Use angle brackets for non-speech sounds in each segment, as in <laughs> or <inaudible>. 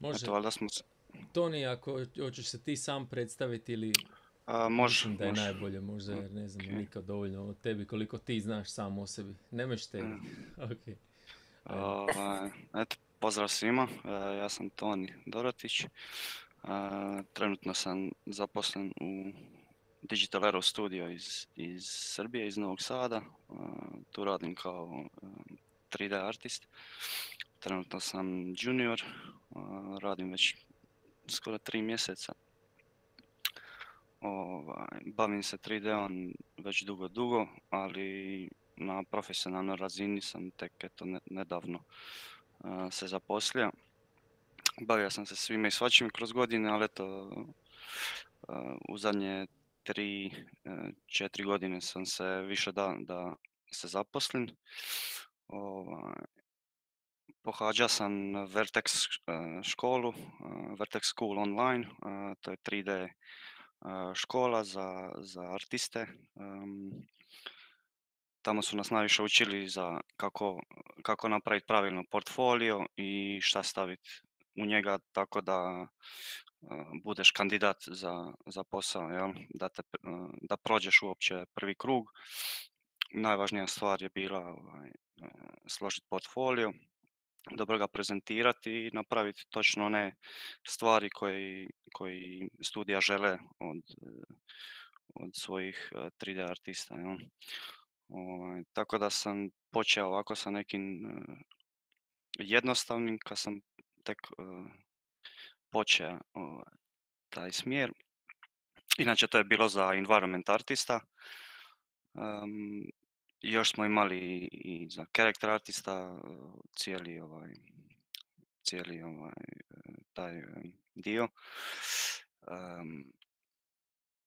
Može. Eto, valjda smo... Toni, ako hoćeš se ti sam predstaviti ili A, može, da je može. najbolje možda jer ne znam Ok. nikad dovoljno o tebi koliko ti znaš sam o sebi. Nemaš tebi. Mm. <laughs> Ok. Ovaj, eto, pozdrav svima, e, ja sam Toni Dorotić. E, trenutno sam zaposlen u Digital Aero Studio iz, iz Srbije, iz Novog Sada. E, tu radim kao e, 3D artist. Trenutno sam junior, radim već skoro tri mjeseca. Ovaj, bavim se 3D-om već dugo, dugo, ali na profesionalnoj razini sam tek eto ne- nedavno uh, se zaposlio. Bavio sam se svime i svačim kroz godine, ali eto uh, u zadnje tri, uh, četiri godine sam se više da, da se zaposlim. Ovaj, pohađao sam Vertex uh, školu, uh, Vertex School online, uh, to je 3D uh, škola za, za artiste. Tamo su nas najviše učili za kako, kako napraviti pravilno portfolio i šta staviti u njega tako da budeš kandidat za, za posao, jel? Da, te, da prođeš uopće prvi krug. Najvažnija stvar je bila ovaj, složiti portfolio, dobro ga prezentirati i napraviti točno one stvari koji, koji studija žele od, uh, od svojih uh, 3D artista. Jel? Ovaj, tako da sam počeo ovako sa nekim uh, jednostavnim, kad sam tek uh, počeo ovaj, taj smjer. Inače to je bilo za environment artista. Um, još smo imali i- i za character artista cijeli ovaj cijeli ovaj taj dio. Um,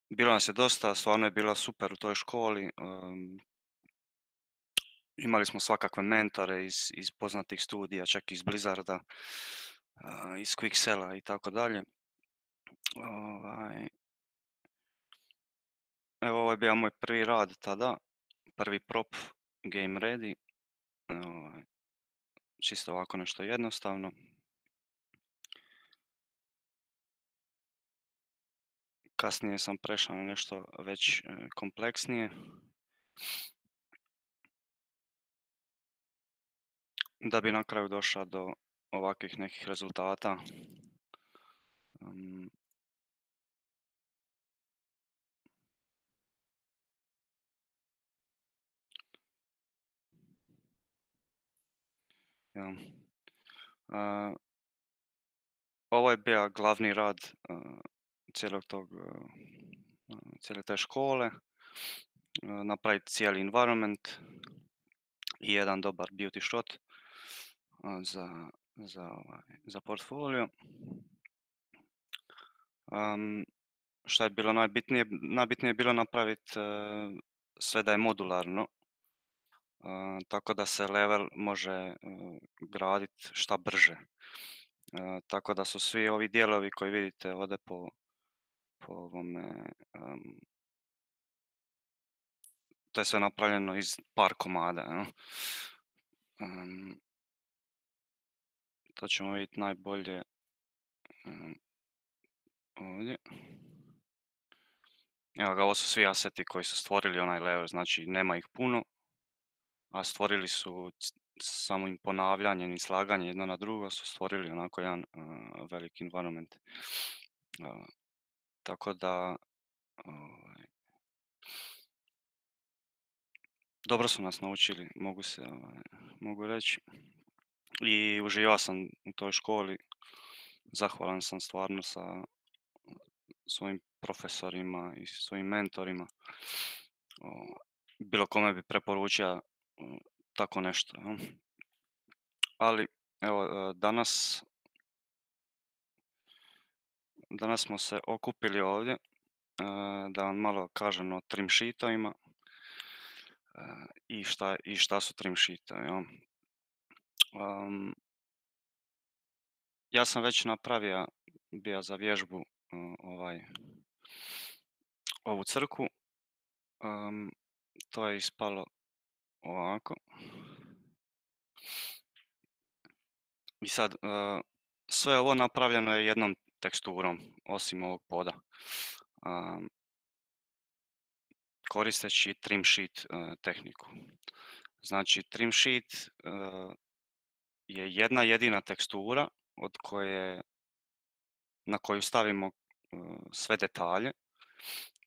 bilo nas je dosta, stvarno je bila super u toj školi. um, imali smo svakakve mentore iz, iz poznatih studija, čak iz Blizzarda, uh, iz Quicksella i tako dalje. Ovaj, Evo, ovo je bio moj prvi rad tada, prvi prop game ready. Ovaj, čisto ovako nešto jednostavno. Kasnije sam prešao na nešto već e, kompleksnije. Da bi na kraju došao do ovakvih nekih rezultata. Ja. A, ovo je bio glavni rad a, cijelog tog, a, cijele te škole, napraviti cijeli environment i jedan dobar beauty shot za, za, za portfolio. Am, šta je bilo najbitnije? Najbitnije je bilo napraviti sve da je modularno, tako da se level može graditi šta brže. A, tako da su svi ovi dijelovi koji vidite ovdje po, po ovome, am, to je sve napravljeno iz par komada. jel. Am, to ćemo vidjeti najbolje ovdje. Evo ga, ovo su svi aseti koji su stvorili onaj level, znači nema ih puno, a stvorili su samim ponavljanjem i slaganjem jedno na drugo su stvorili onako jedan uh, veliki environment. Uh, tako da ovaj, dobro su nas naučili, mogu se ovaj, mogu reći. I uživao sam u toj školi. Zahvalan sam stvarno sa svojim profesorima i svojim mentorima. Bilo kome bi preporučio tako nešto. Ali evo e, danas danas smo se okupili ovdje e, da vam malo kažem o trim sheetovima e, i šta, i šta su trim sheetovi. ja sam već napravio bio za vježbu ovaj ovu crku. To je ispalo ovako. I sad, uh, sve ovo napravljeno je jednom teksturom, osim ovog poda. Koristeći trim sheet uh, tehniku. Znači trim sheet uh, je jedna jedina tekstura od koje, na koju stavimo sve detalje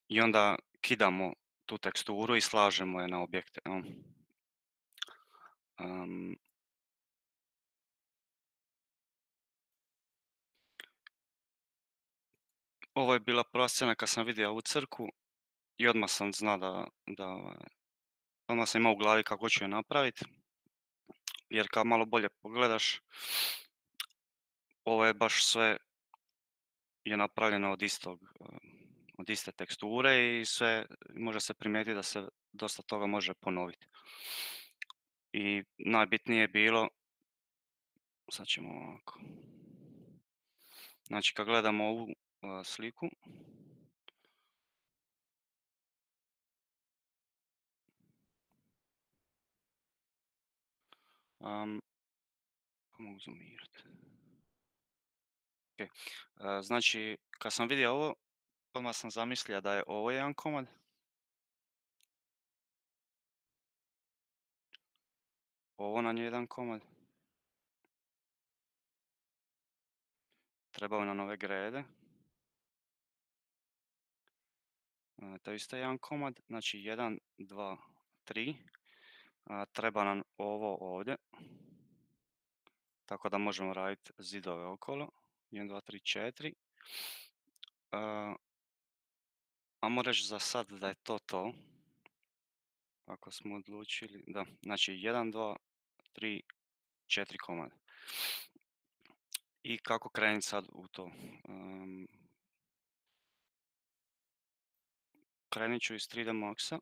i onda kidamo tu teksturu i slažemo je na objekte. Um, ovo je bila prva scena kad sam vidio ovu crku i odmah sam znao da, da odmah sam imao u glavi kako ću je napraviti. Jer kad malo bolje pogledaš, ovo je baš sve je napravljeno od istog, od iste teksture i sve može se primijetiti da se dosta toga može ponoviti. I najbitnije je bilo, sad ćemo ovako. Znači kad gledamo ovu sliku, Um, mogu zoomirati. Okay. Znači, kad sam vidio ovo, odmah sam zamislio da je ovo jedan komad. Ovo nam je jedan komad. Trebao nam nove grede. Uh, to je isto jedan komad, znači 1, 2, 3 treba nam ovo ovdje. Tako da možemo raditi zidove okolo. 1, 2, 3, 4. Amo reći za sad da je to to. Ako smo odlučili, da, znači 1, 2, 3, 4 komade. I kako krenuti sad u to? Um, krenut ću iz 3D Maxa.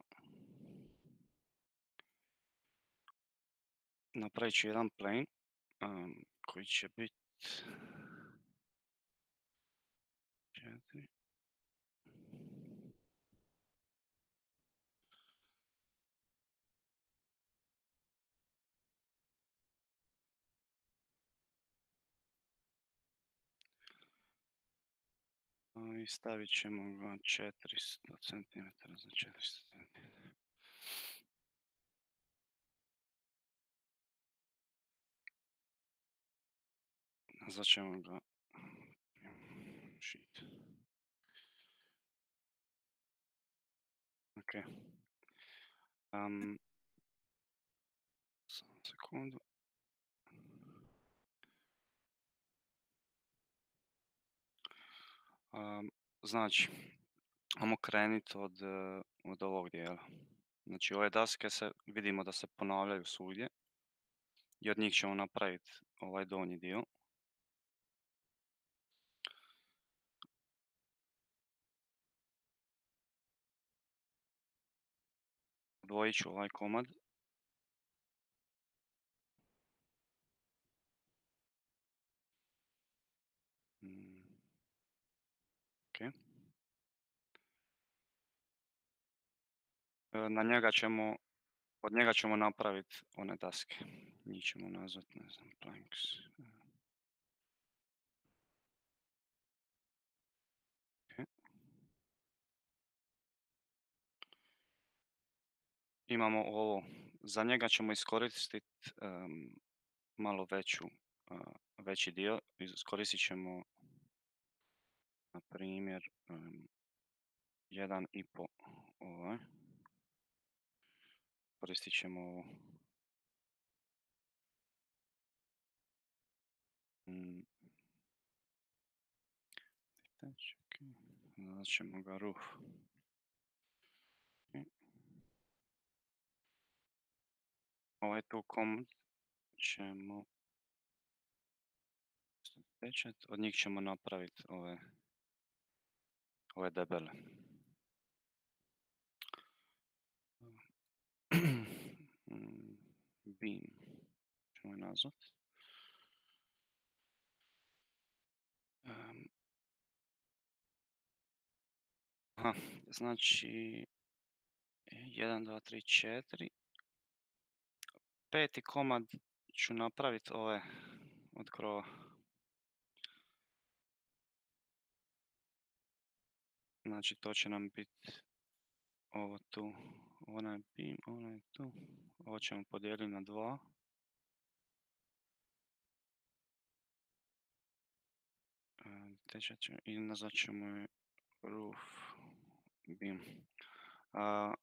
napravit ću jedan plane koji će biti četiri. I stavit ćemo ga 400 cm za 400 cm. Nazvat ćemo ga sheet. Ok. Um, samo sekundu. Znači, ajmo krenuti od, od ovog dijela. Znači ove daske se, vidimo da se ponavljaju svugdje i od njih ćemo napraviti ovaj donji dio. odvojit ću ovaj komad. Na njega ćemo, od njega ćemo napraviti one daske. Njih ćemo nazvati, ne znam, planks. imamo ovo, za njega ćemo iskoristiti um, malo veću, uh, veći dio, iskoristit ćemo na primjer um, jedan i po ovaj. Koristit ćemo ovo. Mm. ćemo ga roof. ovaj tu komad ćemo pečat, od njih ćemo napraviti ove, ove debele. beam. ćemo je nazvat? Aha, znači 1, 2, 3, 4. Peti komad ću napraviti ove oh, eh, od krova. Znači to će nam biti ovo tu onaj beam, onaj tu. Ovo ćemo podijeliti na dva. E, Tečat ćemo, I nazvat ćemo je roof beam. A,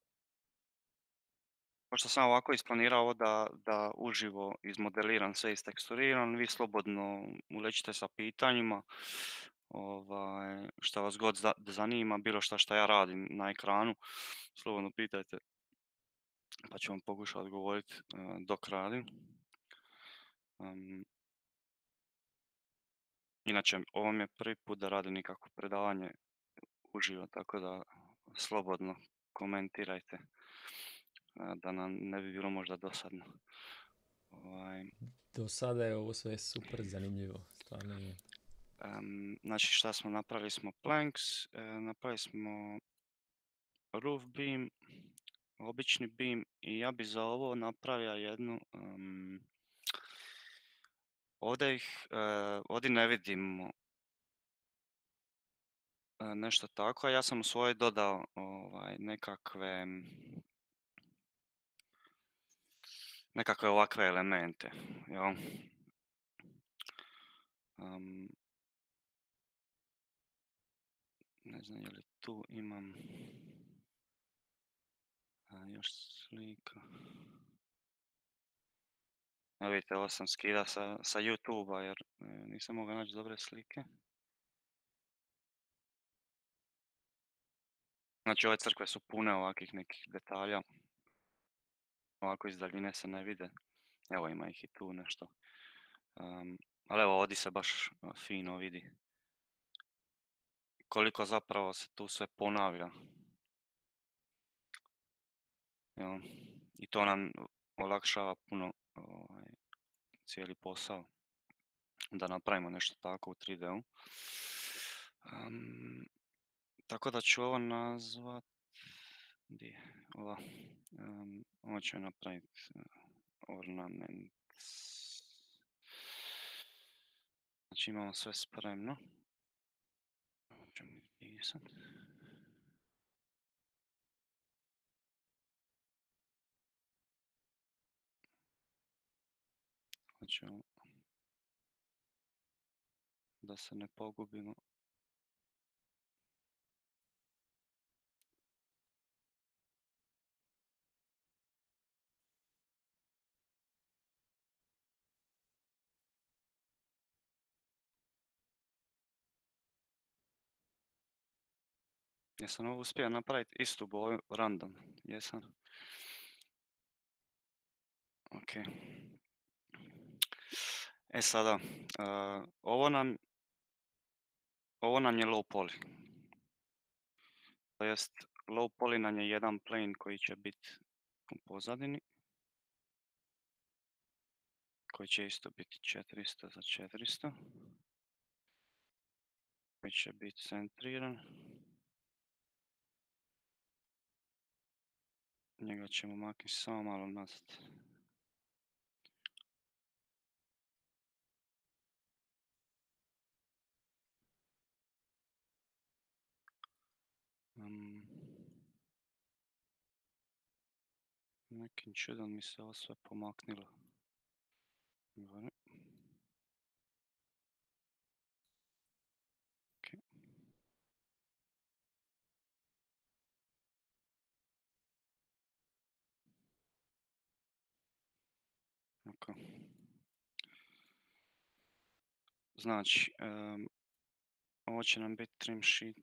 Pošto sam ovako isplanirao ovo da, uživo izmodeliram sve isteksturiram, vi slobodno ulećite sa pitanjima, ovaj, šta vas god za- zanima, bilo šta šta ja radim na ekranu, slobodno pitajte, pa ću vam pokušati odgovoriti dok radim. Em, inače, ovo mi je prvi put da radim nikakvo predavanje uživo, tako da slobodno komentirajte a, da nam ne bi bilo možda dosadno. Ovaj, Do sada je ovo sve super zanimljivo, stvarno je. em, znači šta smo napravili smo planks, e, napravili smo roof beam, obični beam i ja bi za ovo napravio jednu em, ovdje ih, e, ovdje ne vidimo e, nešto tako, a ja sam u svojoj dodao ovaj, nekakve nekakve ovakve elemente, jel? Am, ne znam je li tu imam a, još slika. Evo vidite, ovo sam skida sa, sa YouTube-a jer e, nisam mogao naći dobre slike. Znači ove crkve su pune ovakvih nekih detalja. Ovako iz daljine se ne vide. Evo ima ih i tu nešto. Am, ali evo ovdje se baš a, fino vidi. Koliko zapravo se tu sve ponavlja. Jel? I to nam olakšava puno ovaj, cijeli posao. Da napravimo nešto tako u 3D-u. Am, tako da ću ovo nazvat... Di? Ova. em, ovo ću napraviti ornament. Znači imamo sve spremno. Ovo ćemo pisat. Ovo. Da se ne pogubimo. Jesam ovo uspio napraviti istu boju random? Jesam. Ok. E sada, ovo nam, ovo nam je low poly. To jest, low poly nam je jedan plane koji će biti u pozadini. Koji će isto biti 400 za 400. Koji će biti centriran. Njega ćemo maknuti samo malo nazad. Um, nekim čudom mi se ovo sve pomaknilo. Gore. Ok. Oko. Znači, em, ovo će nam biti trim sheet.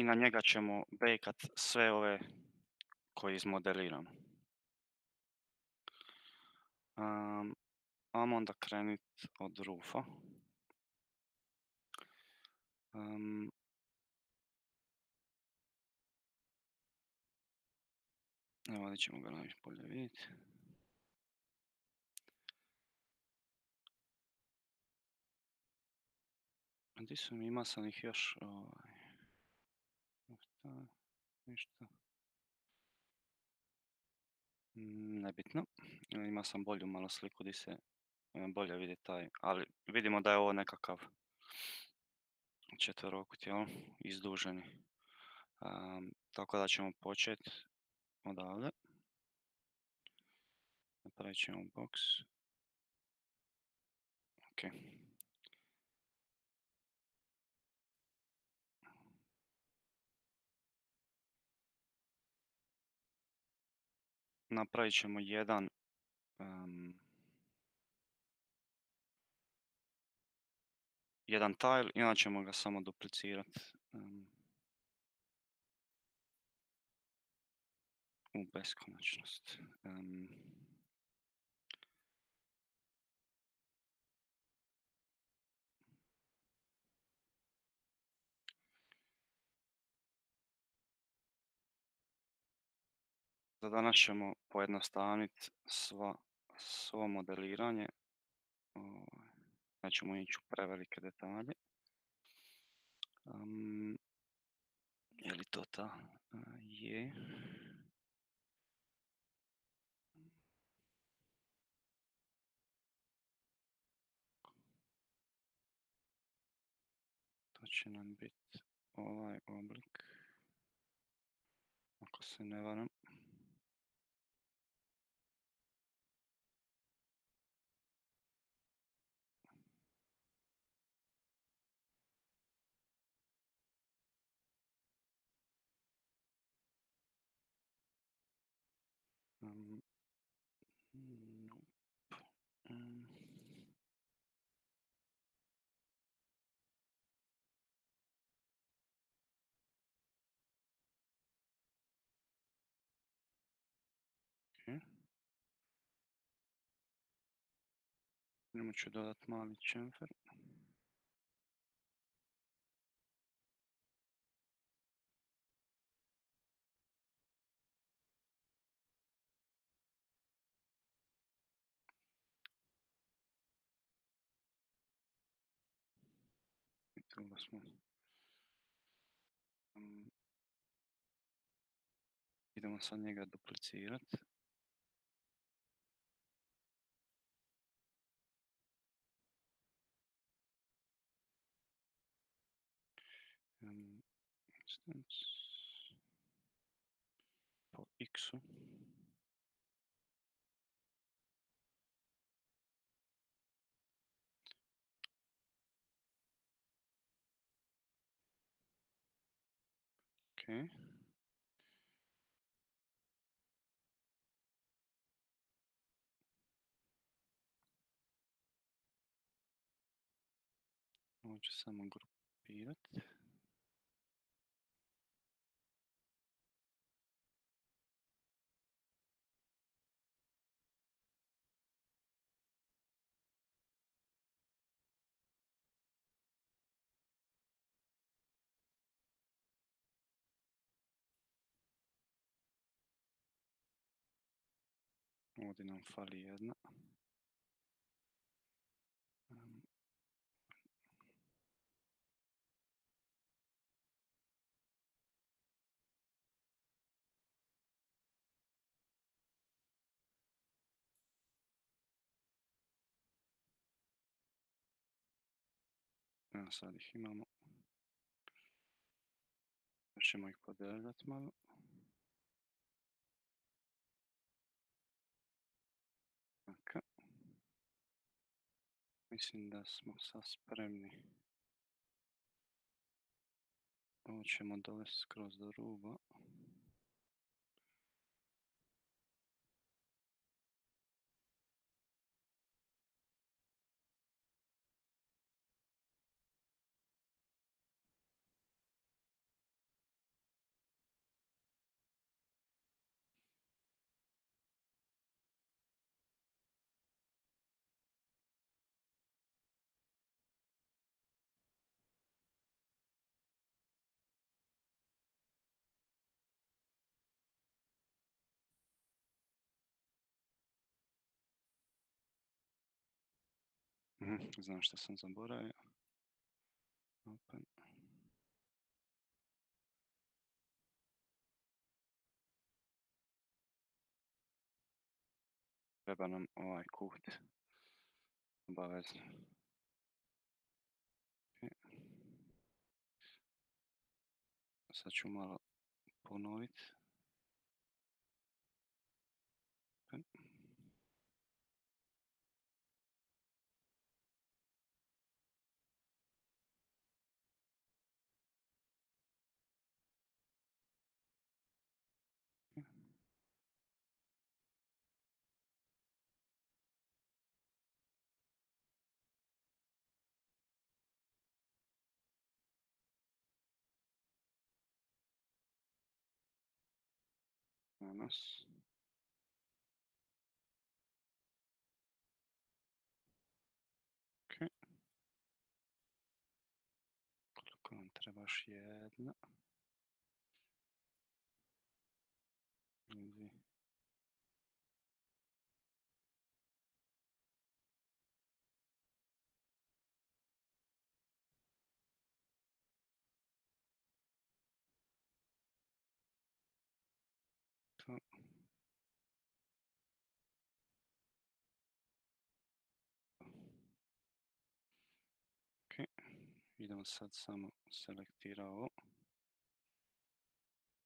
I na njega ćemo bakat sve ove koje izmodeliramo. Um, onda krenit od rufa. Um, evo ovdje ćemo ga najbolje vidjeti. Di su ima sam ih još, ovaj, šta. Mm, Nebitno, ima sam bolju malo sliku di se bolje vidjeti taj, ali vidimo da je ovo nekakav četverokut, jel, izduženi. Um, tako da ćemo početi odavde. Napravit ćemo box. Ok. Napravit ćemo jedan um, jedan tile i onda ćemo ga samo duplicirati um, u beskonačnost. Um, Za danas ćemo pojednostaviti sva, svo modeliranje. Nećemo ići u prevelike detalje. Um, je li to ta? Je. To će nam biti ovaj oblik. Ako se ne varam. Um, nope. Um, ok. Njemu ću dodat mali čemfer. I tu ga smo. Idemo sad njega duplicirati. Um, instance po x-u. Ok. Ovo ću samo grupirati. Ovdje nam fali jedna. Um, Evo sad ih imamo. Još ćemo ih podeliti malo. Ok. Mislim da smo sad spremni. Ovo ćemo dovesti skroz do ruba. Znam što sam zaboravio. Open. Treba nam ovaj kut. Obavezno. Ok. Sad ću malo ponoviti. Danas. Ok. Koliko nam trebaš jedna? Dvije. Idemo sad samo selektira ovo.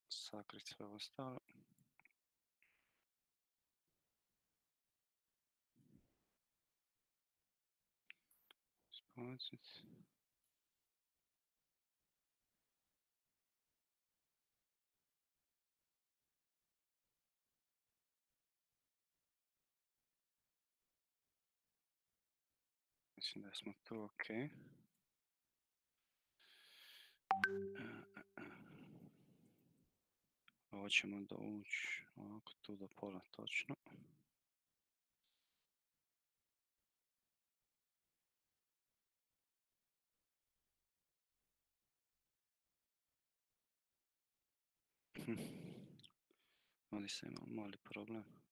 Sakrit sve ostalo. Spacit. Mislim da smo tu ok. Ovo ćemo dovući ovako tu do pola točno. Hm. Ovdje se ima mali problem.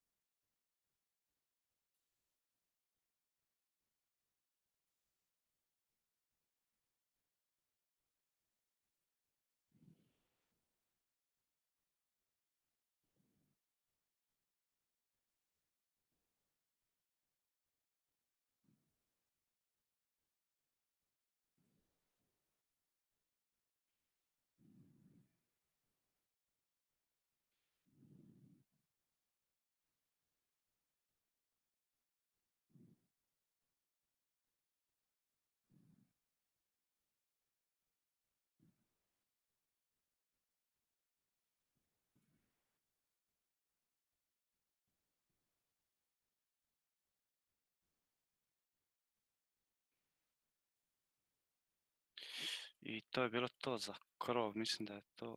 I to je bilo to za krov, mislim da je to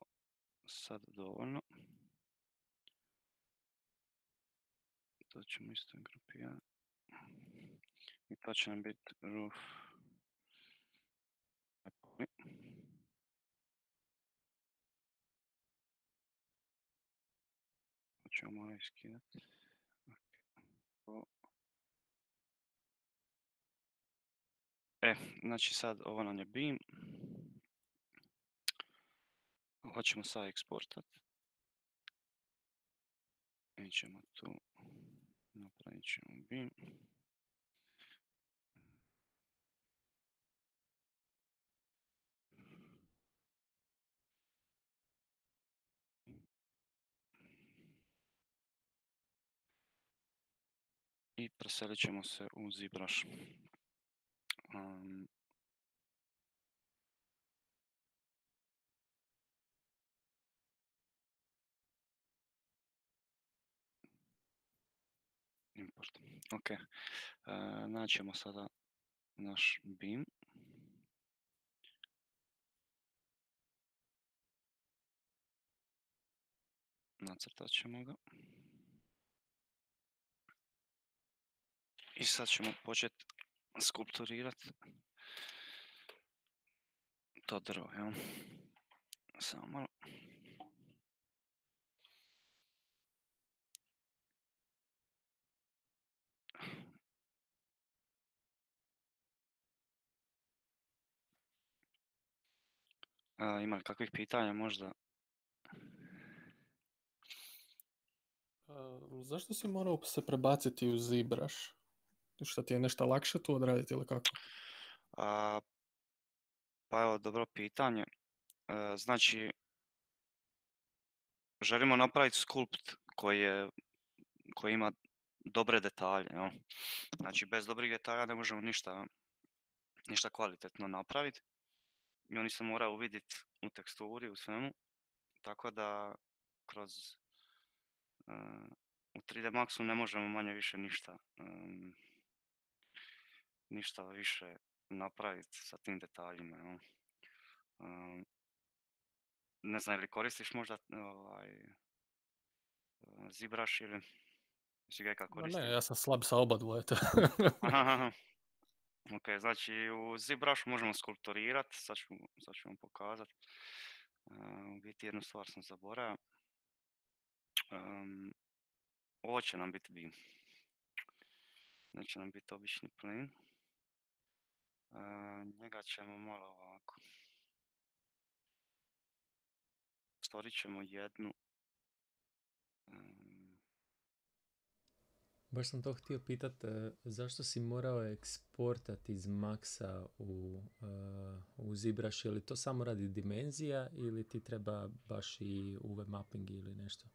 sad dovoljno. To ćemo isto grupirati. I to će nam biti roof. To ćemo iskidati. E, znači sad ovo nam je beam. Hoćemo sad eksportat. Ićemo tu, napravit ćemo beam. I preselit ćemo se u ZBrush. Um, import. Ok. Uh, naćemo sada naš beam. Nacrtat ćemo ga. I sad ćemo početi skulpturirati to drvo, jel? Samo malo. A, ima kakvih pitanja možda? A, zašto si morao se prebaciti u ZBrush? Šta ti je nešto lakše tu odraditi ili kako? A, pa evo, dobro pitanje. E, znači, želimo napraviti skulpt koji, je, koji ima dobre detalje. jel. Znači, bez dobrih detalja ne možemo ništa, ništa kvalitetno napraviti. I oni se moraju uvidjeti u teksturi, u svemu. Tako da kroz e, u 3D Maxu ne možemo manje više ništa ništa više napraviti sa tim detaljima. jel. Em, ne znam, ili koristiš možda ovaj, ZBrush ili si ga ikad Ma koristio? ne, ja sam slab sa oba dvoje. <laughs> Ok, znači u ZBrush možemo skulpturirati, sad ću, sad ću vam pokazati. u biti jednu stvar sam zaboravio. Em, ovo će nam biti beam. Neće nam biti obični plane. Njega ćemo malo ovako. Stvorit ćemo jednu Baš sam to htio pitat, e, zašto si morao eksportati iz Maxa u, e, u ZBrush, je li to samo radi dimenzija ili ti treba baš i UV mapping ili nešto?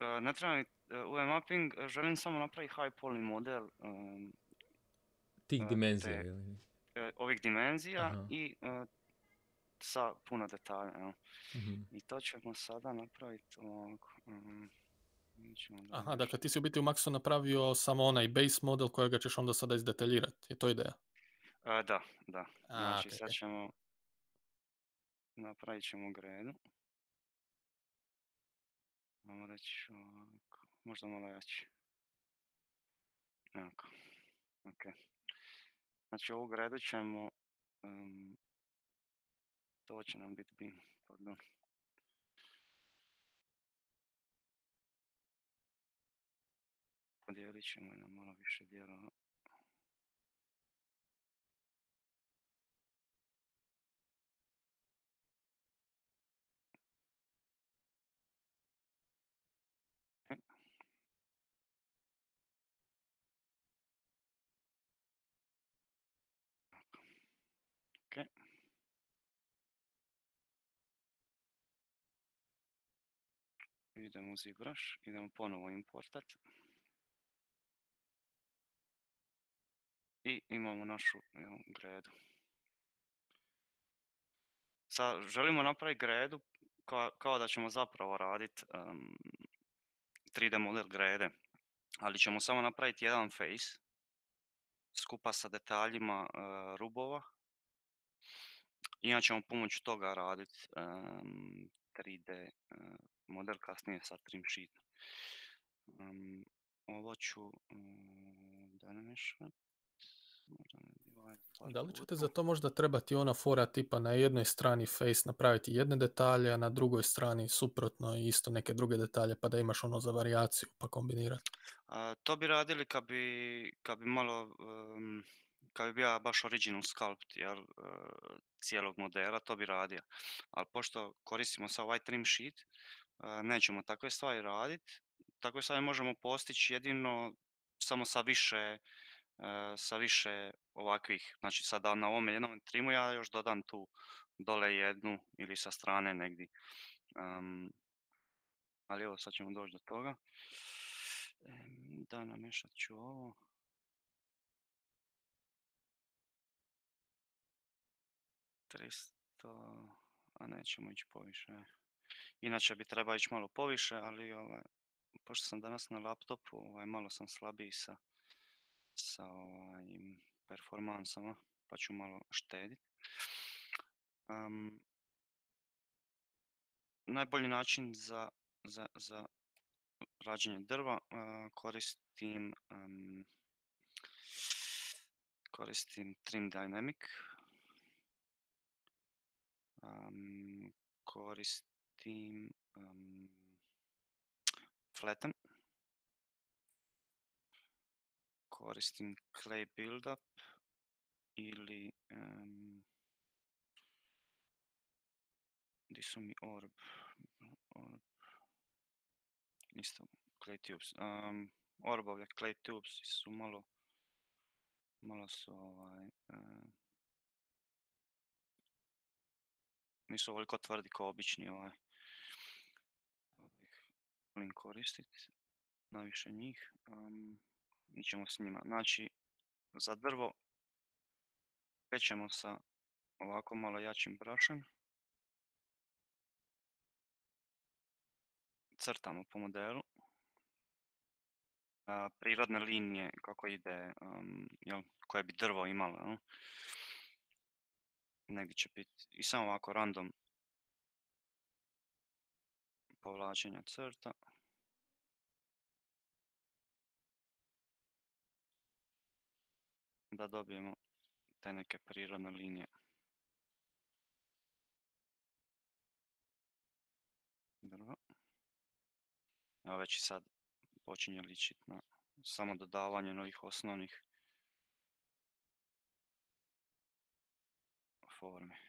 E, ne treba mi UV mapping, želim samo napraviti high poly model em, Tih dimenzija te- ili? E, ovih dimenzija Aha. i e, sa puno detalja. jel. Mhm. I to ćemo sada napraviti ovako. da Aha, dakle ti si u biti u Maxu napravio samo onaj base model kojega ćeš onda sada izdetaljirati. Je to ideja? E, da, da. A, Znači ok, sad ćemo, napravit ćemo gredu. Ajmo reći ovako, možda malo jače. Ovako, ok. Znači ovu gredu ćemo, em, to će nam biti bin, pardon. Podijelit ćemo je na malo više dijelova. Ok. Idemo u ZBrush, idemo ponovo importat. I imamo našu gredu. Sad želimo napraviti gredu kao, kao da ćemo zapravo raditi 3D model grede, ali ćemo samo napraviti jedan face skupa sa detaljima e, rubova i onda ćemo pomoću toga raditi 3D e, model kasnije sa trim sheetom. Em, ovo ću mm, da divide par Da li ćete za to možda trebati ona fora tipa na jednoj strani face napraviti jedne detalje, a na drugoj strani suprotno i isto neke druge detalje pa da imaš ono za varijaciju pa kombinirati? A, to bi radili kad bi, kad bi malo, kad bi bio baš original sculpt, jel, e, cijelog modela, to bi radio. Ali pošto koristimo sad ovaj trim sheet, nećemo takve stvari raditi. Takve stvari možemo postići jedino samo sa više, sa više ovakvih. Znači sada na ovome jednom trimu ja još dodam tu dole jednu ili sa strane negdje. Em, ali evo sad ćemo doći do toga. Da, namješat ću ovo. Tristo, a nećemo ići poviše. Inače bi trebao ići malo poviše, ali ovaj, pošto sam danas na laptopu, ovaj, malo sam slabiji sa, sa ovaj, performansama, pa ću malo štediti. Em, najbolji način za, za, za rađenje drva a, koristim em, koristim Trim Dynamic. Am, koristim em, Flatten. Koristim Clay Buildup ili em, di su mi orb, orb isto clay tubes. Um, orbove clay tubes su malo Malo su ovaj... e, nisu ovoliko tvrdi kao obični ovaj. Link koristiti. Najviše njih. Um, ćemo s njima. Znači, za drvo pećemo sa ovako malo jačim brašem. Crtamo po modelu. A, prirodne linije kako ide, um, jel, koje bi drvo imalo. Jel? Negdje će biti i samo ovako random povlačenja crta. Da dobijemo te neke prirodne linije. Drva. Evo već i sad počinje ličit na samo dodavanje novih osnovnih formi.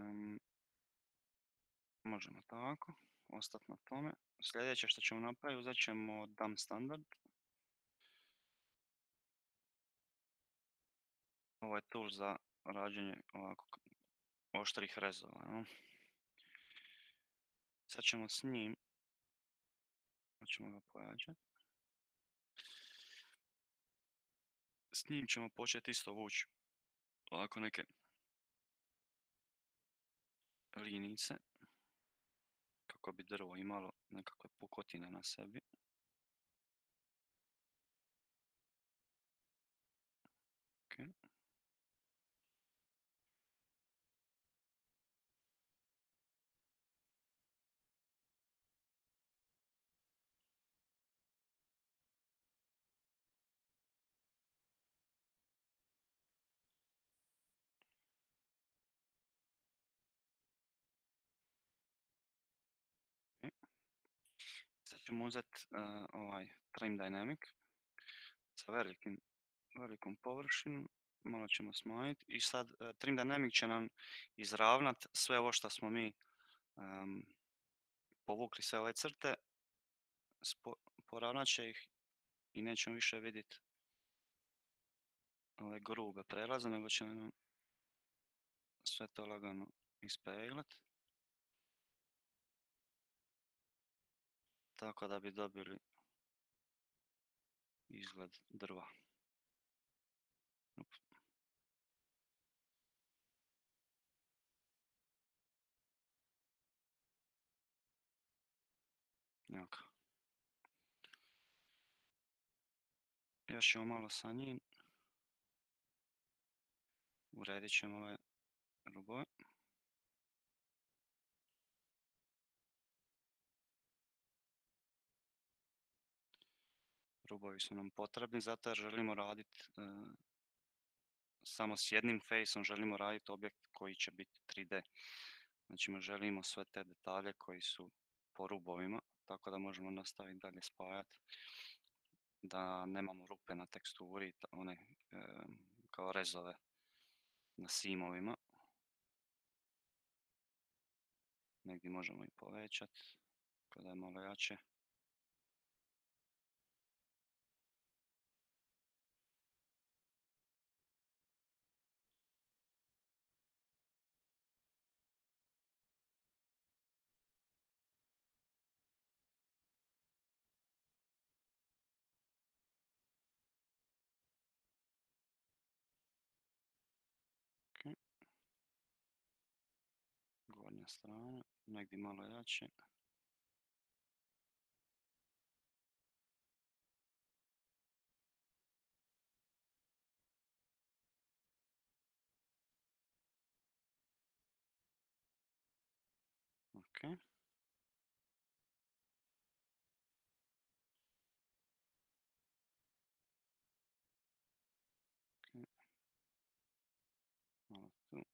Em, možemo tako, ostati na tome. Sljedeće što ćemo napraviti, uzet ćemo dam standard. Ovo je tool za rađenje ovako oštrih rezova. jel. Sad ćemo s njim, ćemo ga pojačati. S njim ćemo početi isto vući ovako neke linijice kako bi drvo imalo nekakve pukotine na sebi. Ok. Sad ćemo uzeti ovaj Trim Dynamic sa velikim, velikom površinom, malo ćemo smanjiti i sad uh, Trim Dynamic će nam izravnat sve ovo što smo mi em, povukli sve ove crte, spo, poravnat će ih i nećemo više vidjeti ove grube prelaze, nego će nam sve to lagano ispeglat. Tako da bi dobili izgled drva. Up. Evo ga. Još ćemo malo sa njim. Uredit ćemo ove rubove. Rubovi su nam potrebni zato jer želimo raditi samo s jednim faceom, želimo raditi objekt koji će biti 3D. Znači mi želimo sve te detalje koji su po rubovima, tako da možemo nastaviti dalje spajati da nemamo rupe na teksturi, one e, kao rezove na simovima. Negdje možemo i povećati, kada je malo jače. Strana, negdje malo jače. Ok. Ok. Malo tu.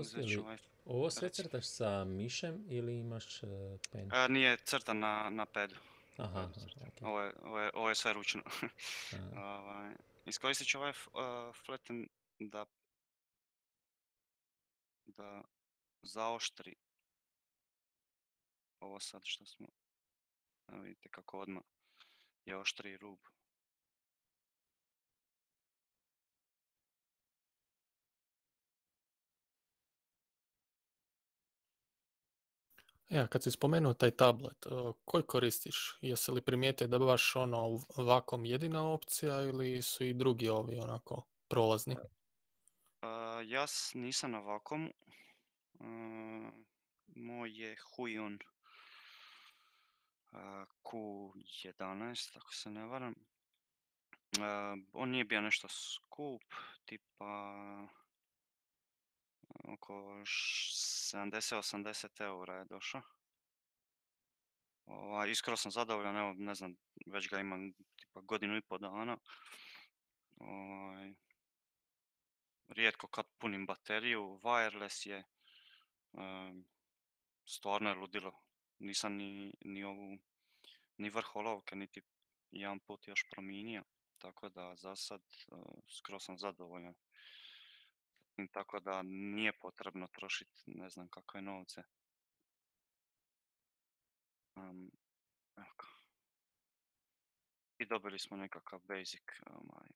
I Oprosti, uzet ću ili ovaj ovo sve crtaš sa mišem ili imaš e, pen? A, nije crtan na, na pedu. Aha, pedu aha, crtan. ok. Ovo, je, ovo, je, ovo je sve ručno. <laughs> Ovaj, iskoristit ću ovaj uh, flatten da, da zaoštri ovo sad što smo vidite kako odmah je oštri rub. Ja, kad si spomenuo taj tablet, e, koji koristiš? Jesi li primijetio da baš ono vakom jedina opcija ili su i drugi ovi onako prolazni? Uh, ja nisam na vakom. moj je Huion Q11, ako se ne varam. on nije bio nešto skup, tipa oko 70-80 eura je došao. Ovaj, iskoro sam zadovoljan, evo ne znam, već ga imam tipa godinu i pol dana. Ovaj, rijetko kad punim bateriju, wireless je, stvarno je ludilo. Nisam ni, ni ovu, ni vrh olovke, niti jedan put još promijenio. Tako da za sad uh, skoro sam zadovoljan. Tako da nije potrebno trošiti ne znam kakve novce. Um, I dobili smo nekakav basic ovaj,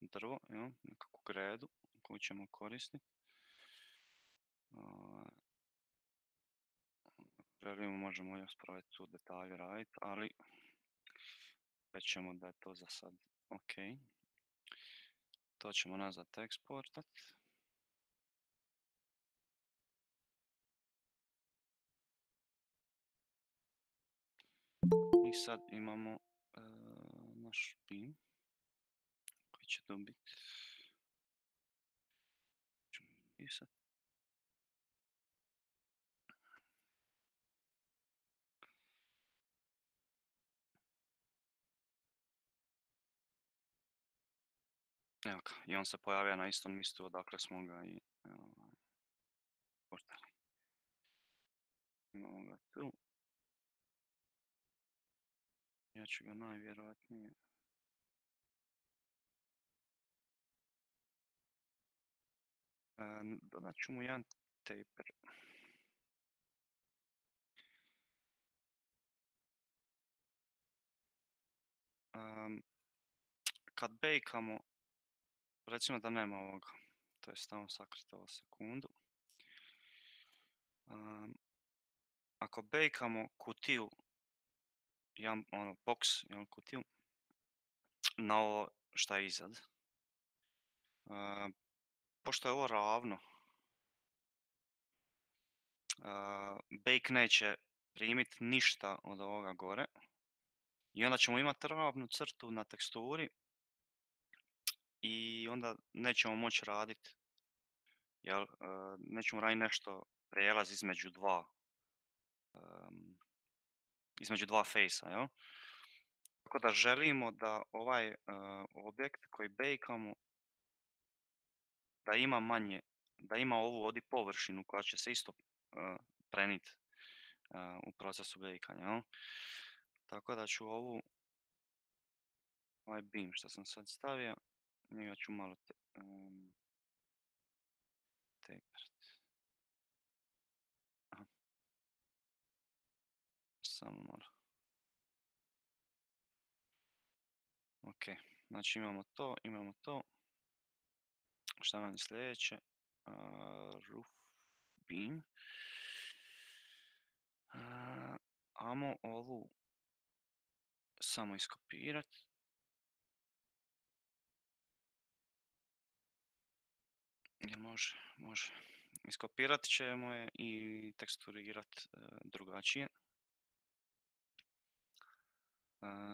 drvo, jel, nekakvu gredu koju ćemo koristiti. Želimo, možemo još spraviti tu detalje raditi, ali već ćemo da je to za sad ok. To ćemo nazvat eksportat. I sad imamo e, naš pin koji će dobiti sad Evo ga, i on se pojavio na istom mjestu odakle smo ga i ovaj, Imamo ga tu. Ja ću ga najvjerojatnije... E, dodat ću mu jedan taper. Um, kad bejkamo recimo da nema ovoga, to je stavno sakriti ovo sekundu. Um, ako bejkamo kutiju, jedan, ono, box, jedan kutiju, na ovo šta je izad, uh, pošto je ovo ravno, uh, bake neće primiti ništa od ovoga gore. I onda ćemo imati ravnu crtu na teksturi i onda nećemo moći raditi. Jel, nećemo raditi nešto prijelaz između dva između dva fejsa, jel? Tako da želimo da ovaj objekt koji bejkamo da ima manje, da ima ovu ovdje površinu koja će se isto uh, prenit u procesu bejkanja, jel? Tako da ću ovu ovaj beam što sam sad stavio Njega ću malo te, um, Samo malo. Ok, znači imamo to, imamo to. Šta nam je sljedeće? Uh, roof beam. Uh, amo ovu samo iskopirati. Može, može. Iskopirat ćemo je i teksturirat e, drugačije. E,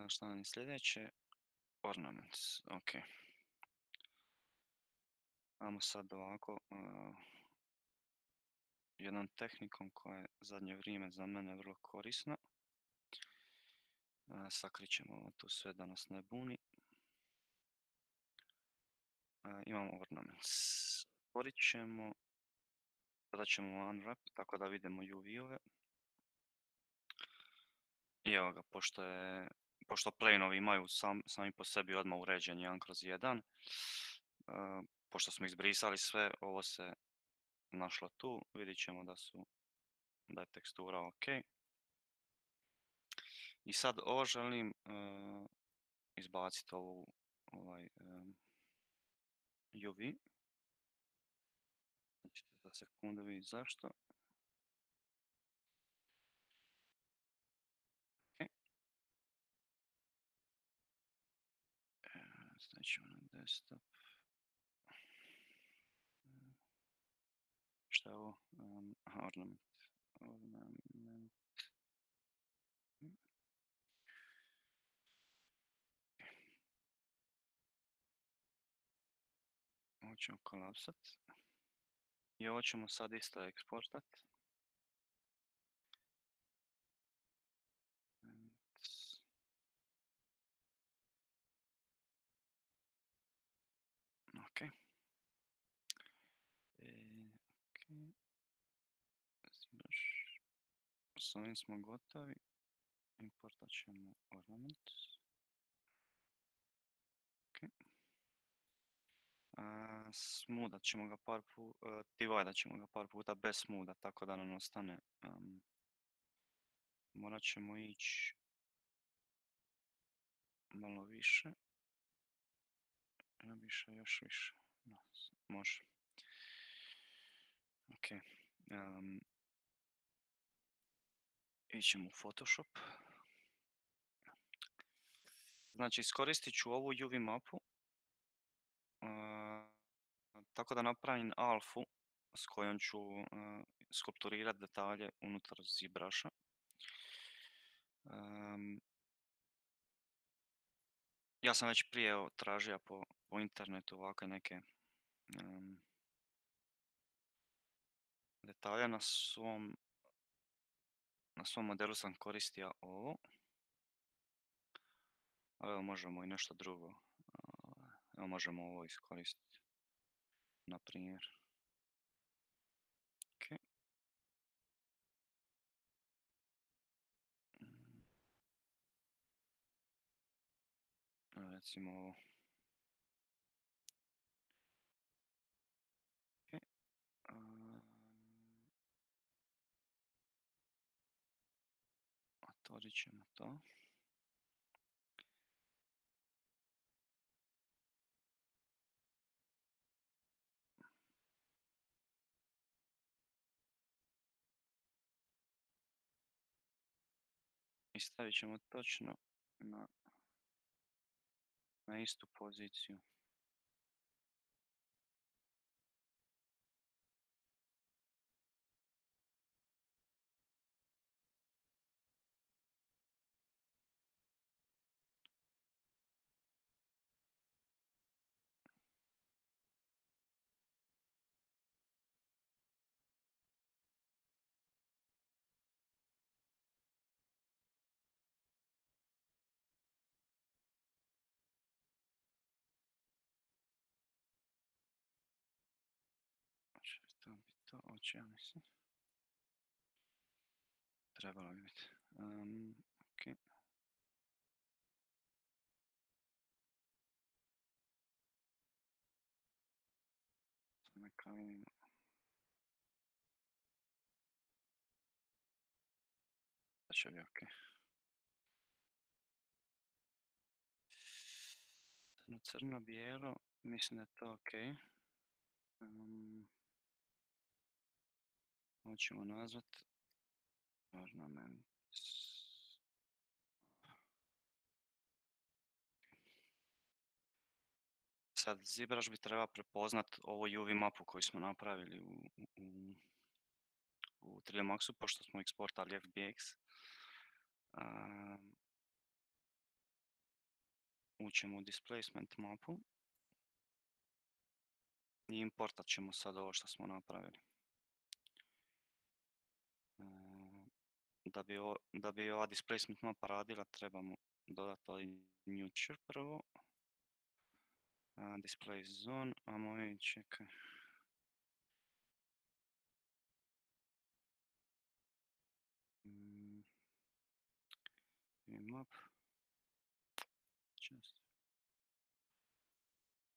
šta nam je sljedeće? Ornaments, ok. Ajmo sad ovako, e, jednom tehnikom koja je zadnje vrijeme za mene vrlo korisna. Ćemo tu sve da nas ne buni. Imamo ornaments otvorit ćemo, sada ćemo unwrap tako da vidimo UV-ove. I evo ga, pošto je, pošto planovi imaju sam, sami po sebi odmah uređen 1 kroz 1, uh, pošto smo izbrisali sve, ovo se našlo tu, vidit ćemo da su da je tekstura ok. I sad ovo želim uh, izbaciti ovu ovaj, um, UV. Sekundu vidjeti zašto. Znači ono desktop. Šta je ovo? Ornament. Ornament. Ovo ćemo kolapsat. I ovo ćemo sad isto eksportat. Ok. E, s ovim smo gotovi. Importat ćemo ornament. A, smudat ćemo ga par puta, divajdat ćemo ga par puta bez smuda, tako da nam ostane. Um, morat ćemo ići malo više. Ja više, još više. No, može. Ok. Um, ićemo u Photoshop. Znači, iskoristit ću ovu UV mapu tako da napravim alfu s kojom ću skulpturirati detalje unutar ZBrusha. ja sam već prije tražio po, po internetu ovakve neke detalje na svom na svom modelu sam koristio ovo. evo možemo i nešto drugo. Evo možemo ovo iskoristiti. Na primjer. Recimo ovo. Ok. Otvorit ćemo to. I stavit ćemo točno na, na istu poziciju. To oči, ja mislim. Trebalo bi biti. Um, ok. Neka vidimo. Da će bi ok. Crno, crno, bijelo, mislim da je to ok. Um, ovo ćemo nazvat ornament. Sad ZBrush bi treba prepoznat ovo UV mapu koju smo napravili u, u, u 3D Maxu, pošto smo eksportali FBX. Um, ućemo u displacement mapu i importat ćemo sad ovo što smo napravili. Da bi, da bi ova displacement mapa radila trebamo dodati ovaj newture prvo. Uh, display zone, ajmo vidjeti, čekaj. Mm. Map. Just.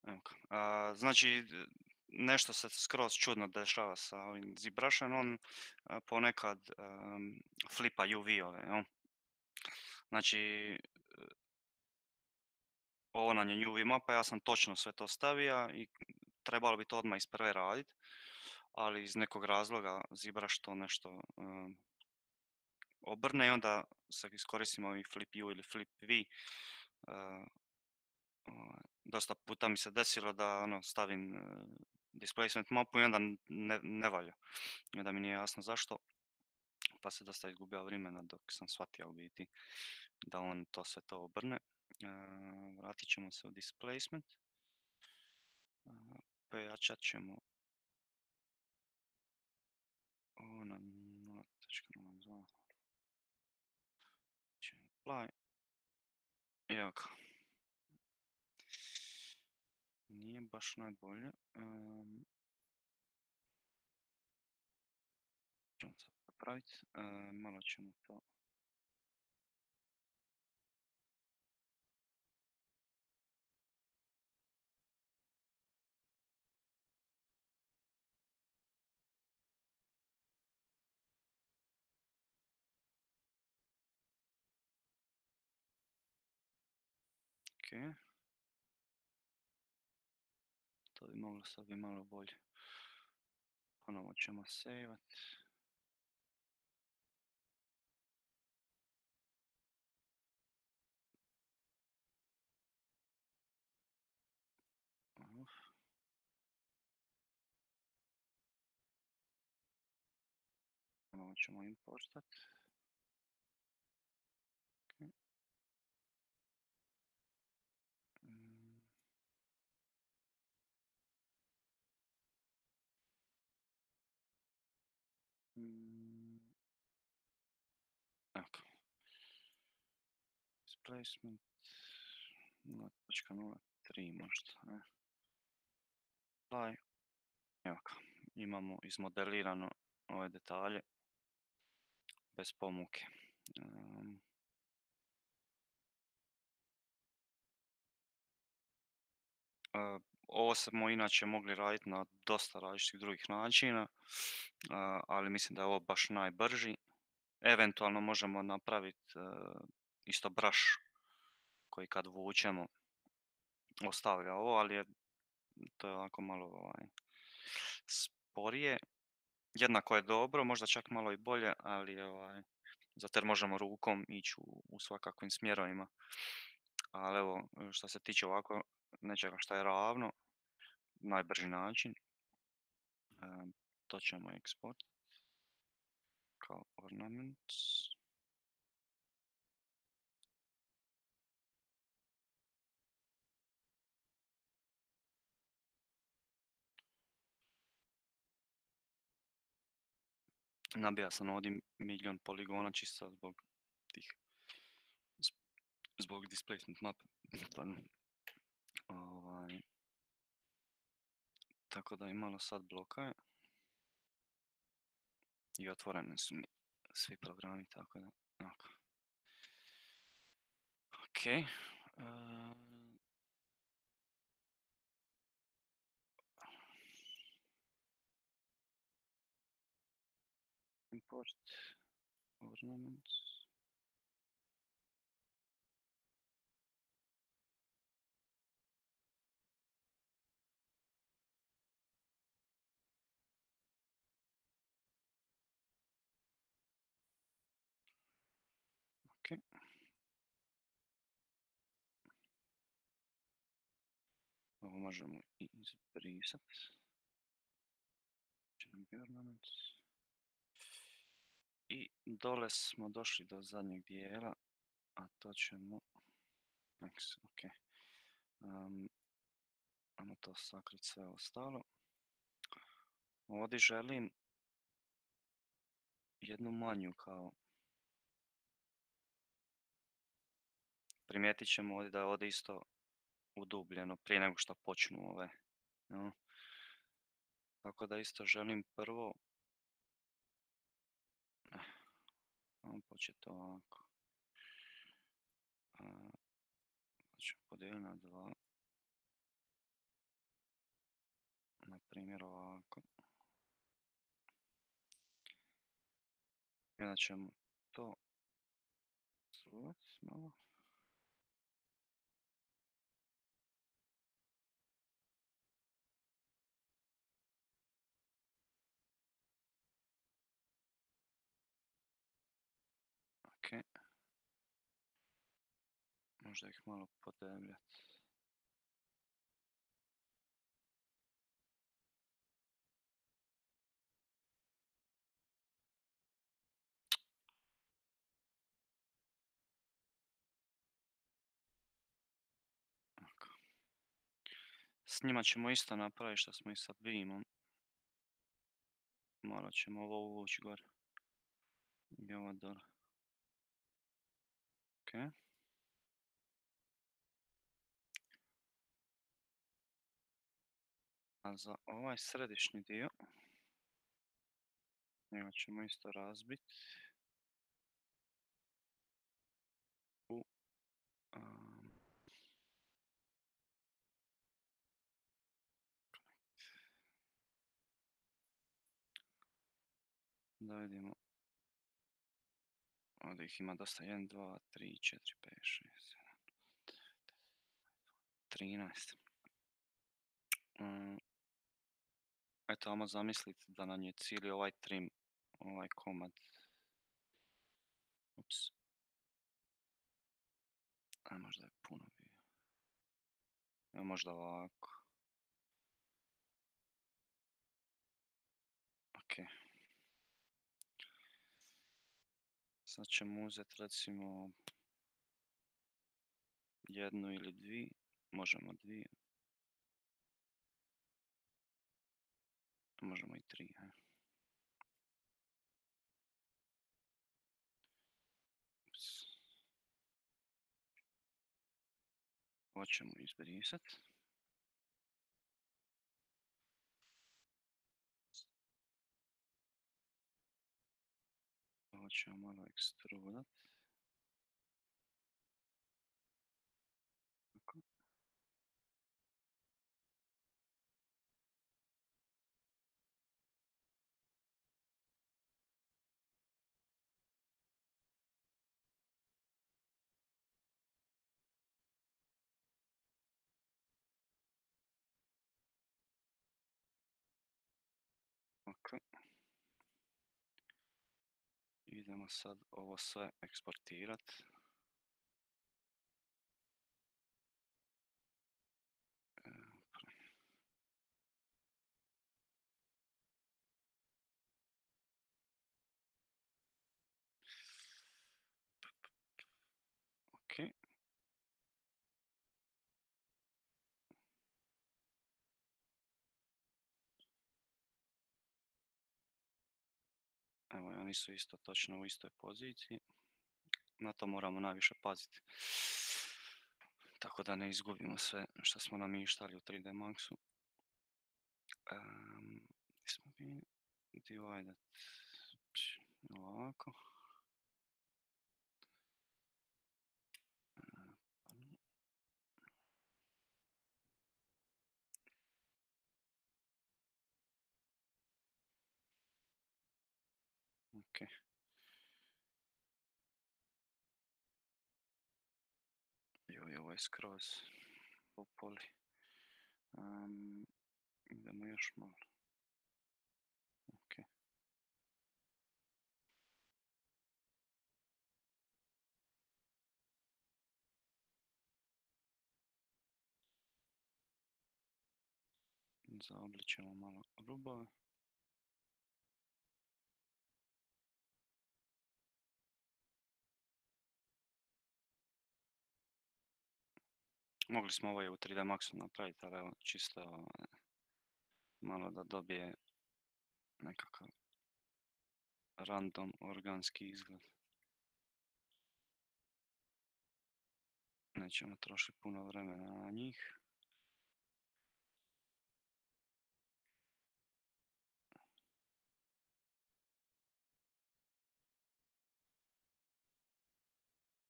Evo znači, nešto se skroz čudno dešava sa ovim ZBrushom, on a, ponekad em, flipa UV-ove, jel? Znači, e, ovo nam je UV mapa, ja sam točno sve to stavio i trebalo bi to odmah iz prve radit, ali iz nekog razloga ZBrush to nešto em, obrne i onda se iskoristimo ovi flip U ili flip V. e, ovaj, dosta puta mi se desilo da ono stavim e, displacement mapu i onda ne, valja. I onda mi nije jasno zašto. Pa se dosta izgubio vremena dok sam shvatio u biti da on to sve to obrne. Vratit ćemo se u displacement. E, pojačat ćemo ovo na 0.02. Ćemo apply. Evo ga. Nije baš najbolje. Um, ćemo sad popraviti. Moglo sad bi malo bolje. Ponovo ćemo. Uf. Ponovo ćemo importat. Displacement 0.03 možda, ne? Apply. Evo ga. Imamo izmodelirano ove detalje bez pomuke. Um, ovo smo inače mogli raditi na dosta različitih drugih načina, a, ali mislim da je ovo baš najbrži. Eventualno možemo napraviti isto brush koji kad vučemo ostavlja ovo, ali je to je ovako malo ovaj, sporije. Jednako je dobro, možda čak malo i bolje, ali ovaj, zato jer možemo rukom ići u, u svakakvim smjerovima. Ali evo, što se tiče ovako nečega što je ravno, najbrži način, em, to ćemo eksport kao ornaments. Nabija sam ovdje milion poligona čisto zbog tih, zbog displacement stvarno. <laughs> Ovaj, tako da i malo sad bloka i otvorene su mi svi programi, tako da. Ok. ehm, import ornaments. Ok. Ovo možemo i izbrisat. Će nam biti ornaments. I dole smo došli do zadnjeg dijela, a to ćemo... Next, ok. Um, ajmo to sakrit sve ostalo. Ovdje želim jednu manju kao... Primijetit ćemo ovdje da je ovdje isto udubljeno prije nego što počnu ove. jel. Tako da isto želim prvo... Eh, Ajmo početi ovako. Znači podijelim na dva. Na primjer ovako. I onda ćemo to suvati malo. Ok. Možda ih malo podebljati. Ovako. S njima ćemo isto napraviti što smo i sa Beamom. Morat ćemo ovo uvući gore. I ovo dole. Ok. A za ovaj središnji dio njega ćemo isto razbiti u da vidimo ovdje ih ima dosta 1, 2, 3, 4, 5, 6, 7, 13 Mm, Eto, ajmo zamisliti da nam je cijeli ovaj trim, ovaj komad. Ups. A možda je puno bio. Evo možda ovako. Ok. Sad ćemo uzeti recimo jednu ili dvije, možemo dvije. Možemo i tri, ajde. Ups. Ovo ćemo матч համար էքստրովերտ Idemo sad ovo sve eksportirat. E, pre- Ok. Evo, i oni su isto točno u istoj poziciji. Na to moramo najviše paziti. Tako da ne izgubimo sve što smo namištali u 3D Maxu. Um, smo bili? Divided. Ovako. Ok. Joj, ovo je skroz po poli. Um, idemo još malo. Ok. Zaobličemo malo rubove. Mogli smo ovo i u 3D Maxu napraviti, ali evo, čisto ovaj, malo da dobije nekakav random organski izgled. Nećemo trošiti puno vremena na njih.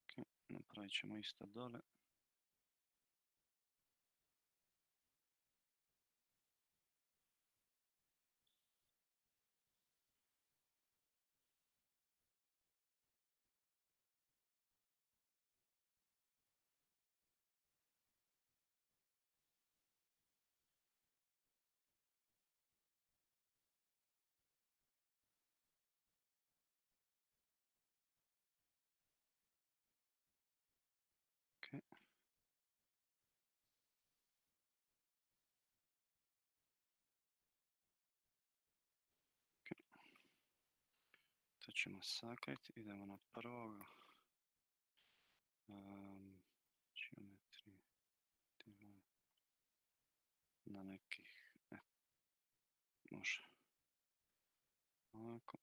Ok, napravit ćemo isto dole. To ćemo sakriti. Idemo na prvoga. Um, geometry. Na nekih... E, može. Ovako.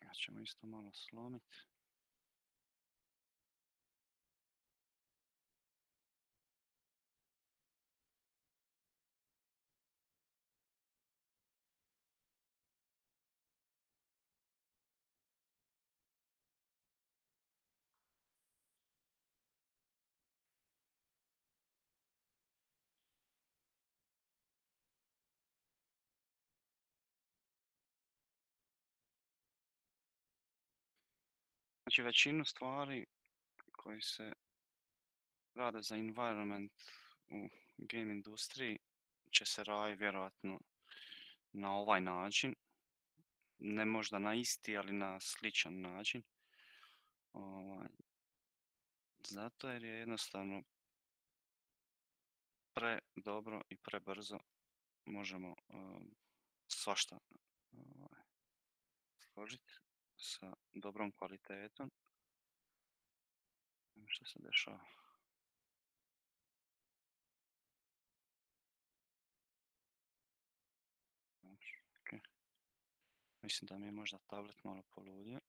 Ja ćemo isto malo slomiti. Znači većinu stvari koji se rade za environment u game industriji će se raditi vjerojatno na ovaj način. Ne možda na isti, ali na sličan način. Ovaj, zato jer je jednostavno pre dobro i prebrzo možemo um, svašta ovaj, složiti sa dobrom kvalitetom. Što se dešava? Okay. Mislim da mi je možda tablet malo poludio.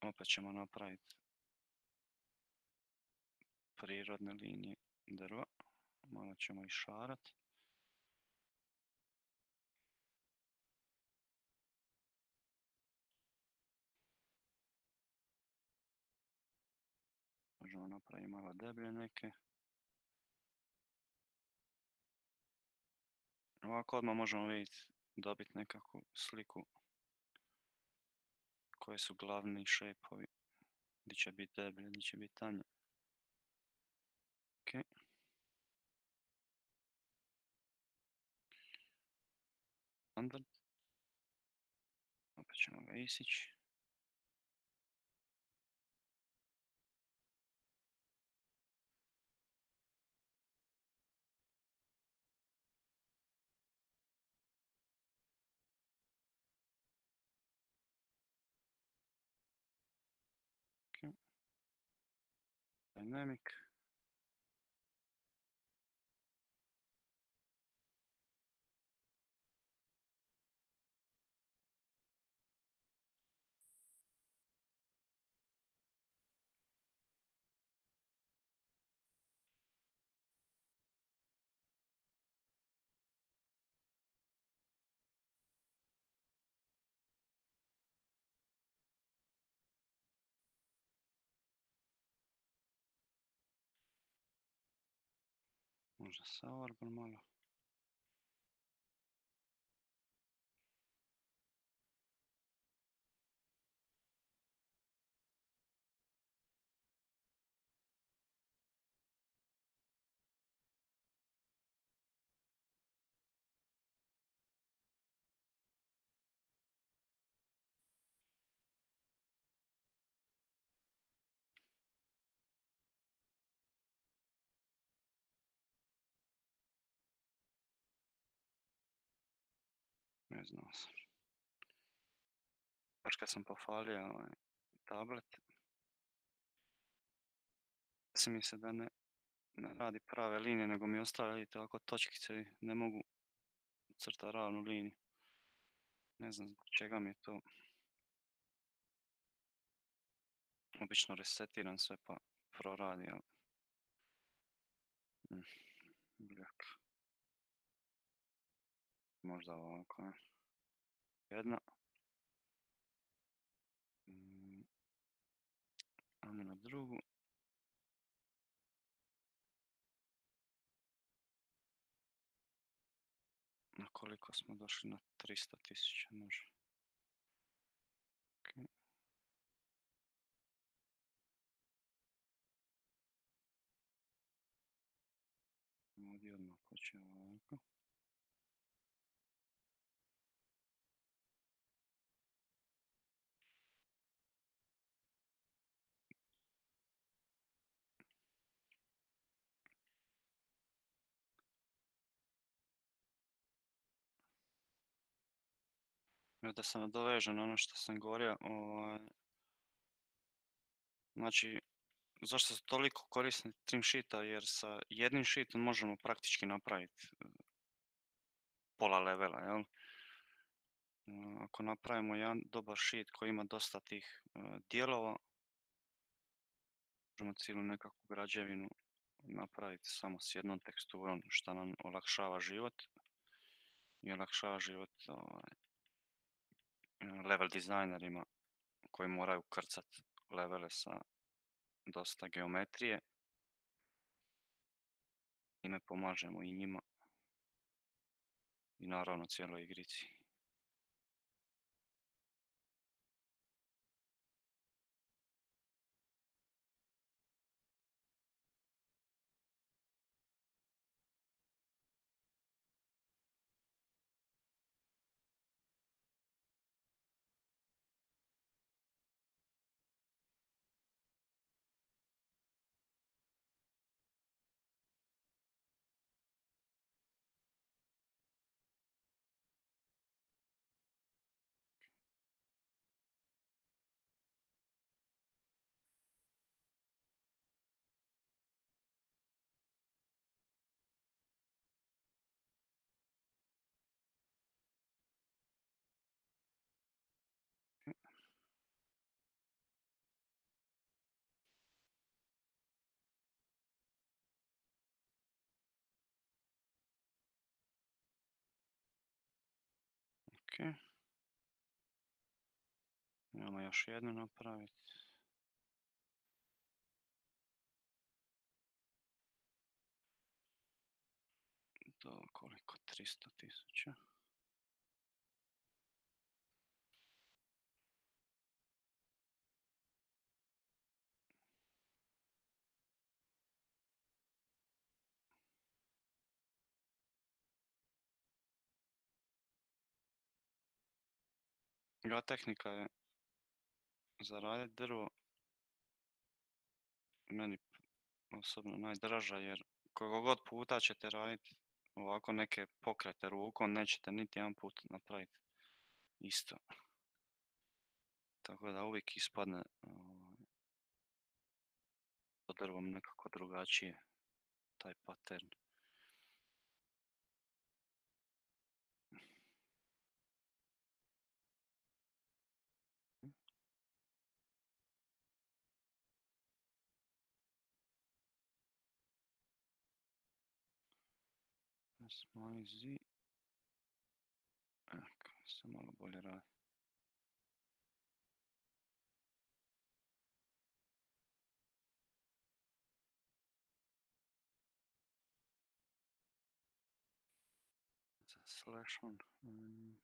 Opet ćemo napraviti prirodne linije drva. Malo ćemo išarati. Možemo napraviti malo deblje neke. Ovako odmah možemo vidjeti, dobiti nekakvu sliku koji su glavni šepovi, gdje će biti deblje, gdje će biti tanje. Ok. Standard. Opet ćemo ga isići. Dynamic. Možda Sauerborn malo. Ne znao sam. Baš kad sam pofalio ovaj tablet, se mi se da ne, ne radi prave linije, nego mi ostavlja vidite ovako točkice i ne mogu crta ravnu liniju. Ne znam zbog čega mi je to. Obično resetiram sve pa proradi, ali... Mm, bljak. Možda ovako, ne? Jedna. Mm. Ajmo na drugu. Na koliko smo došli? Na 300 tisuća može. Okay. Ovdje odmah ovako. Da se nadovežem na ono što sam govorio, ovaj, znači, zašto se toliko korisni trim sheeta? Jer sa jednim sheetom možemo praktički napraviti e, pola levela, jel? E, ako napravimo jedan dobar sheet koji ima dosta tih e, dijelova, možemo cijelu nekakvu građevinu napraviti samo s jednom teksturom što nam olakšava život i olakšava život ovaj, level dizajnerima koji moraju krcat levele sa dosta geometrije. Time pomažemo i njima i naravno cijeloj igrici. Ok. Imamo još jednu napraviti. Do koliko? 300 tisuća. Ova tehnika je za radit drvo meni osobno najdraža jer koliko god puta ćete raditi ovako neke pokrete rukom nećete niti jedan put napraviti isto. Tako da uvijek ispadne ovaj, pod drvom nekako drugačije taj pattern. Smanji zi. Eko, se malo bolje radi. Sa slashom. Mm.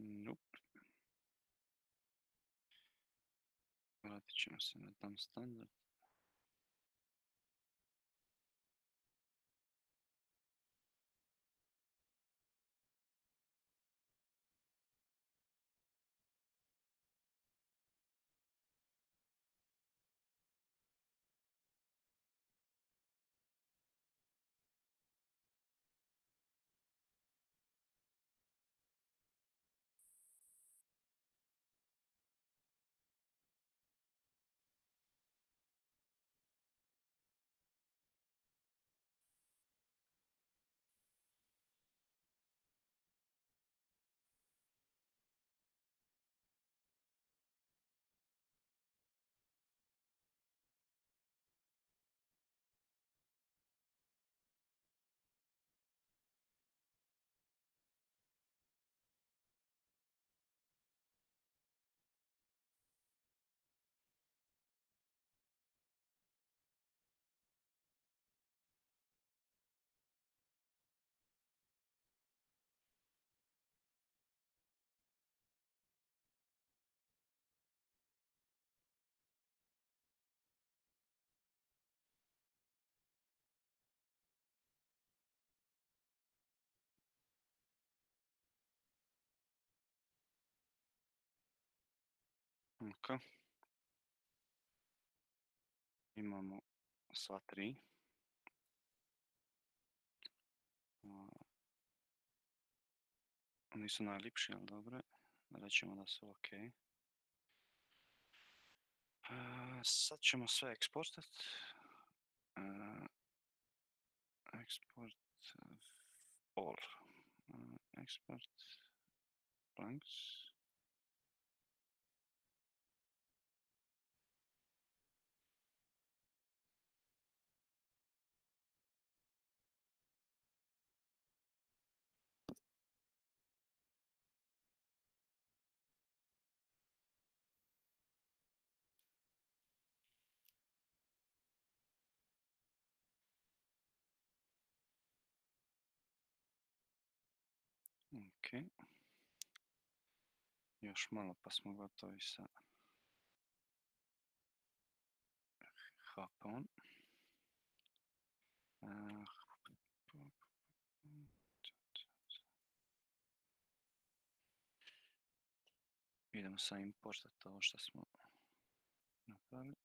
Nope. Vratit ćemo se Ok. Imamo sva tri. A, Nisu najlipši, ali dobro. Rećemo da su ok. Sad ćemo sve eksportat. Export all. E, export blanks. Još malo pa smo gotovi sa Hapon. Uh, idemo sa importat ovo što smo napravili.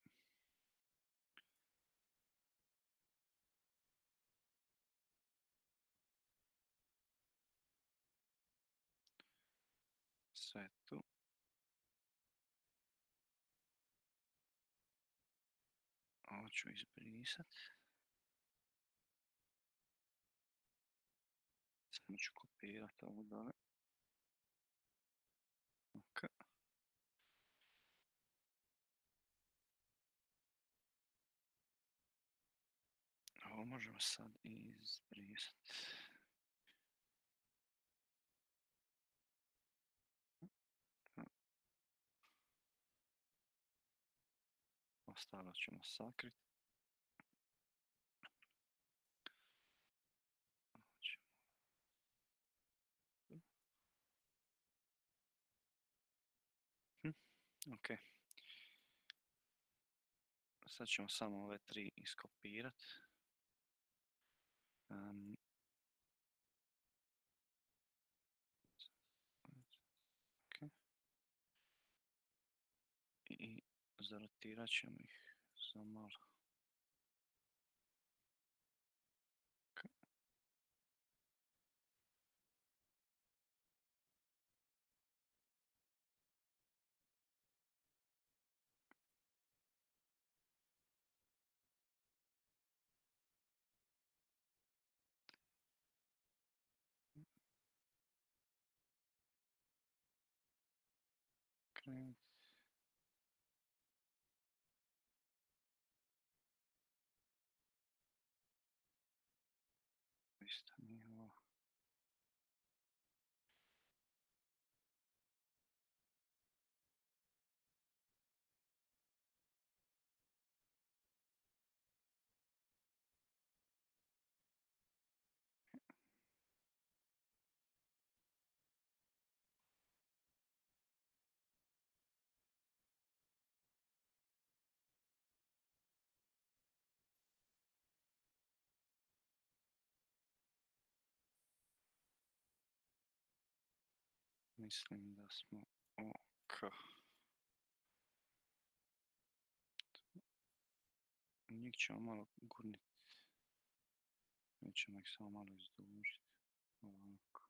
Sve je tu. Ću izbrisat. Samo ću kopirat ovo dole. Ok. Ovo možemo sad izbrisat. Ostalo ćemo sakrit. Hm, ok. Sad ćemo samo ove tri iskopirat. Um, zarotirat ćemo ih za malo. Ok. Krenut. Isto nije ovo. Mislim da smo ok. Njih ćemo malo gurnit. Mi ćemo ih samo malo izdužit. Ovako.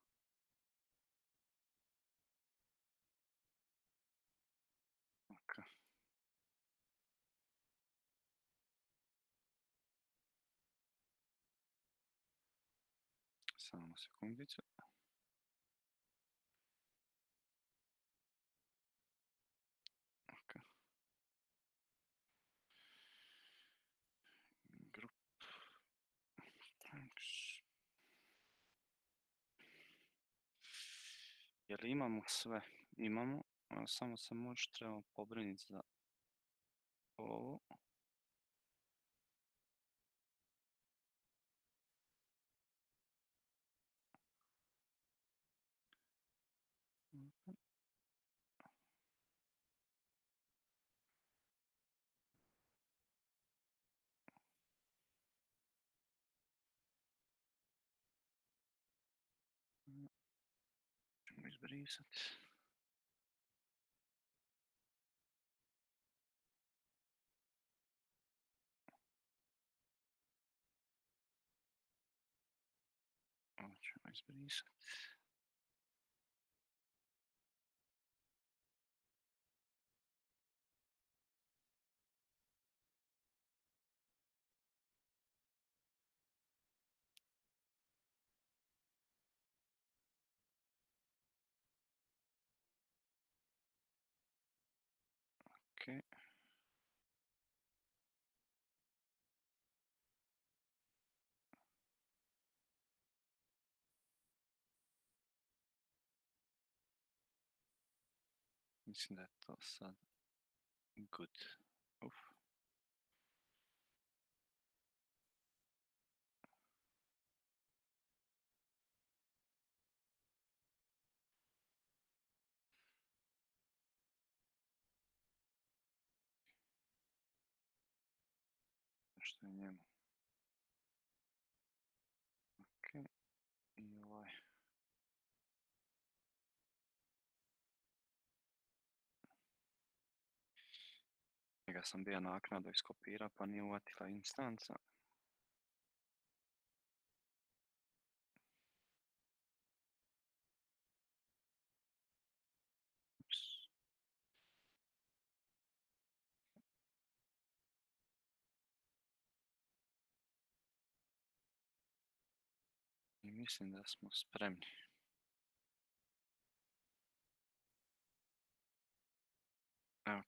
Ok. Samo sekundicu. Jel imamo sve? Imamo. Samo se možda trebamo pobriniti za ovo. Ćemo izbrisat. ćemo izbrisati. Ok. To sad good. Što je njemu? Ok. Njega sam bio naknadno iskopira pa nije uvatila instanca. I mislim da smo spremni. Evo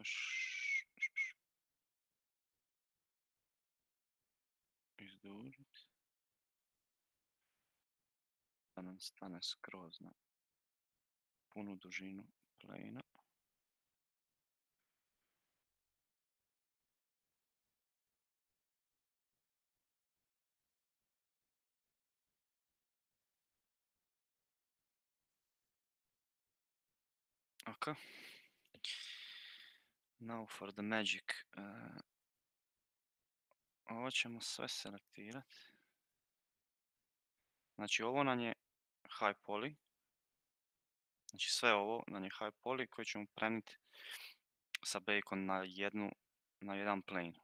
još izdužiti. Da nam stane skroz na punu dužinu plana. Okay. Now for the magic. Uh, ovo ćemo sve selektirati. Znači ovo nam je high poly. Znači sve ovo nam je high poly koji ćemo prenijeti sa bacon na jednu, na jedan plane.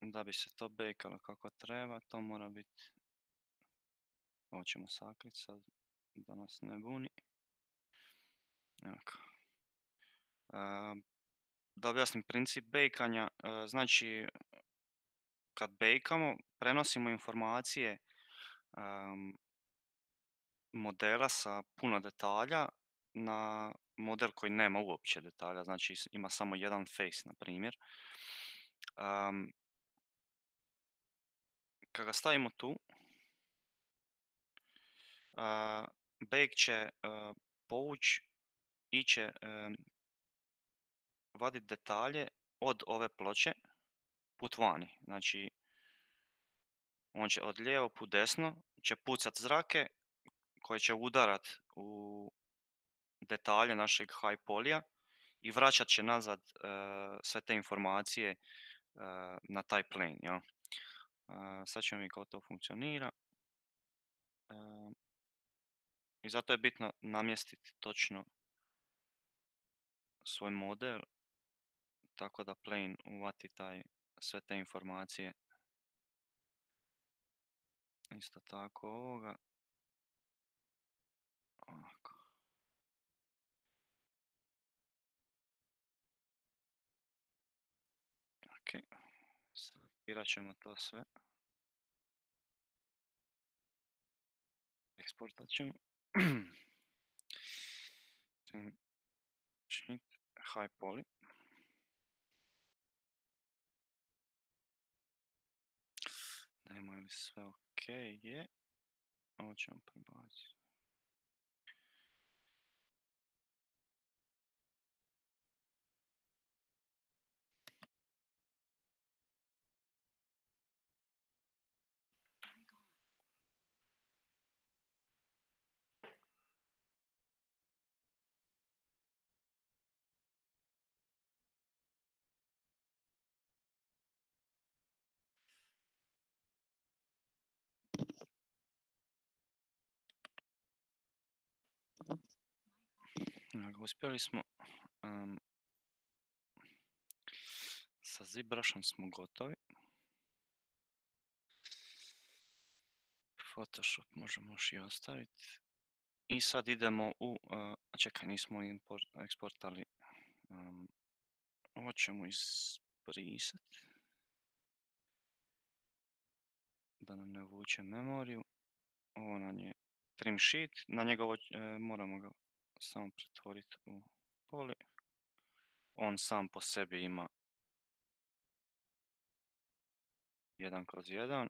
Da bi se to bakalo kako treba, to mora biti ovo ćemo sakriti sad da nas ne buni. Da objasnim princip bejkanja, e, znači kad bejkamo prenosimo informacije em, modela sa puno detalja na model koji nema uopće detalja, znači ima samo jedan face na primjer. Em, Kad ga stavimo tu, a, Bake će povući, iće vaditi detalje od ove ploče put vani. Znači, on će od lijevo put desno, će pucat zrake koje će udarat u detalje našeg high polija i vraćat će nazad e, sve te informacije e, na taj plane. Jel? E, sad ćemo vidjeti kako to funkcionira. I zato je bitno namjestiti točno svoj model tako da plane uvati taj, sve te informacije. Isto tako ovoga. Ovako. Ok. Ćemo to sve. Eksportat ćemo. <clears throat> High poly. Dajmo li sve ok je. Ovo ćemo prebaciti. Uspjeli smo. sa ZBrushom smo gotovi. Photoshop možemo još i ostaviti. I sad idemo u, uh, čekaj nismo import, eksportali, um, ovo ćemo izbrisati. Da nam ne vuče memoriju. Ovo nam je trim sheet, na njega e, moramo ga samo pretvoriti u poli. On sam po sebi ima 1 kroz 1.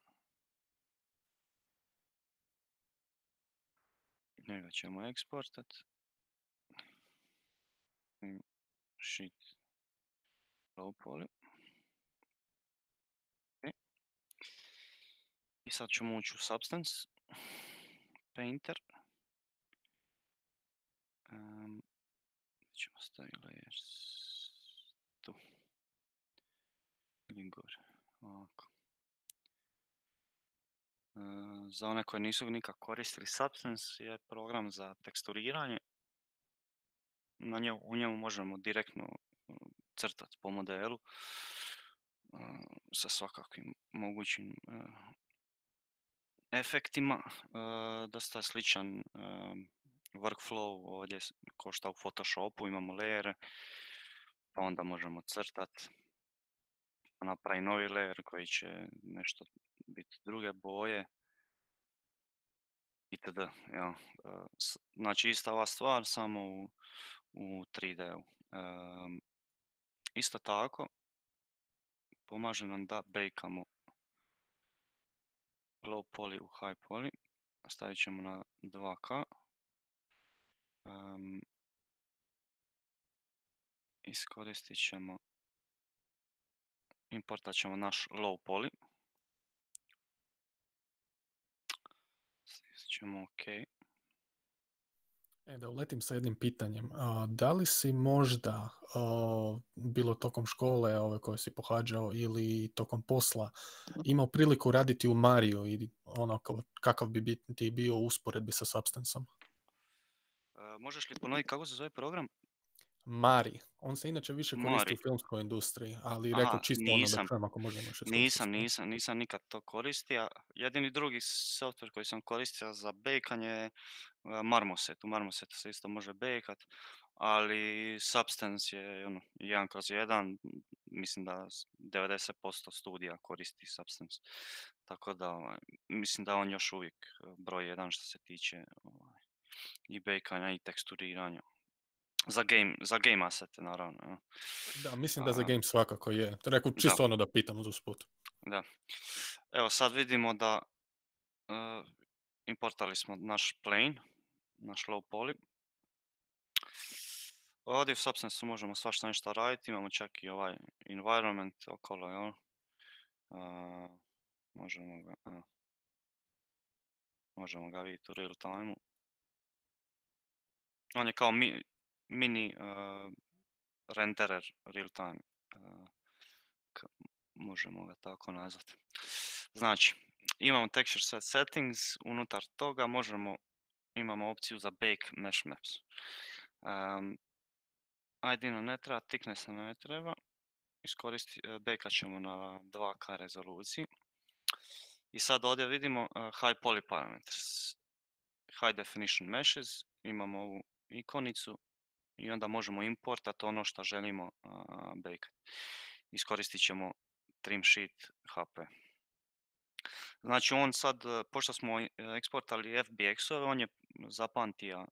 Njega ćemo eksportat. Sheet low poly. I sad ćemo ući u Substance. Painter. Um, ćemo staviti layers tu. Gore. Ovako. za one koji nisu nikak koristili Substance je program za teksturiranje. Na njemu, u njemu možemo direktno crtati po modelu sa svakakvim mogućim efektima. Dosta sličan workflow ovdje ko što u Photoshopu imamo layere, pa onda možemo crtati, napravi novi layer koji će nešto biti druge boje itd. Ja. Znači ista ova stvar samo u, u 3D-u. isto tako pomaže nam da bejkamo low poly u high poly. Stavit ćemo na 2K. Um, iskoristit ćemo, importat ćemo naš low poly. ćemo ok. E, da uletim sa jednim pitanjem. da li si možda bilo tokom škole ove koje si pohađao ili tokom posla imao priliku raditi u Mariju i ono kakav bi ti bio u usporedbi sa Substanceom? E, možeš li ponoviti kako se zove program? Mari. On se inače više koristi u filmskoj industriji, ali Aha, rekao čisto nisam, ono da čujem ako možemo što Nisam, nisam, nisam nikad to koristio. Jedini drugi software koji sam koristio za bejkanje je Marmoset. U Marmosetu se isto može bejkat, ali Substance je ono, jedan kroz jedan. Mislim da 90% studija koristi Substance. Tako da ovaj, mislim da on još uvijek broj jedan što se tiče ovaj, i bejkanja i teksturiranja. Za game, za game assete, naravno. Da, mislim da za game svakako je. Rekao čisto ono da pitam uz usput. Da. Evo sad vidimo da uh, importali smo naš plane, naš low poly. Ovdje u Substance možemo svašta nešto raditi, imamo čak i ovaj environment okolo, jel? Uh, možemo ga, uh, možemo ga vidjeti u real time On je kao mi, mini uh, renderer real time. Uh, možemo ga tako nazvati. Znači, imamo texture set settings, unutar toga možemo, imamo opciju za bake mesh maps. Um, ID ne treba, nam ne treba. Iskoristi, uh, bakat ćemo na 2K rezoluciji. I sad ovdje vidimo uh, high poly parameters. High definition meshes, imamo ovu ikonicu i onda možemo importati ono što želimo uh, Iskoristit ćemo trim sheet HP. Znači on sad, e, pošto smo e, eksportali FBX-ove, on je zapamtio e,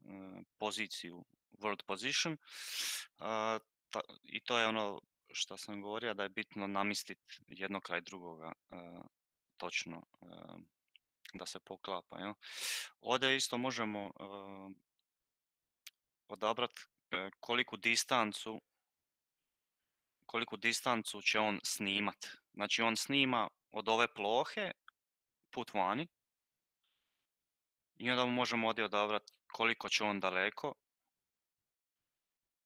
poziciju world position i to je ono što sam govorio da je bitno namistiti jedno kraj drugoga točno da se poklapa. Ovdje isto možemo odabrati E, koliku distancu koliku distancu će on snimat. Znači on snima od ove plohe put vani i onda možemo ovdje odabrati koliko će on daleko.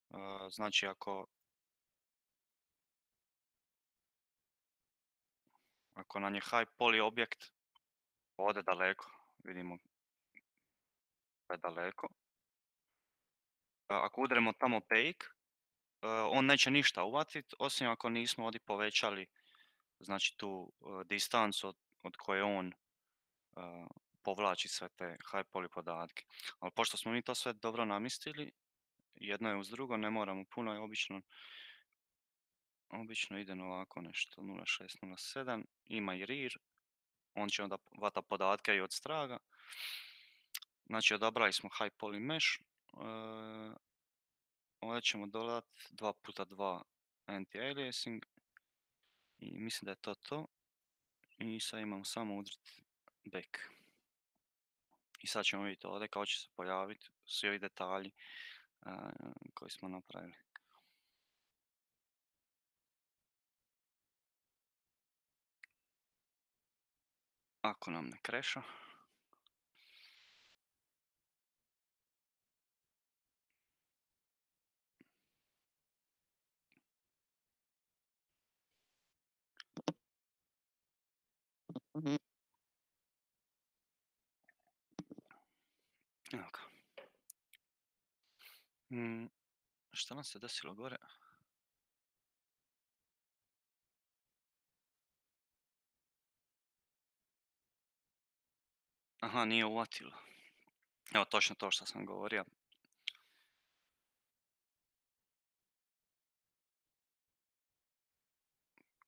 E, znači ako ako nam je high poly objekt ode daleko, vidimo da je daleko. Ako udremo tamo bake, on neće ništa uvatiti, osim ako nismo ovdje povećali znači tu distancu od, od koje on povlači sve te high poly podatke. Ali pošto smo mi to sve dobro namistili, jedno je uz drugo, ne moramo puno, je obično Obično ide ovako nešto 0607, ima i RIR, on će onda vata podatke i od straga. Znači odabrali smo high poly mesh, e, ovdje ćemo dodati 2 puta 2 anti-aliasing i mislim da je to to. I sad imamo samo udrit back. I sad ćemo vidjeti ovdje kao će se pojaviti svi ovi detalji koji smo napravili. Ako nam ne kreša. Evo ga. Mm, šta nam se desilo gore? Aha, nije uvatilo. Evo točno to što sam govorio.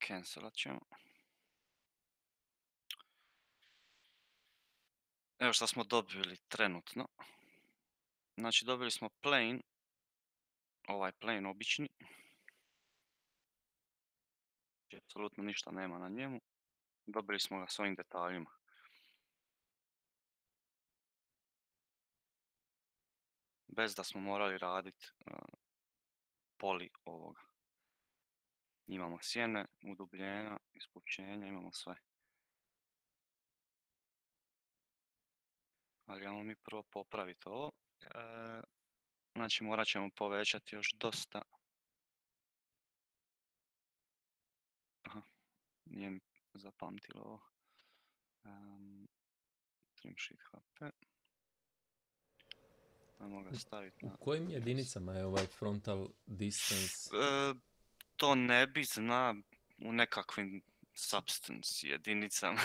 Cancelat ćemo. Evo što smo dobili trenutno. Znači dobili smo plane, ovaj plane obični. Apsolutno ništa nema na njemu. Dobili smo ga s ovim detaljima. Bez da smo morali raditi poli ovoga. Imamo sjene, udubljenja, ispućenja, imamo sve. Ali ajmo mi prvo popraviti ovo. E, znači morat ćemo povećati još dosta. Aha, nije mi zapamtilo ovo. Um, trim sheet HP. Ajmo ga staviti na... U kojim jedinicama je ovaj frontal distance? E, to ne bi zna u nekakvim substance jedinicama.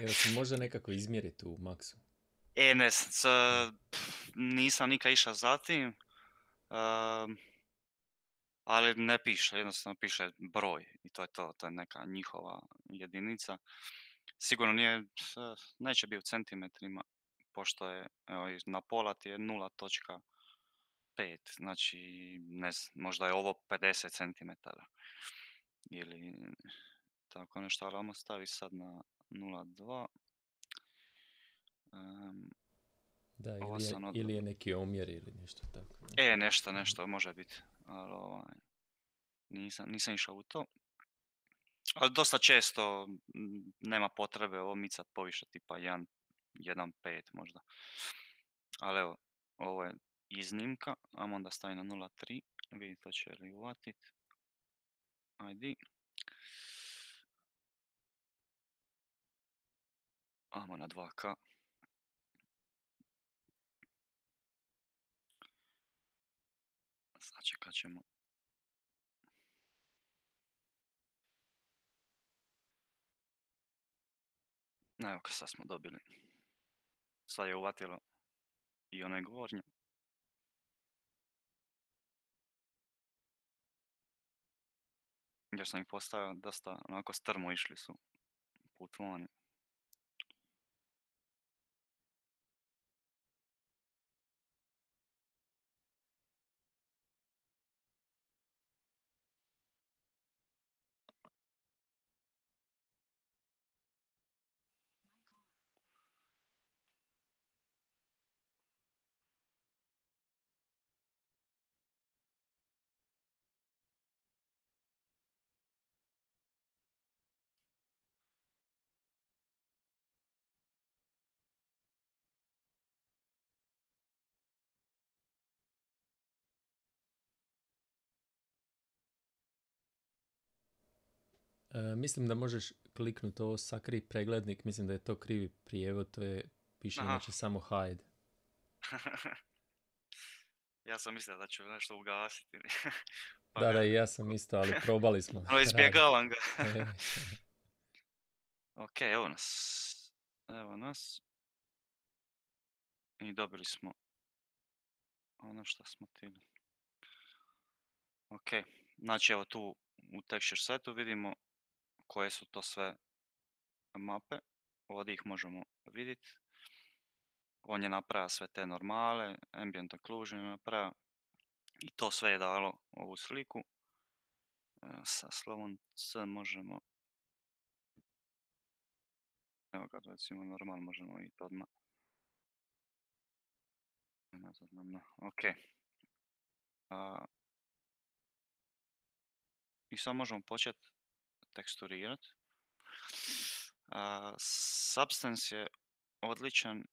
jel se, <laughs> može nekako izmjeriti u maksu? E, ne, s, nisam nikad išao za tim, ali ne piše, jednostavno piše broj i to je to, to je neka njihova jedinica. Sigurno nije, neće biti u centimetrima, pošto je, evo, na pola ti je 0.5, znači, ne možda je ovo 50 cm. Ili tako nešto, ali stavi sad na 0.2. Um, da, ili je, ili je neki omjer ili nešto tako. E, nešto, nešto, može biti. Ali ovaj, nisam, nisam išao u to. Ali dosta često nema potrebe ovo micat poviše tipa 1.5 možda. Ali evo, ovo je iznimka. Ajmo onda stavi na 0.3. Vidite će li uvatit. ID. Ajmo na 2K. Sačekat ćemo. Evo ga, sad smo dobili. Sad je uvatilo i onaj gornje. Još sam ih postavio dosta onako strmo išli su put E, mislim da možeš kliknuti ovo sakri preglednik, mislim da je to krivi prijevod, to je, piše inače samo hide. <laughs> Ja sam mislio da ću nešto ugasiti. <laughs> Pa Da, da, i ja sam isto, ali <laughs> probali smo. No, izbjegavam ga. E, ok, evo nas. Evo nas. I dobili smo ono što smo htjeli. Ok, znači evo tu u texture setu vidimo koje su to sve mape. Ovdje ih možemo vidjeti. On je napravio sve te normale, ambient occlusion je napravio. I to sve je dalo ovu sliku. E, Sa slovom C možemo... Evo ga, recimo normal možemo odmah. Nazad nam na, ok. I sad možemo početi teksturirati. A, Substance je odličan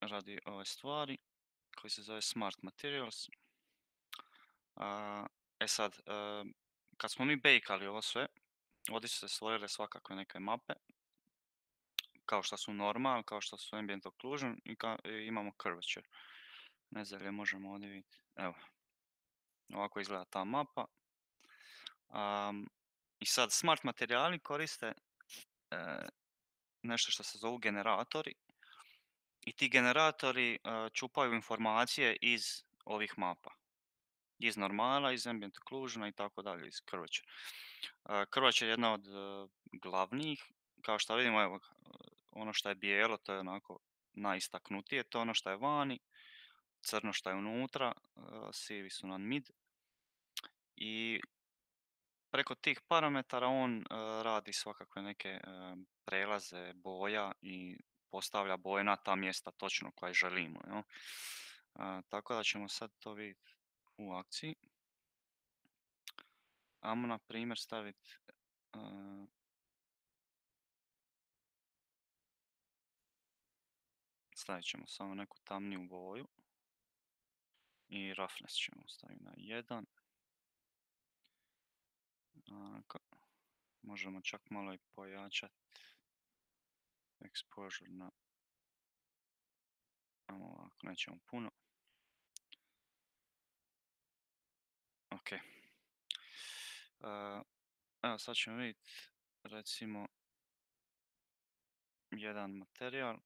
radi ove stvari koji se zove Smart Materials. A, e sad, kad smo mi bejkali ovo sve, ovdje su se stvorile svakakve neke mape, kao što su normal, kao što su ambient occlusion i ka- imamo curvature. Ne znam je možemo ovdje vidjeti. Evo, ovako izgleda ta mapa. Am, I sad smart materijali koriste e, nešto što se zovu generatori i ti generatori e, čupaju informacije iz ovih mapa. Iz normala, iz ambient occlusiona i tako dalje, iz. Uh, curvature je jedna od e, glavnijih, kao što vidimo, evo, ono što je bijelo, to je onako najistaknutije, to je ono što je vani, crno što je unutra, e, sivi su nam mid. I preko tih parametara on e, radi svakakve neke e, prelaze boja i postavlja boje na ta mjesta točno koje želimo. Jel? A, tako da ćemo sad to vidjeti u akciji. Ajmo na primjer staviti stavit ćemo samo neku tamniju boju i roughness ćemo staviti na 1. Možemo čak malo i pojačati exposure na Ajmo ovako, nećemo puno. Ok. Evo sad ćemo vidjeti recimo jedan materijal.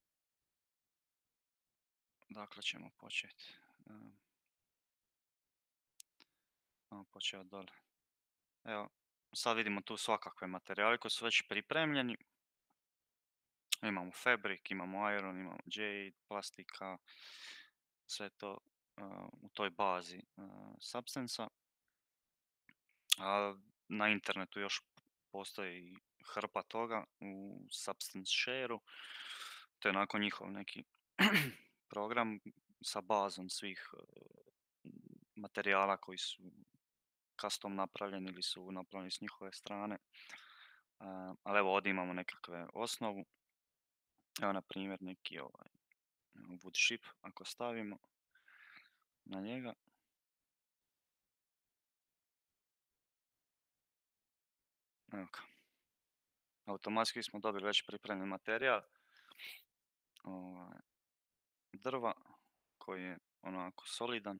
Dakle ćemo početi. Ajmo početi od dole. Evo, sad vidimo tu svakakve materijale koji su već pripremljeni. Imamo fabric, imamo iron, imamo jade, plastika, sve to uh, u toj bazi uh, substanca. A na internetu još postoji hrpa toga u Substance Share-u. To je onako njihov neki <clears throat> program sa bazom svih uh, materijala koji su custom napravljeni ili su napravljeni s njihove strane. Uh, ali evo ovdje imamo nekakve osnovu. Evo na primjer neki ovaj wood chip ako stavimo na njega. Evo ga. Automatski smo dobili već pripremljen materijal. Ovaj, drva koji je onako solidan.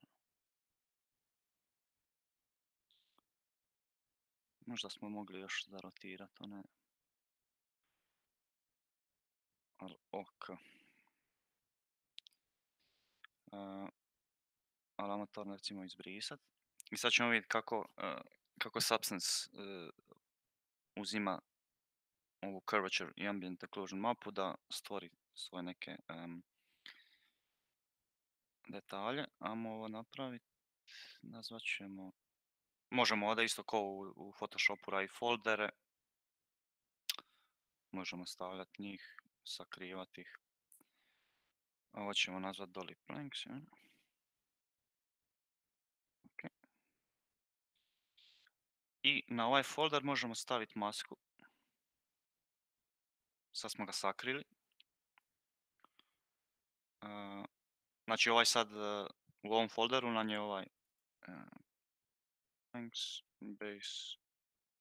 Možda smo mogli još zarotirati one. Ali ok. Uh, ali ajmo to recimo izbrisat. I sad ćemo vidjeti kako, uh, kako Substance uh, uzima ovu curvature i ambient occlusion mapu da stvori svoje neke detalje. Ajmo ovo napraviti. Nazvat ćemo... Možemo ovdje isto kao u, u Photoshopu raditi foldere. Možemo stavljati njih, sakrivati ih. Ovo ćemo nazvat Dolly Planks. Ja? Okay. I na ovaj folder možemo staviti masku. Sad smo ga sakrili. Uh, znači ovaj sad uh, u ovom folderu nam je ovaj Thanks base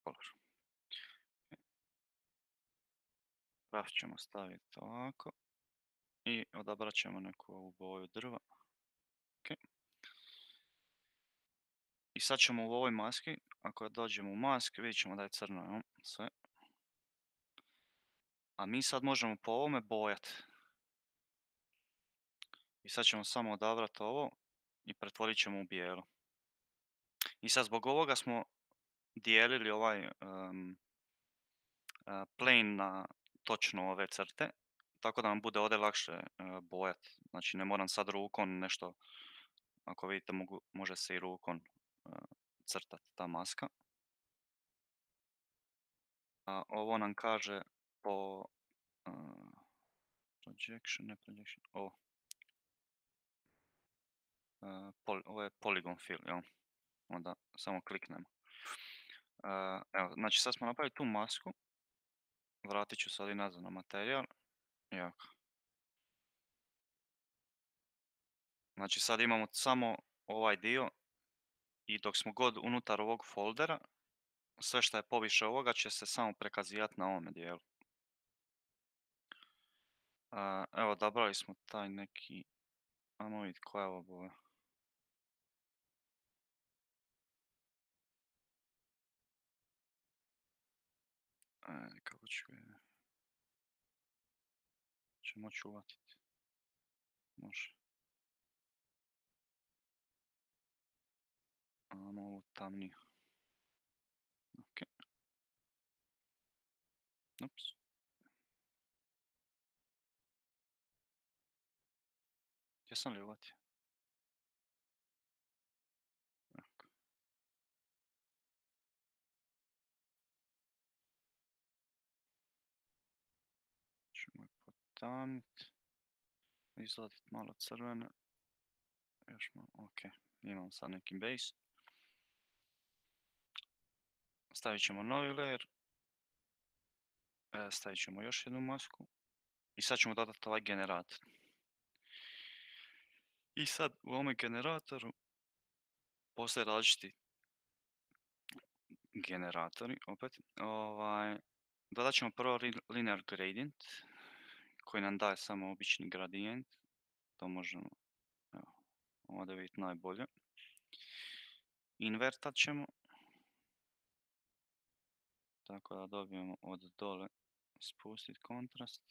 color. Graf ćemo staviti ovako i odabrat ćemo neku ovu boju drva. Okay. I sad ćemo u ovoj maski, ako dođemo u mask, vidjet ćemo da je crno? Sve. A mi sad možemo po ovome bojat. I sad ćemo samo odabrati ovo i pretvorit ćemo u bijelo. I sad zbog ovoga smo dijelili ovaj um, plane na točno ove crte, tako da nam bude ovdje lakše uh, bojat. Znači ne moram sad rukom nešto, ako vidite mogu, može se i rukom uh, crtat ta maska. A ovo nam kaže po uh, projection, ne projection, ovo. Uh, pol, ovo je polygon fill, jel? Onda samo kliknemo. Evo, znači sad smo napravili tu masku. Vratit ću sad i nazad na materijal. Jako. Znači sad imamo samo ovaj dio i dok smo god unutar ovog foldera, sve što je poviše ovoga će se samo prekazivati na ovome dijelu. Evo, odabrali smo taj neki, vidjeti koja je ova boja. E, kako ću je... Će moći uvatiti. Može. Ajmo ovo tamnije. Ok. Ups. Jesam li uvatio? Tako. Ćemo je potamnit. Izvadit malo crvene. Još malo, ok. Imamo sad neki base. Stavit ćemo novi layer. E, stavit ćemo još jednu masku. I sad ćemo dodati ovaj generator. I sad u ovome generatoru postoje različiti generatori, opet. Ovaj, dodat ćemo prvo linear gradient, koji nam daje samo obični gradijent. To možemo evo, ovdje vidjeti najbolje. Invertat ćemo. Tako da dobijemo od dole spustit kontrast.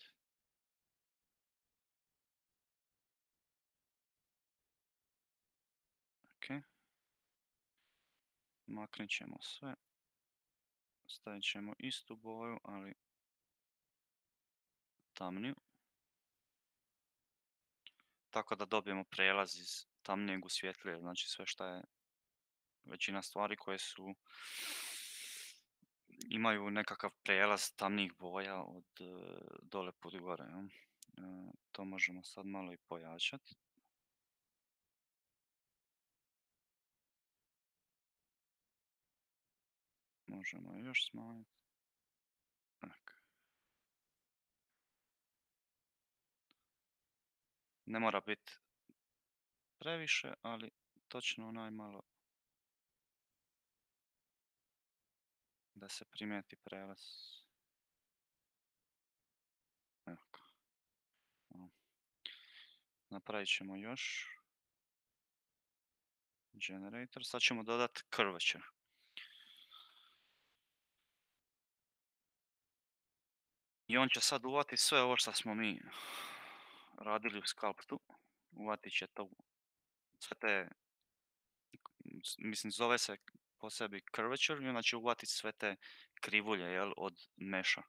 Ok. Maknut ćemo sve. Stavit ćemo istu boju, ali tamniju. Tako da dobijemo prelaz iz tamnijeg u svjetlije, znači sve što je većina stvari koje su imaju nekakav prijelaz tamnijih boja od dole pod gore. Ja. To možemo sad malo i pojačati. Možemo još smanjiti. Ne mora biti previše, ali točno onaj malo da se primijeti prelaz. Evo Napravit ćemo još generator. Sad ćemo dodati curvature. I on će sad uvati sve ovo što smo mi radili u sculptu. Će to sve te, mislim zove se po sebi curvature će uvatiti sve te krivulje jel, od meša.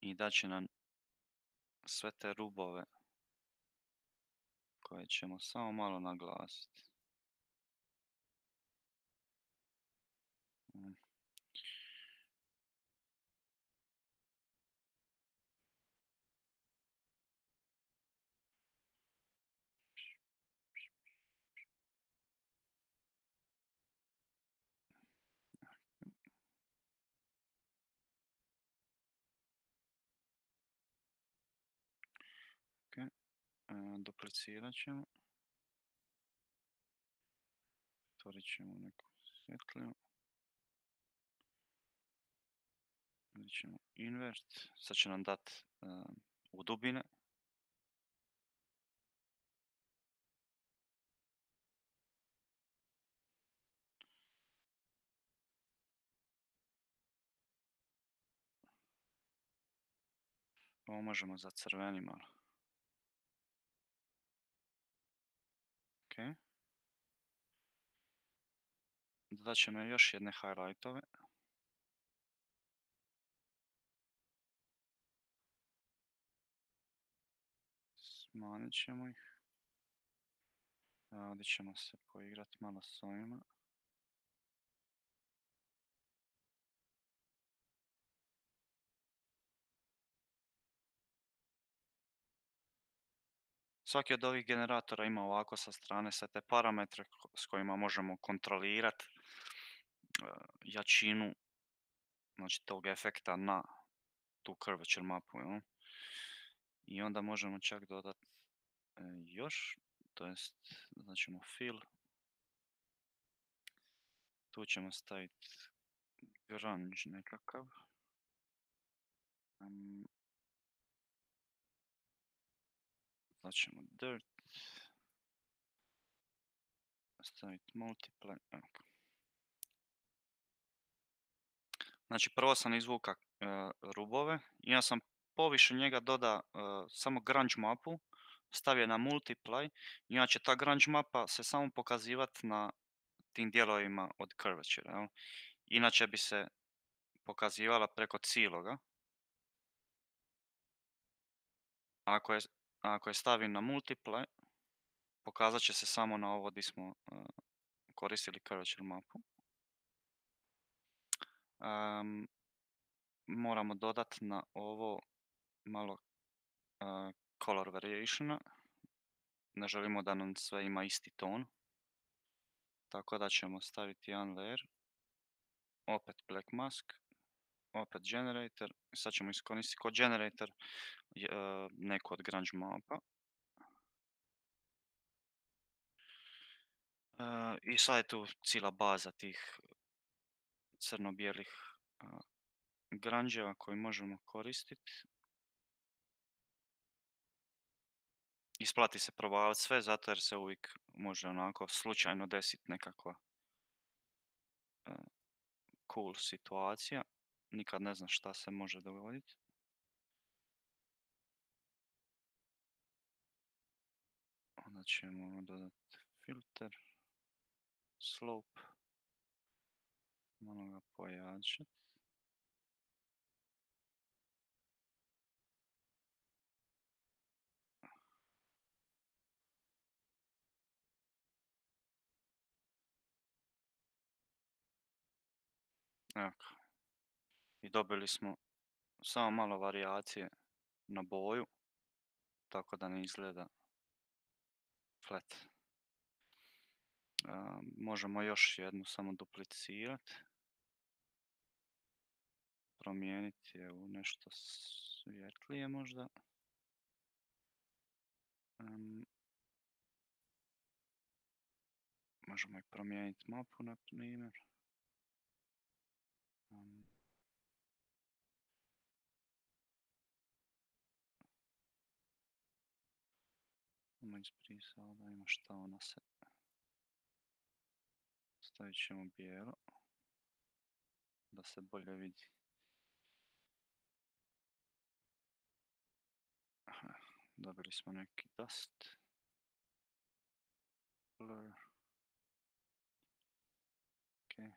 I daće nam sve te rubove koje ćemo samo malo naglasiti. E, Duplicirat ćemo. Otvorit ćemo neku svjetlju. Vidjet ćemo invert. Sad će nam dat e, u dubine. Ovo možemo zacrveni malo. Ok. Dodat ćemo još jedne highlightove. Smanjit ćemo ih. Ovdje ćemo se poigrati malo s ovima. Svaki od ovih generatora ima ovako sa strane sve te parametre s kojima možemo kontrolirati e, jačinu znači tog efekta na tu curvature mapu. Jel? I onda možemo čak dodati e, još, to jest znači ćemo fill. Tu ćemo staviti grunge nekakav. Ćemo dirt. Staviti multiply. Znači prvo sam izvuka rubove i ja sam poviše njega doda samo grunge mapu, stavio na multiply, inače ta grunge mapa se samo pokazivati na tim dijelovima od curvature. Inače bi se pokazivala preko cijeloga. Ako je ako je stavim na multiply, pokazat će se samo na ovo gdje smo uh, koristili curvature mapu. Um, moramo dodati na ovo malo uh, color variationa. Ne želimo da nam sve ima isti ton. Tako da ćemo staviti jedan layer. Opet black mask. Opet generator. Sad ćemo iskoristiti kod generator E, neku od grunge mapa. E, I sad je tu cijela baza tih crno-bijelih e, granđeva koji možemo koristiti. Isplati se probavati sve zato jer se uvijek može onako slučajno desiti nekakva cool situacija. Nikad ne znam šta se može dogoditi. onda ćemo dodati filter, slope, malo ga pojačati. Evo I dobili smo samo malo varijacije na boju, tako da ne izgleda flat. možemo još jednu samo duplicirati. Promijeniti je u nešto svjetlije možda. možemo i promijeniti mapu na primjer. Samo izbrisao da ima šta ona se... Stavit ćemo bijelo. Da se bolje vidi. dobili smo neki dust. Blur. Okay.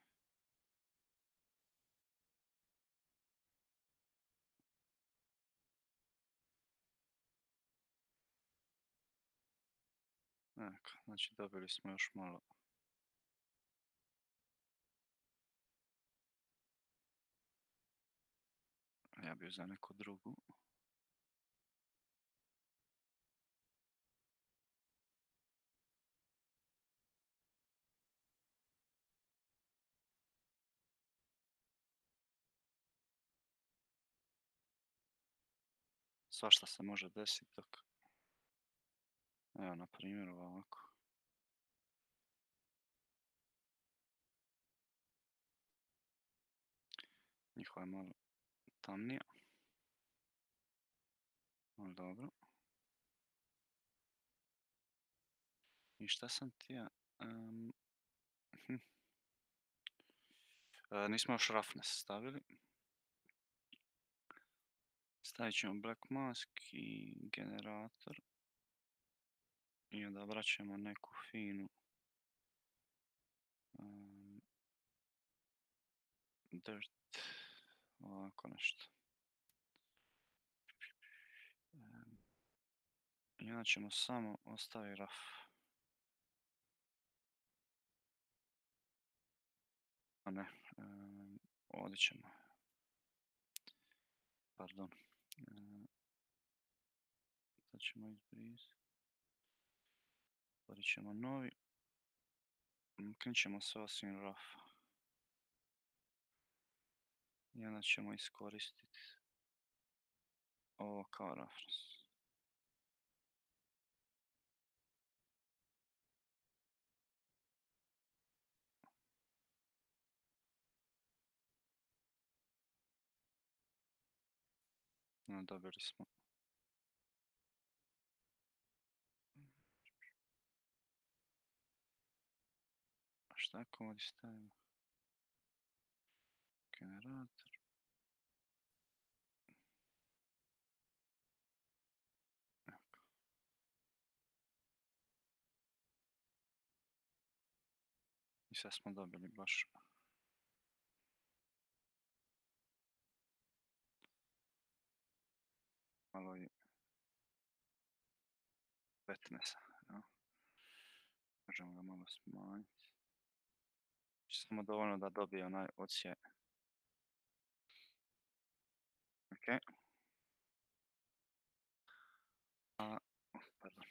Znači dobili smo još malo ja bi za neku drugu. Svašta se može desiti dok Evo, na primjer ovako. Njihova je malo tamnija. Ali dobro. I šta sam tija? Um, nismo još roughness stavili. Stavit ćemo black mask i generator. I odabrat ćemo neku finu um, dirt, ovako nešto. Um, I onda ćemo samo ostaviti raf. A ne, um, ovdje ćemo. Pardon. Sad ćemo izbrisati. Otvorit ćemo novi. Maknut ćemo sve osim rafa. I onda ćemo iskoristiti ovo kao reference. No, dobili smo. A šta ako ovdje stavimo? Generator. I sad smo dobili baš malo i wetnessa, jel? Možemo ga malo smanjiti. Samo dovoljno da dobije onaj odsje. Ok. A, pardon.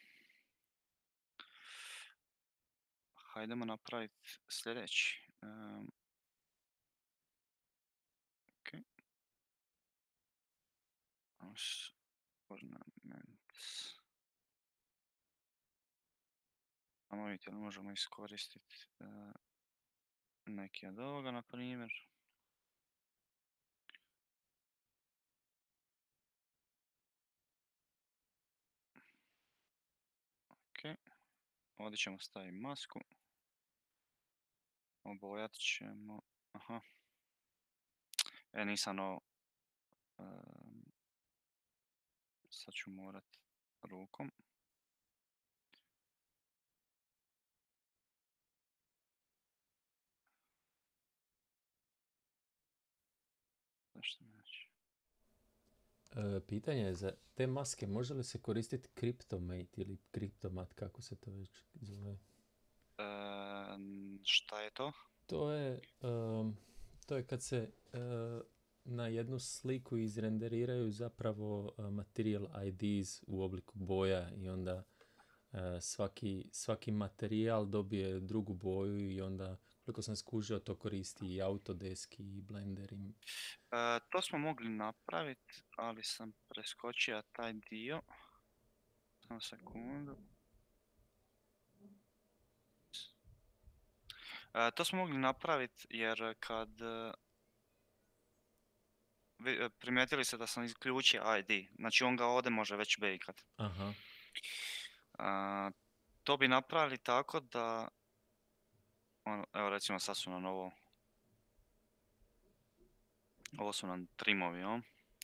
Hajdemo napraviti sljedeći. Um, ok. Ornaments. Samo vidite možemo iskoristiti uh, neki od ovoga, na primjer. Ok. Ovdje ćemo staviti masku. Obojat ćemo... Aha. E, nisam ovo... sad ću morat rukom. Zašto mi neće? E, pitanje je za te maske, može li se koristiti Cryptomate ili Cryptomat, kako se to već zove? Em, šta je to? To je, em, to je kad se e, na jednu sliku izrenderiraju zapravo e, material IDs u obliku boja i onda e, svaki, svaki materijal dobije drugu boju i onda koliko sam skužio to koristi i Autodesk i Blender i E, to smo mogli napraviti, ali sam preskočio taj dio. Samo sekundu. E, to smo mogli napraviti jer kad e, e, primijetili ste da sam isključio ID, znači on ga ovdje može već bejkat. Aha, A, to bi napravili tako da, ono, evo recimo sad su nam ovo, ovo su nam trimovi, jel,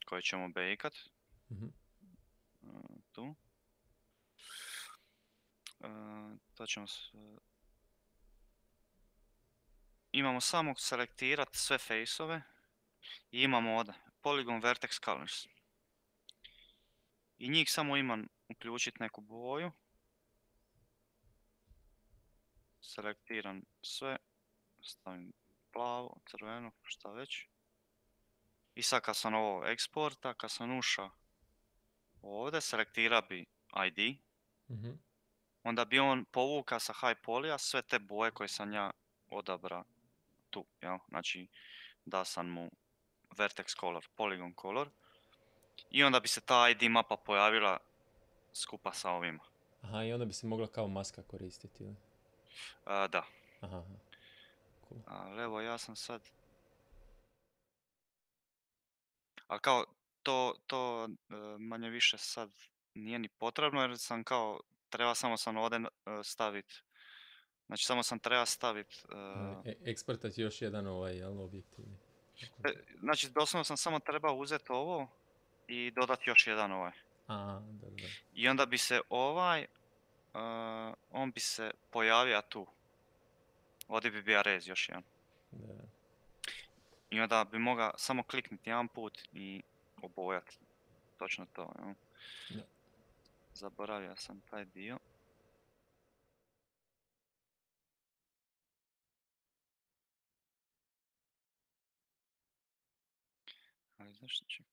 koje ćemo bejkat, mhm, e, tu. E, ćemo s, imamo samo selektirat sve faceove i imamo ovdje polygon vertex colors. I njih samo imam uključiti neku boju. Selektiram sve, stavim plavo, crveno, šta već. I sad kad sam ovo eksporta, kad sam ušao ovdje, selektira bi ID, mhm. onda bi on povuka sa high polya sve te boje koje sam ja odabra tu, jel? Znači, da sam mu vertex color, polygon color. I onda bi se ta ID mapa pojavila skupa sa ovima. Aha, i onda bi se mogla kao maska koristiti, ili? A, da, Aha. Cool. ali evo ja sam sad... Ali kao, to, to e, manje više sad nije ni potrebno jer sam kao, treba samo sam ovdje staviti, znači samo sam treba staviti, A, e- još jedan ovaj, jel, objektivni. znači doslovno sam samo trebao uzeti ovo i dodati još jedan ovaj. A, dobro. I onda bi se ovaj, uh, on bi se pojavio tu. Ovdje bi bio rez još jedan. Da. I onda bi mogao samo kliknuti jedan put i obojati. Točno to, jel? Da. Zaboravio sam taj dio. Ali zašto čekaj?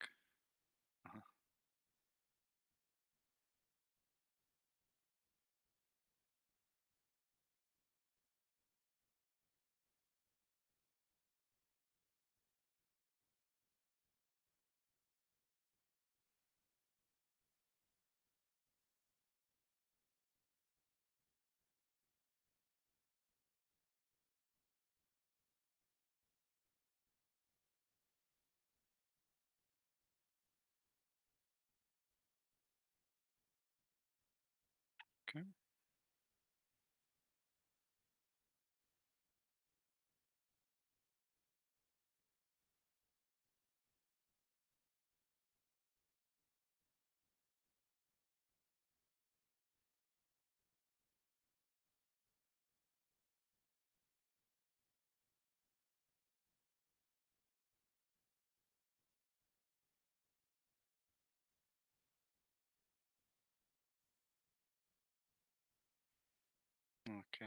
Ok.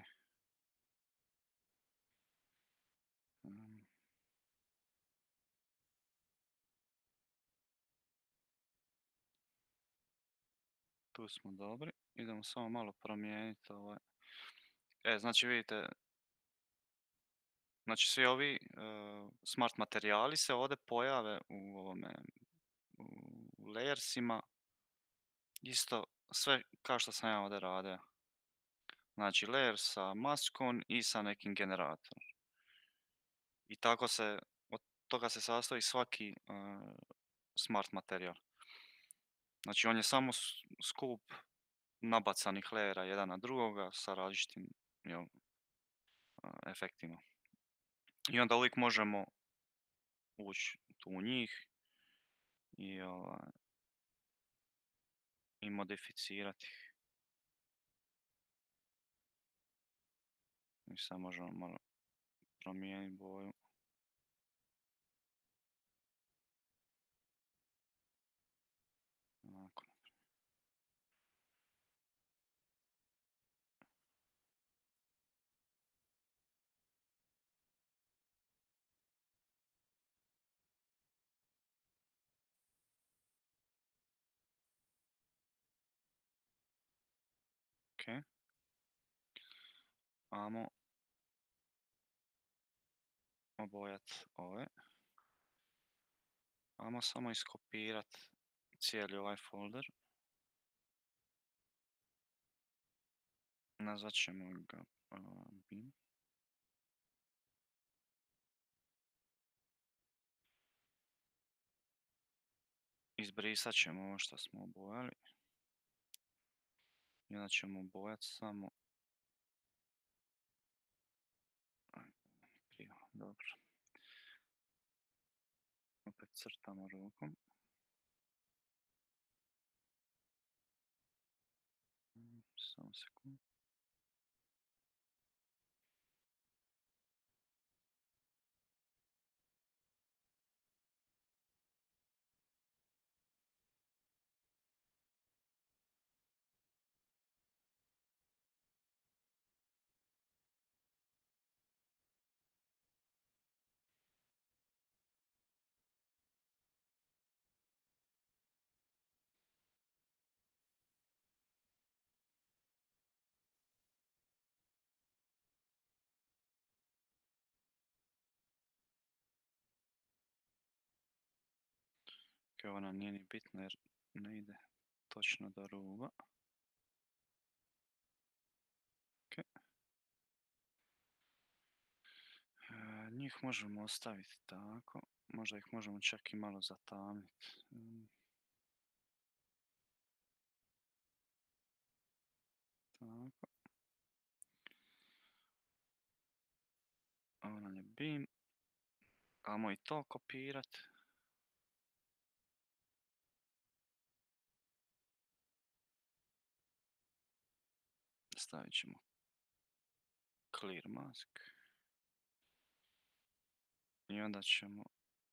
Mm. Tu smo dobri. Idemo samo malo promijeniti ovaj. E, znači vidite, znači svi ovi e, smart materijali se ovdje pojave u ovome, u layersima. Isto sve kao što sam ja ovdje radio. Znači layer sa maskom i sa nekim generatorom. I tako se, od toga se sastoji svaki e, smart materijal. Znači on je samo skup nabacanih layera jedan na drugoga sa različitim jel, a, efektima. I onda uvijek možemo ući tu u njih i, ovaj, i modificirati ih. I sad možemo malo promijeniti boju. Ovako. Ok. Amo obojat ove. Amo samo iskopirat cijeli ovaj folder. Nazvat ćemo ga a, bin. Izbrisat ćemo ovo što smo obojali. I onda ćemo obojat samo... Krivo, dobro. Opet crtamo rukom. Ok, ovo nam nije ni bitno jer ne ide točno do ruba. E, njih možemo ostaviti tako. Možda ih možemo čak i malo zatamniti. Mm. Tako. Ovo nam je beam. Amo i to kopirat. Stavit ćemo clear mask. I onda ćemo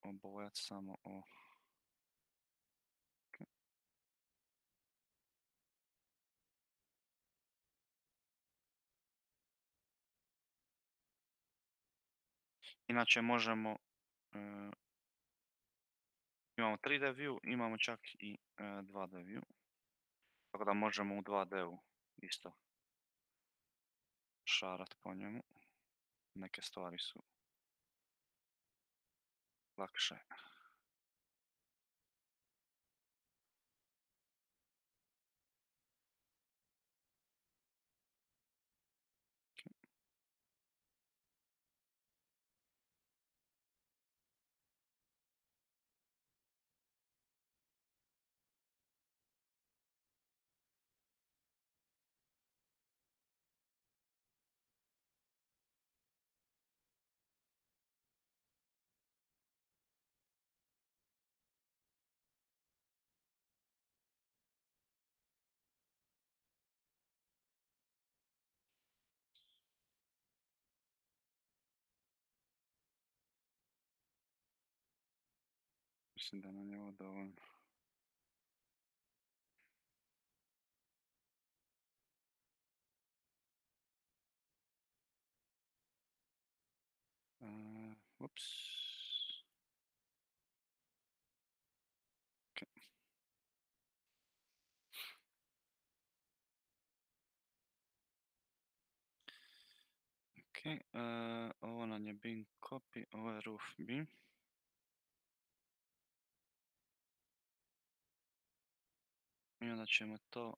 obojati samo o Ok. Inače možemo, e, imamo 3D view, imamo čak i e, 2D view. Tako da možemo u 2D-u isto šarat po njemu. Neke stvari su lakše. Mislim da nam je ovo dovoljno. Uh, ups. Ok. Ok, uh, ovo nam je bin copy, ovo je roof bin. I onda ćemo to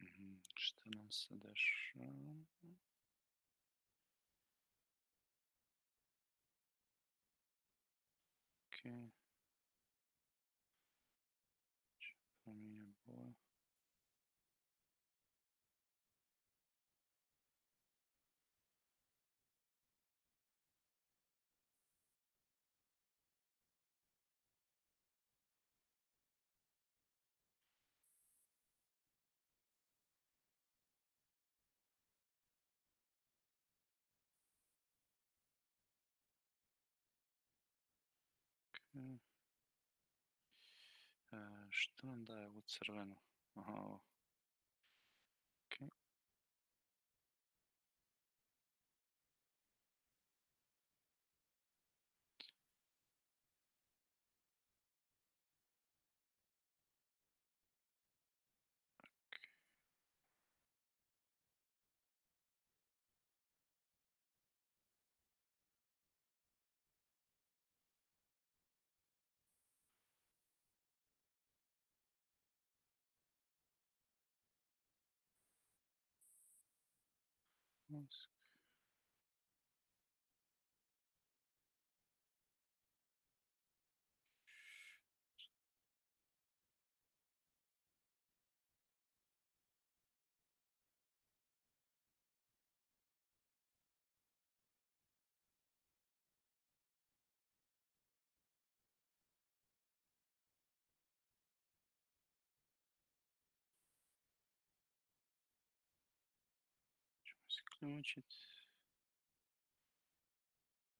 Mhm, Što nam se dešava? Ok. Promijenjam boju. Ok. E, što nam daje ovu Mask.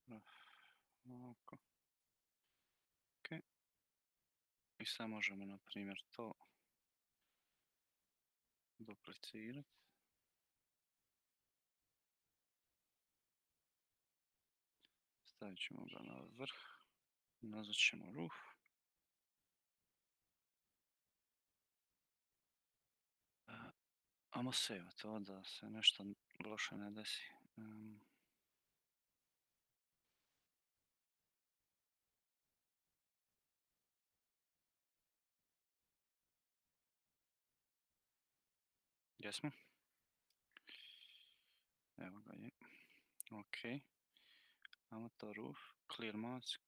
Raf, Ovako. Ok. I sad možemo, na primjer, to duplicirat. Stavit ćemo ga na vrh. Nazvat ćemo roof. Amo save to da se nešto loše ne desi. Em, Jesmo? Evo ga je. Ok. Ajmo to roof. Clear mask.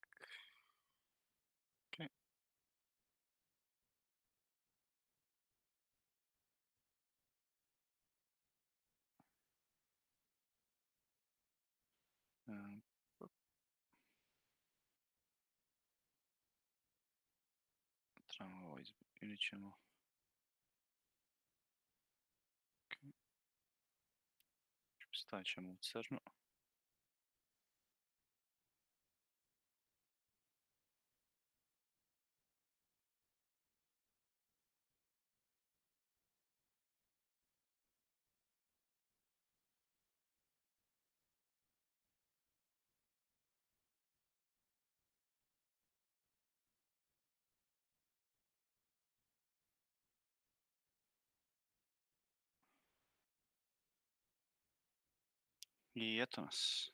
E, Trebamo ovo izb... ili ćemo... Ok. Stavit ćemo I eto nas.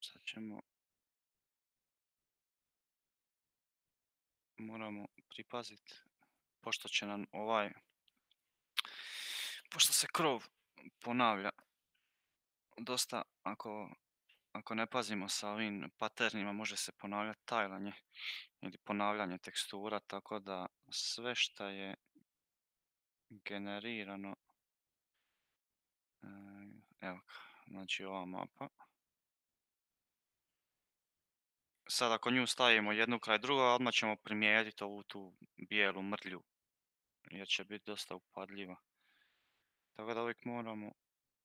Sad ćemo... Moramo pripaziti, pošto će nam ovaj... Pošto se krov ponavlja dosta, ako, ako ne pazimo sa ovim paternima, može se ponavljati tajlanje ili ponavljanje tekstura, tako da sve šta je generirano, evo ga, znači ova mapa. Sad ako nju stavimo jednu kraj druga, odmah ćemo primijetiti ovu tu bijelu mrlju, jer će biti dosta upadljiva. Tako da uvijek moramo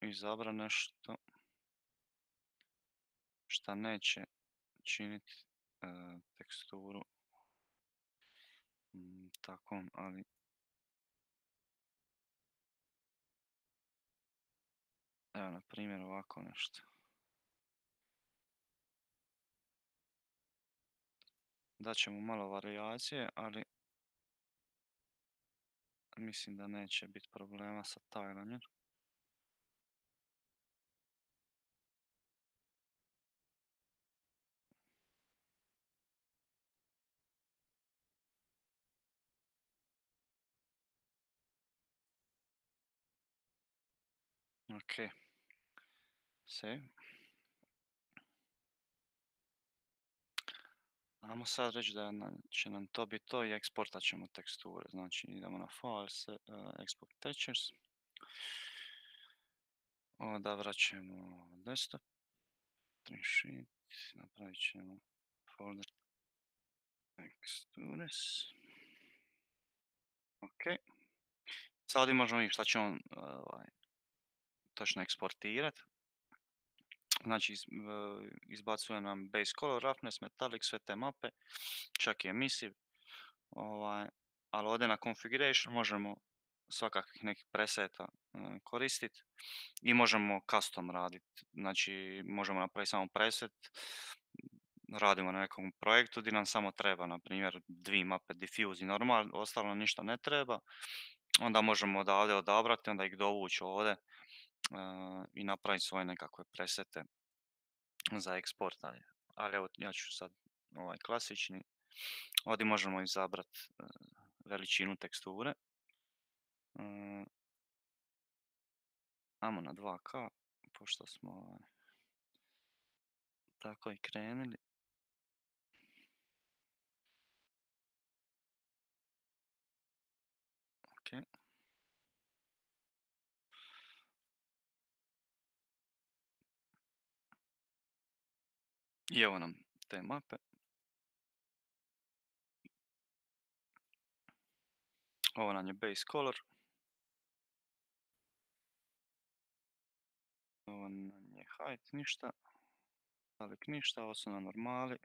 izabrati nešto šta neće činiti teksturu ali Evo, na primjer ovako nešto. Daćemo malo varijacije, ali mislim da neće biti problema sa tajlanjem. Ok. Save. Ajmo sad reći da će nam to biti to i eksportat ćemo teksture. Znači idemo na files, uh, export textures. Odabrat ćemo desktop, trim sheet, napravit ćemo folder textures. Ok. Sad možemo vidjeti šta će on točno eksportirati. Znači izbacuje nam base color, roughness, metallic, sve te mape, čak i emissive. Ovaj, ali ovdje na configuration možemo svakakvih nekih preseta koristiti i možemo custom raditi. Znači možemo napraviti samo preset, radimo na nekom projektu gdje nam samo treba, na primjer, dvije mape diffuse i normal, ostalo ništa ne treba. Onda možemo odavde odabrati, onda ih dovući ovdje i napraviti svoje nekakve presete za eksport. Ali, ali evo, ja ću sad ovaj klasični. Ovdje možemo izabrati veličinu teksture. Amo na 2K, pošto smo tako i krenuli. Ok. Evo nam te mape. Ovo nam je base color. Ovo nam je height, ništa. Velik ništa, ovo su nam normali.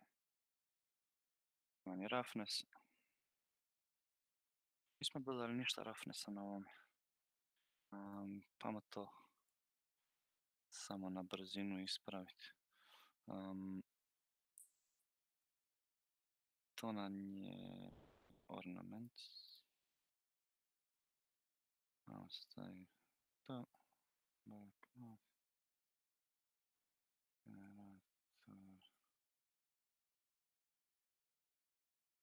Ovo nam je roughness. Nismo dodali ništa roughnessa na ovom. Um, pa to samo na brzinu ispraviti. To nam je ornament. Ajmo staviti to. Background. Generator.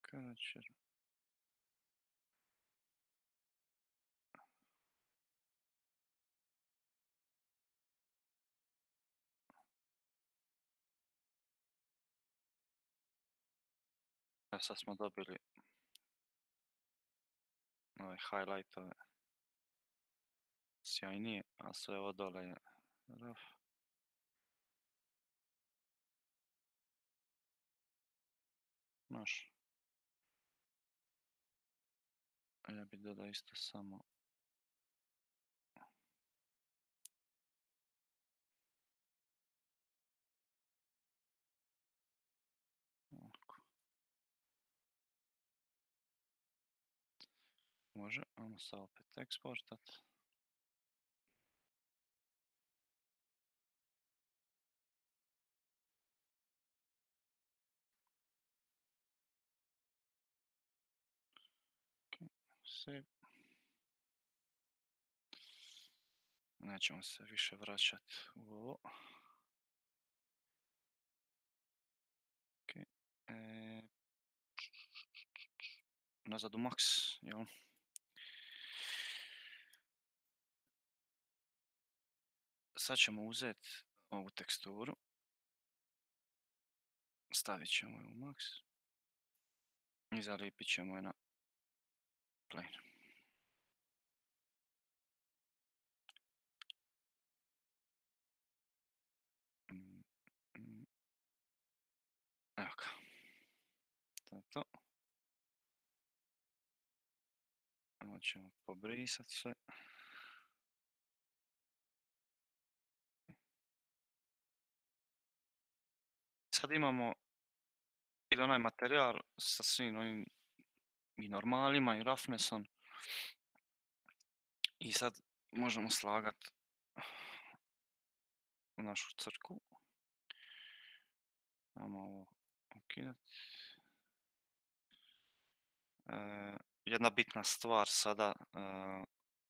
Capture. Evo sad smo dobili ove highlightove. sjajnije, a sve ovo dole je raf. Znaš. Ja bi dodao isto samo Može, ajmo sad opet eksportat. Nećemo se više vraćati u ovo. E... Nazad u max, jel? Sad ćemo uzeti ovu teksturu. Stavit ćemo je u max. I zalipit ćemo je na plane. Evo ćemo pobrisat sve. Sad imamo ili onaj materijal sa svim ovim i normalima i roughnessom. I sad možemo slagat u našu crku. Ajmo ovo ukidat. E, jedna bitna stvar sada, e,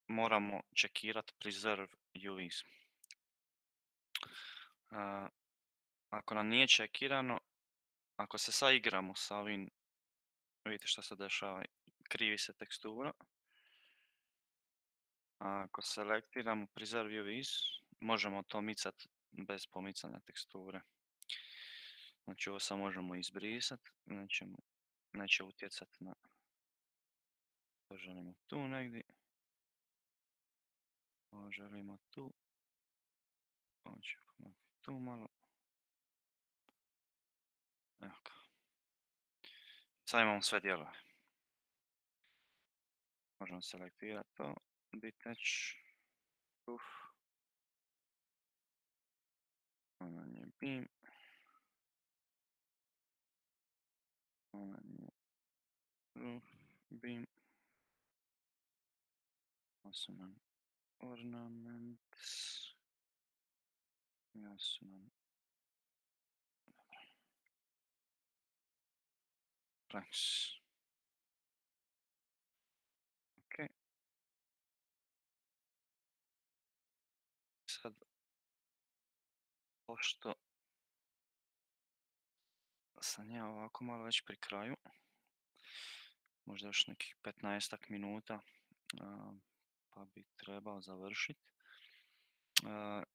moramo čekirat preserve UVs. Ako nam nije čekirano, ako se sad igramo sa ovim, vidite što se dešava, krivi se tekstura. Ako selektiramo preserve UVs, možemo to micat bez pomicanja teksture. Znači ovo sad možemo izbrisat, nećemo, neće utjecat na... To želimo tu negdje. Ovo želimo tu. Ovo ćemo tu malo. Evo. Sad imamo sve dijelove. Možemo selektirati to, detach, roof. Onaj je beam. Onaj je roof, beam. Ovo su nam ornaments. Ja su nam planks. Ok. Sad, pošto sam ja ovako malo već pri kraju, možda još nekih 15 minuta, pa bi trebao završiti.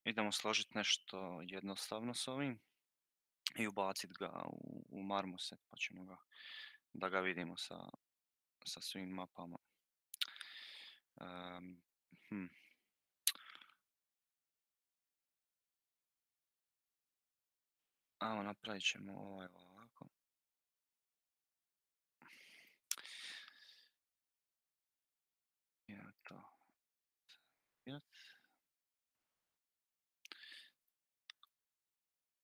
Idemo složiti nešto jednostavno s ovim i ubaciti ga u, u Marmoset, pa ćemo ga, da ga vidimo sa, sa svim mapama. Um, hm. Ajmo, napravit ćemo ovaj ovako. Ja to.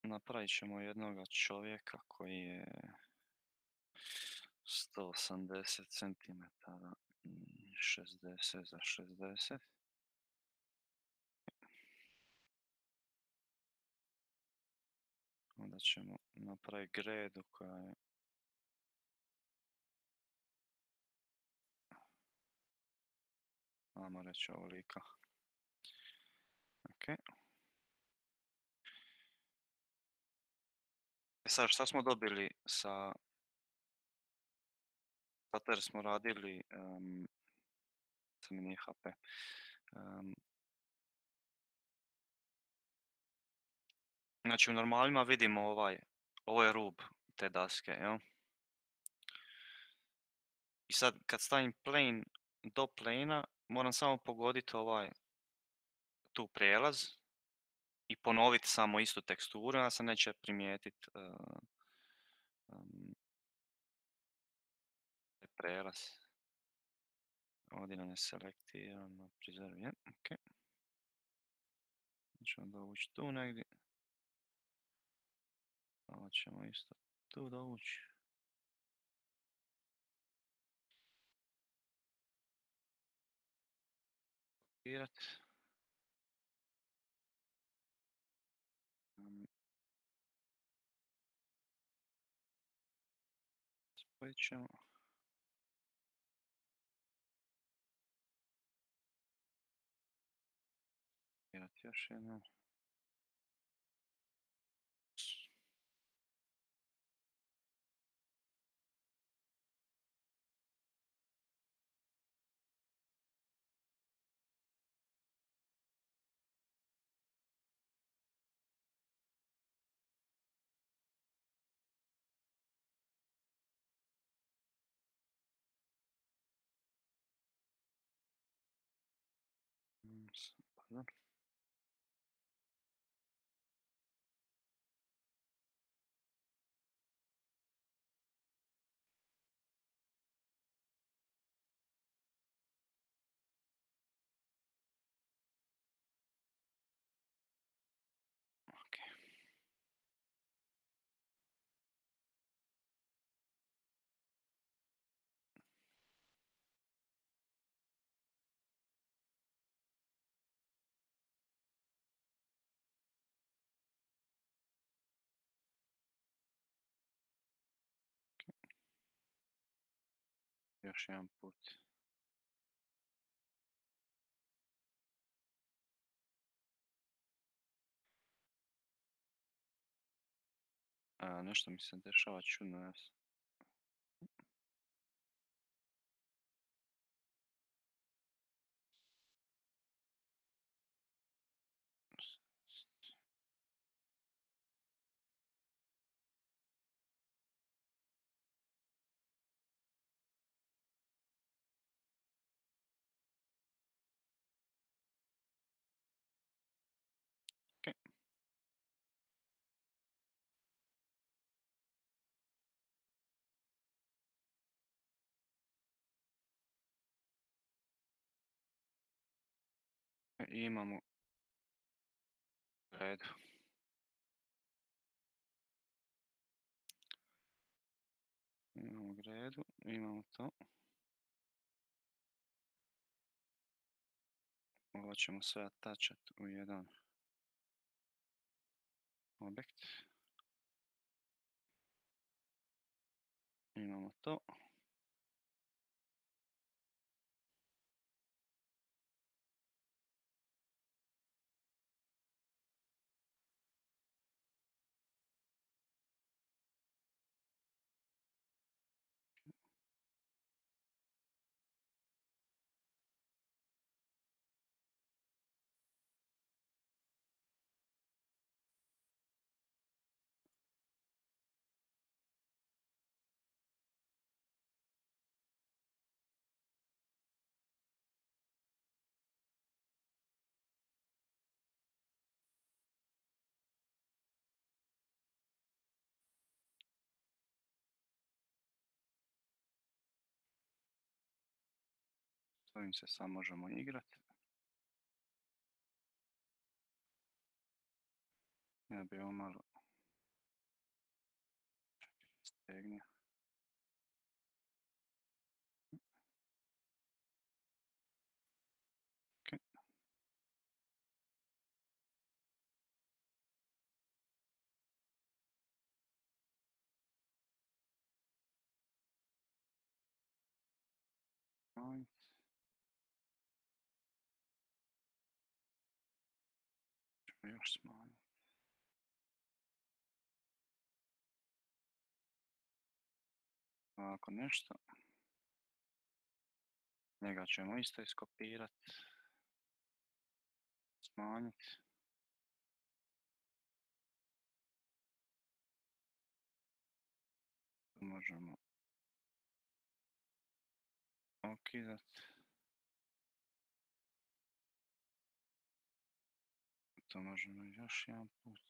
Napravit ćemo jednoga čovjeka koji je 180 cm, 60 za 60. Onda ćemo napraviti gredu koja je Ajmo reći ovolika. Ok. Sad šta smo dobili sa... Zato smo radili... Um, mi nije HP. Um, znači u normalima vidimo ovaj, ovo je rub te daske, jel? I sad kad stavim plane do plana, moram samo pogoditi ovaj tu prijelaz i ponoviti samo istu teksturu, a se neće primijetiti uh, um, prijelaz. Ovdje nam je selektirano, prizoruje, ok. Ćemo dovući tu negdje. Ovo ćemo isto tu dovući. Kopirati. Spojit ćemo. Kopirati Još jedan put. A, nešto mi se dešava čudno. ja s- Imamo redu. Imamo u redu, imamo to. Ovo ćemo sve atačat u jedan objekt. Imamo to. Ovim se sad možemo igrati. Ja bi ovo malo stegnio. Još smanjiti. Ovako nešto. Njega ćemo isto iskopirati. Smanjiti. Možemo okidat. To možemo još jedan put.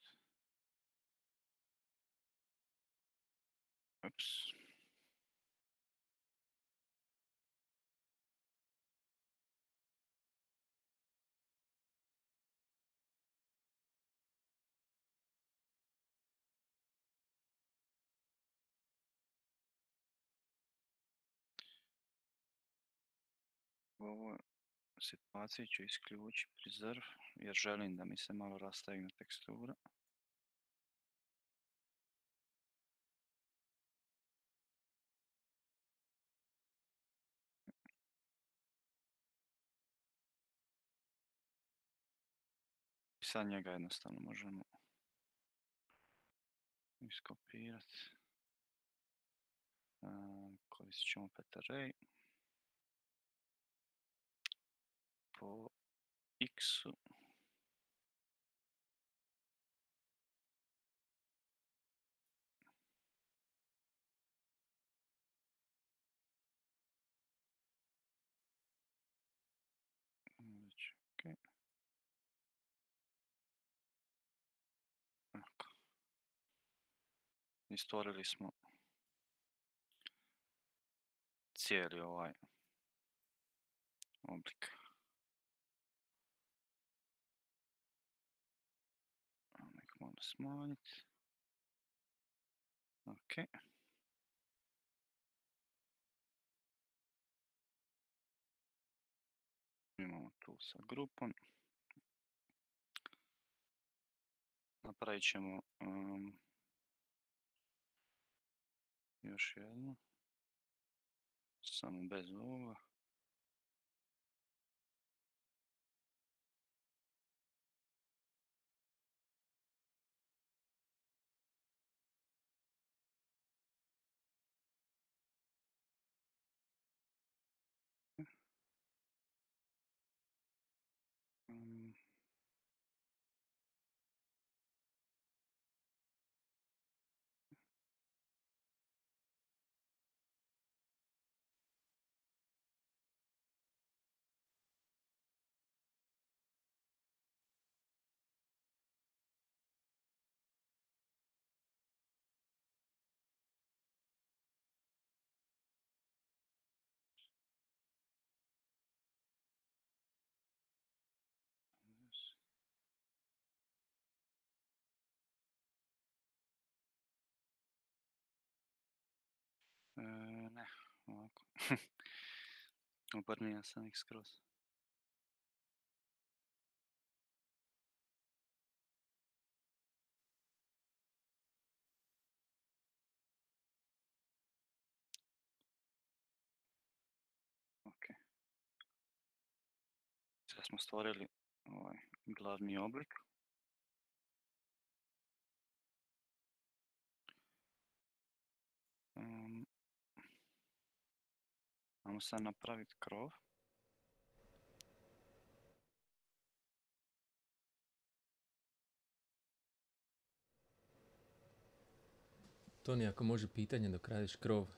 Ups. U ovoj situaciji ću isključiti preserve jer želim da mi se malo rastegne tekstura. I sad njega jednostavno možemo iskopirati. Koristit ćemo Ray. Po x Već, ok. I stvorili smo cijeli ovaj oblik. Smanjiti. Ok. Imamo tu sa grupom. Napravit ćemo um, još jednu. Samo bez ovoga. Ne, ovako. Obrnija sam ih skroz. Ok. Sad smo stvorili ovaj glavni oblik. Um, Ajmo sad napraviti krov. Toni, ako može pitanje dok radiš krov, uh,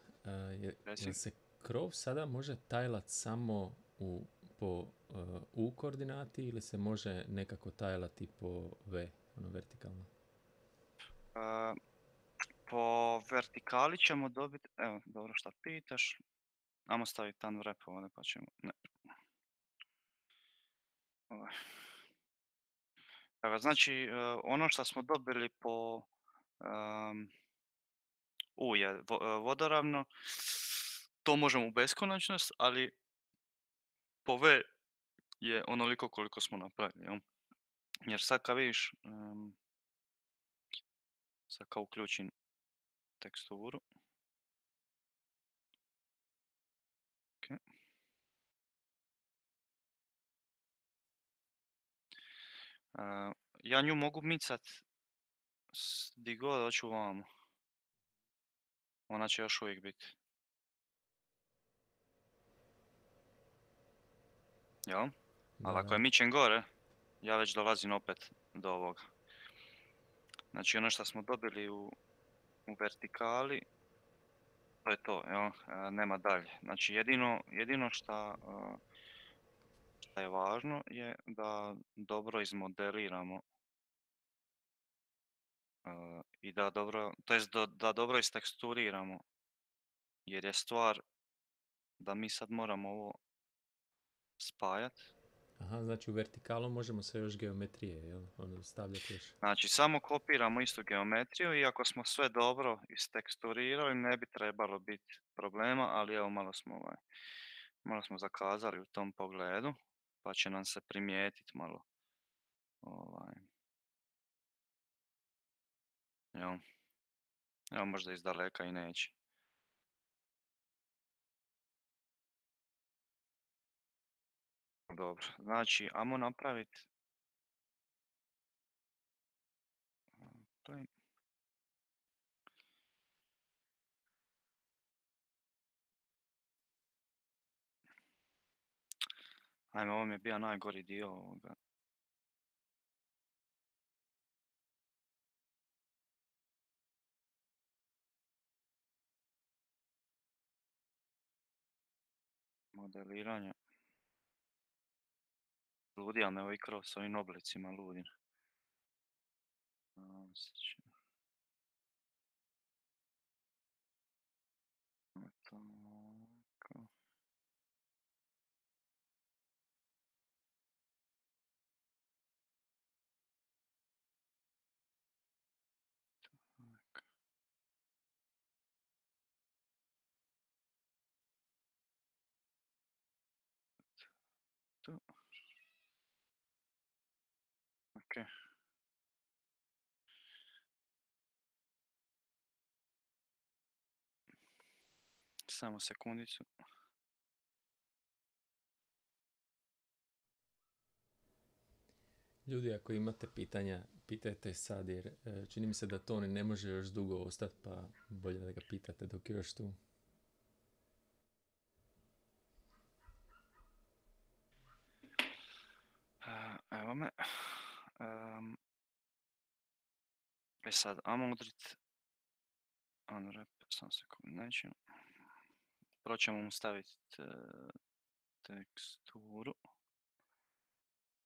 je, se krov sada može tajlat samo u, po uh, U koordinati ili se može nekako tajlati po V, ono vertikalno? Uh, po vertikali ćemo dobiti, evo, dobro šta pitaš, Ajmo staviti unwrap ovdje pa ćemo... Ne. Evo, znači, e, ono što smo dobili po um, U je e, vodoravno, to možemo u beskonačnost, ali po V je onoliko koliko smo napravili. Jer sad kad vidiš, um, sad kao uključim teksturu, ja nju mogu micat di god hoću vamo. Ona će još uvijek biti. Jel? Ali ako je mičem gore, ja već dolazim opet do ovoga. Znači ono što smo dobili u, u vertikali, to je to, jel? nema dalje. Znači jedino, jedino što je važno je da dobro izmodeliramo uh, i da dobro, to jest da, da dobro isteksturiramo. Jer je stvar da mi sad moramo ovo spajat. Aha, znači u vertikalu možemo se još geometrije, jel? Ono, stavljati još. Znači samo kopiramo istu geometriju i ako smo sve dobro isteksturirali ne bi trebalo biti problema, ali evo malo smo ovaj, malo smo zakazali u tom pogledu, pa će nam se primijetiti malo. Ovaj. Evo. Evo možda iz daleka i neće. Dobro, znači ajmo napraviti Ajme, ovo mi je bio najgori dio ovoga. Modeliranje. Ludija me ovaj kroz s ovim oblicima ludim. Um, Samo sekundicu. Ljudi, ako imate pitanja, pitajte sad jer e, čini mi se da Toni ne može još dugo ostati, pa bolje da ga pitate dok je još tu. Evo me. Em, E sad, ajmo udrit unwrap, sam sekund, neću. Prvo ćemo mu staviti teksturu.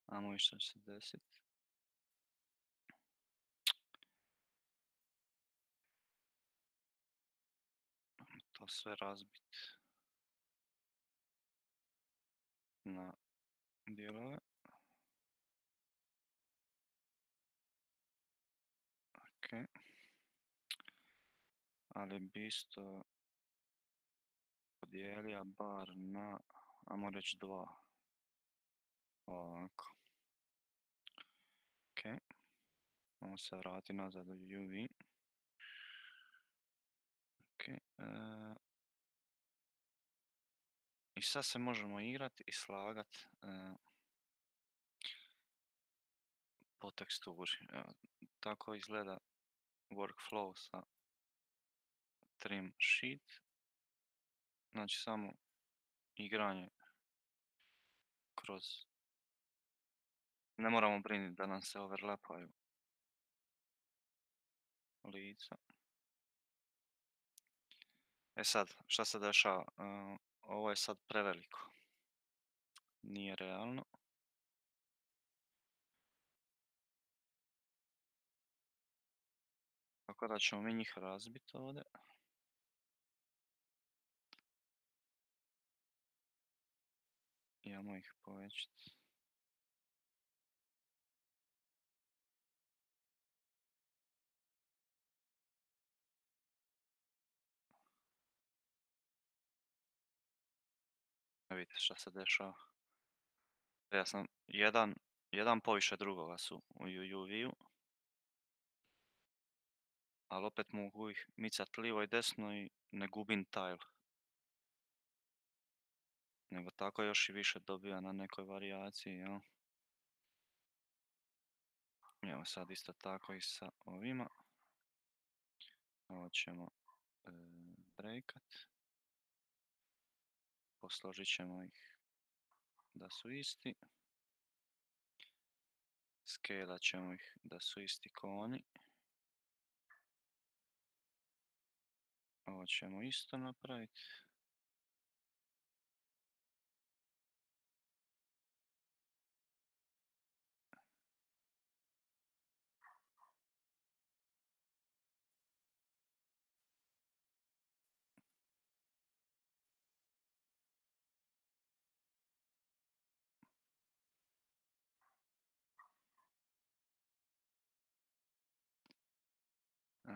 Ajmo vidjeti što će se desiti. To sve razbit na dijelove. Ok. Ali bi isto podijelio bar na, ajmo reći dva. Ovako. Ok. Ajmo se vratiti nazad u UV. Ok. e, I sad se možemo igrati i slagat e, po teksturi. Tako izgleda workflow sa trim sheet. Znači samo igranje kroz... Ne moramo brinuti da nam se overlapaju lica. E sad, šta se dešava? Ovo je sad preveliko. Nije realno. Tako da ćemo mi njih razbiti ovdje. I ajmo ih povećati. Vidite šta se dešava. Ja sam jedan, jedan poviše drugoga su u UV-u. Ali opet mogu ih micat lijevo i desno i ne gubim tile. Nego tako još i više dobija na nekoj varijaciji, jel? Evo sad isto tako i sa ovima. Ovo ćemo e, breakat. Posložit ćemo ih da su isti. Scalat ćemo ih da su isti ko oni. Ovo ćemo isto napraviti.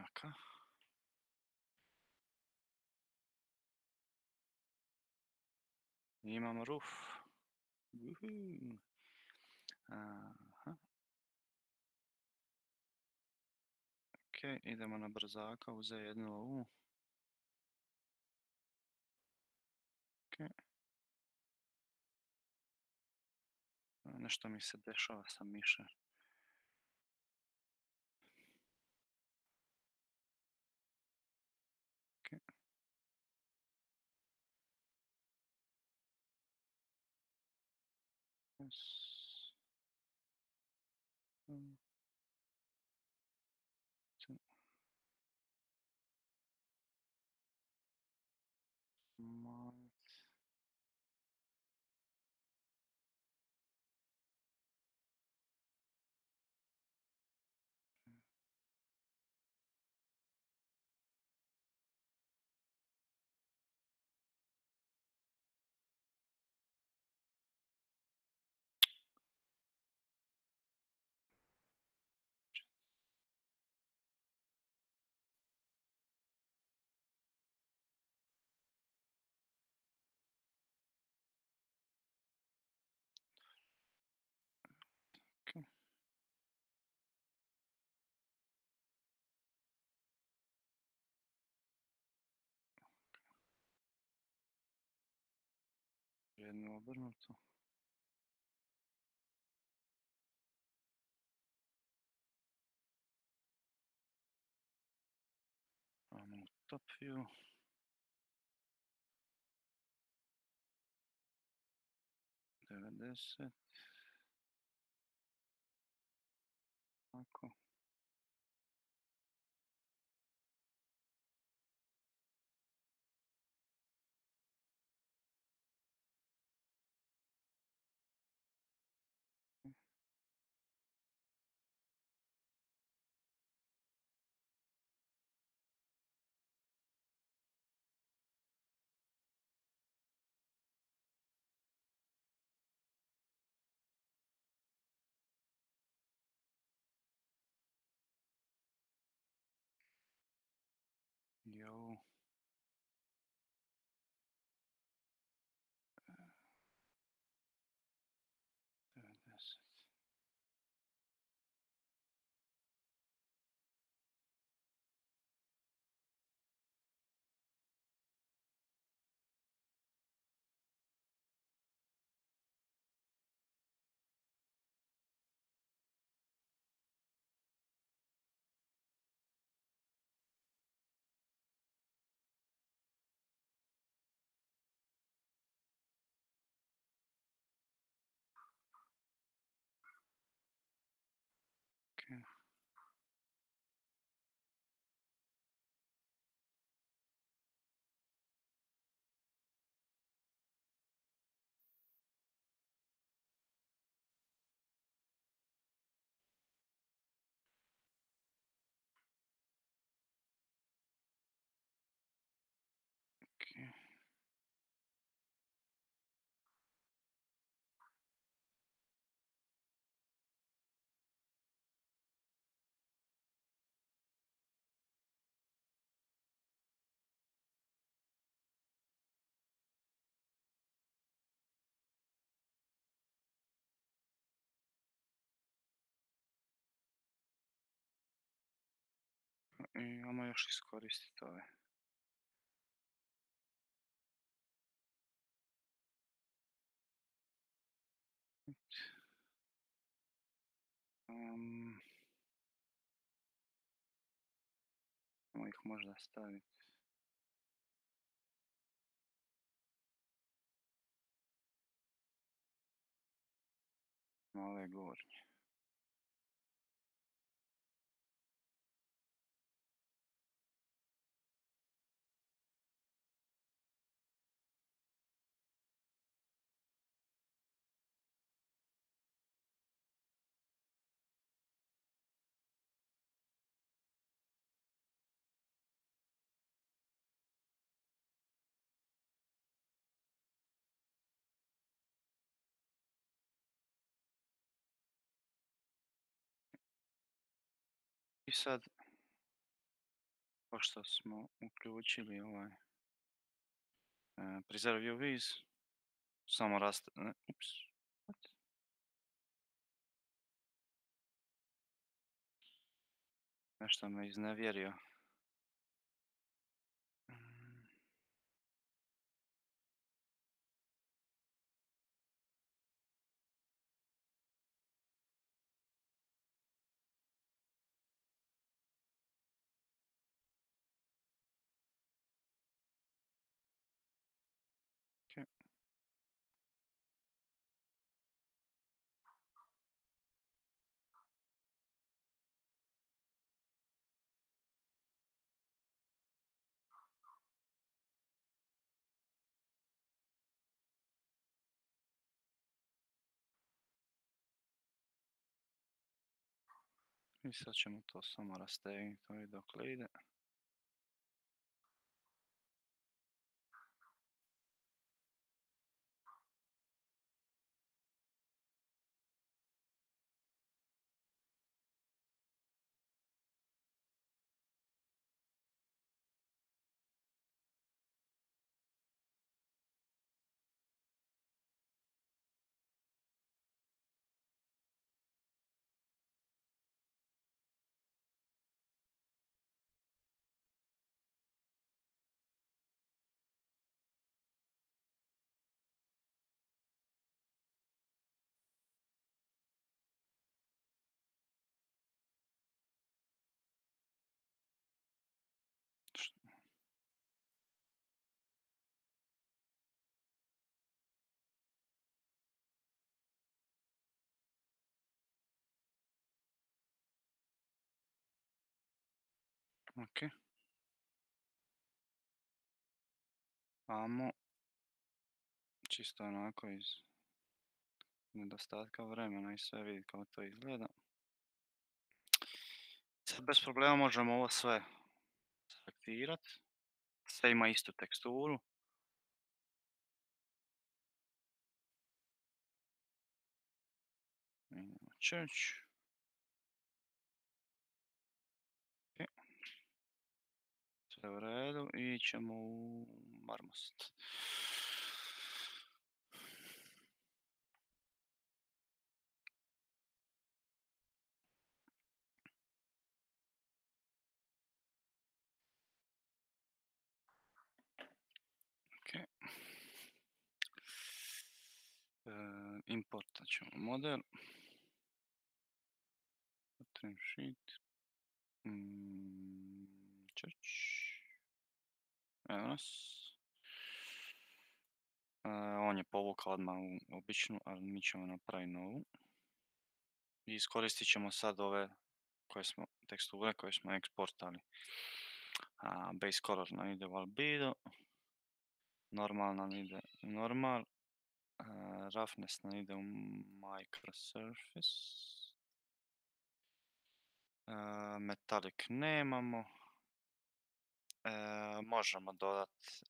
Jaka. Imam ruf. Uhu. Aha. Ok, idemo na brzaka u Z1 u Ok. Nešto mi se dešava sa miše. darkness. Okay. Jednu obrnuto. Ajmo u top view. Devedeset. Imamo još iskoristiti ove. Um, ih možda staviti. Na ove gornje. Sad pošto smo uključili ovaj uh, preserve UVs, samo raste, ne, ups, what? Nešto me iznevjerio. I sad ćemo to samo rastegnuti dokle ide. Ok. Amo čisto onako iz nedostatka vremena i sve vidjeti kako to izgleda. Sad bez problema možemo ovo sve selektirati. Sve ima istu teksturu. Church. Sve u redu i ćemo u Marmost. Ok. E, importat ćemo model. Trim sheet. Mm, Church. Evo on je povukao odmah u običnu, ali mi ćemo napraviti novu. I iskoristit ćemo sad ove koje smo, teksture koje smo eksportali. Base color nam ide u albedo. Normal nam ide normal. Roughness nam ide u microsurface. Metallic nemamo. E, možemo dodati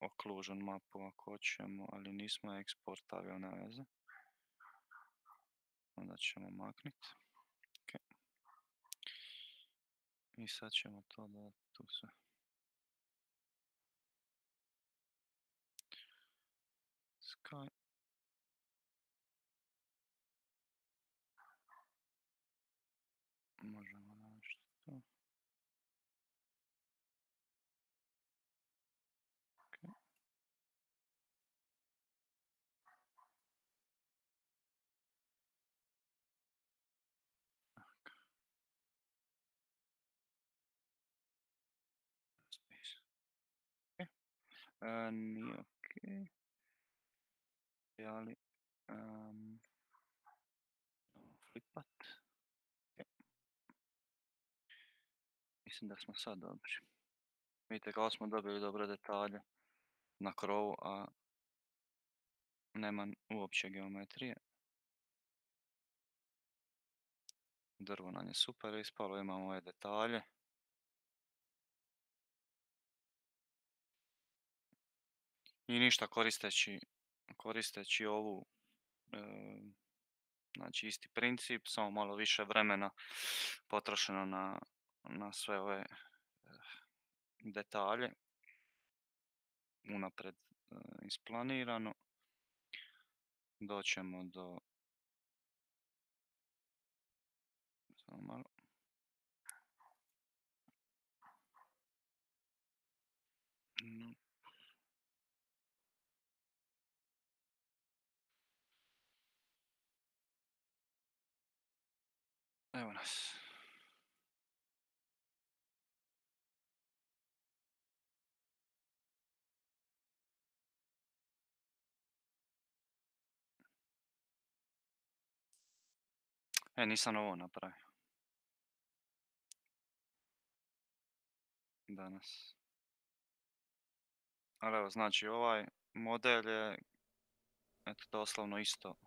occlusion mapu ako hoćemo, ali nismo eksportali, ona veze. Onda ćemo maknuti. Okay. I sad ćemo to dodati tu sve. Sky. Možemo naći to. Okay. Space. Okay. E, nije ok. Ali, um, flipat. Okay. Mislim da smo sad dobri. Vidite kako smo dobili dobre detalje na krovu, a nema uopće geometrije. Drvo nam je super ispalo, imamo ove detalje. I ništa koristeći, koristeći ovu, e, znači isti princip, samo malo više vremena potrošeno na, na sve ove e, detalje unapred e, isplanirano. Doćemo do... Samo malo. No. Nas. E, nisam ovo napravio. Danas. Ali evo, znači ovaj model je eto doslovno isto.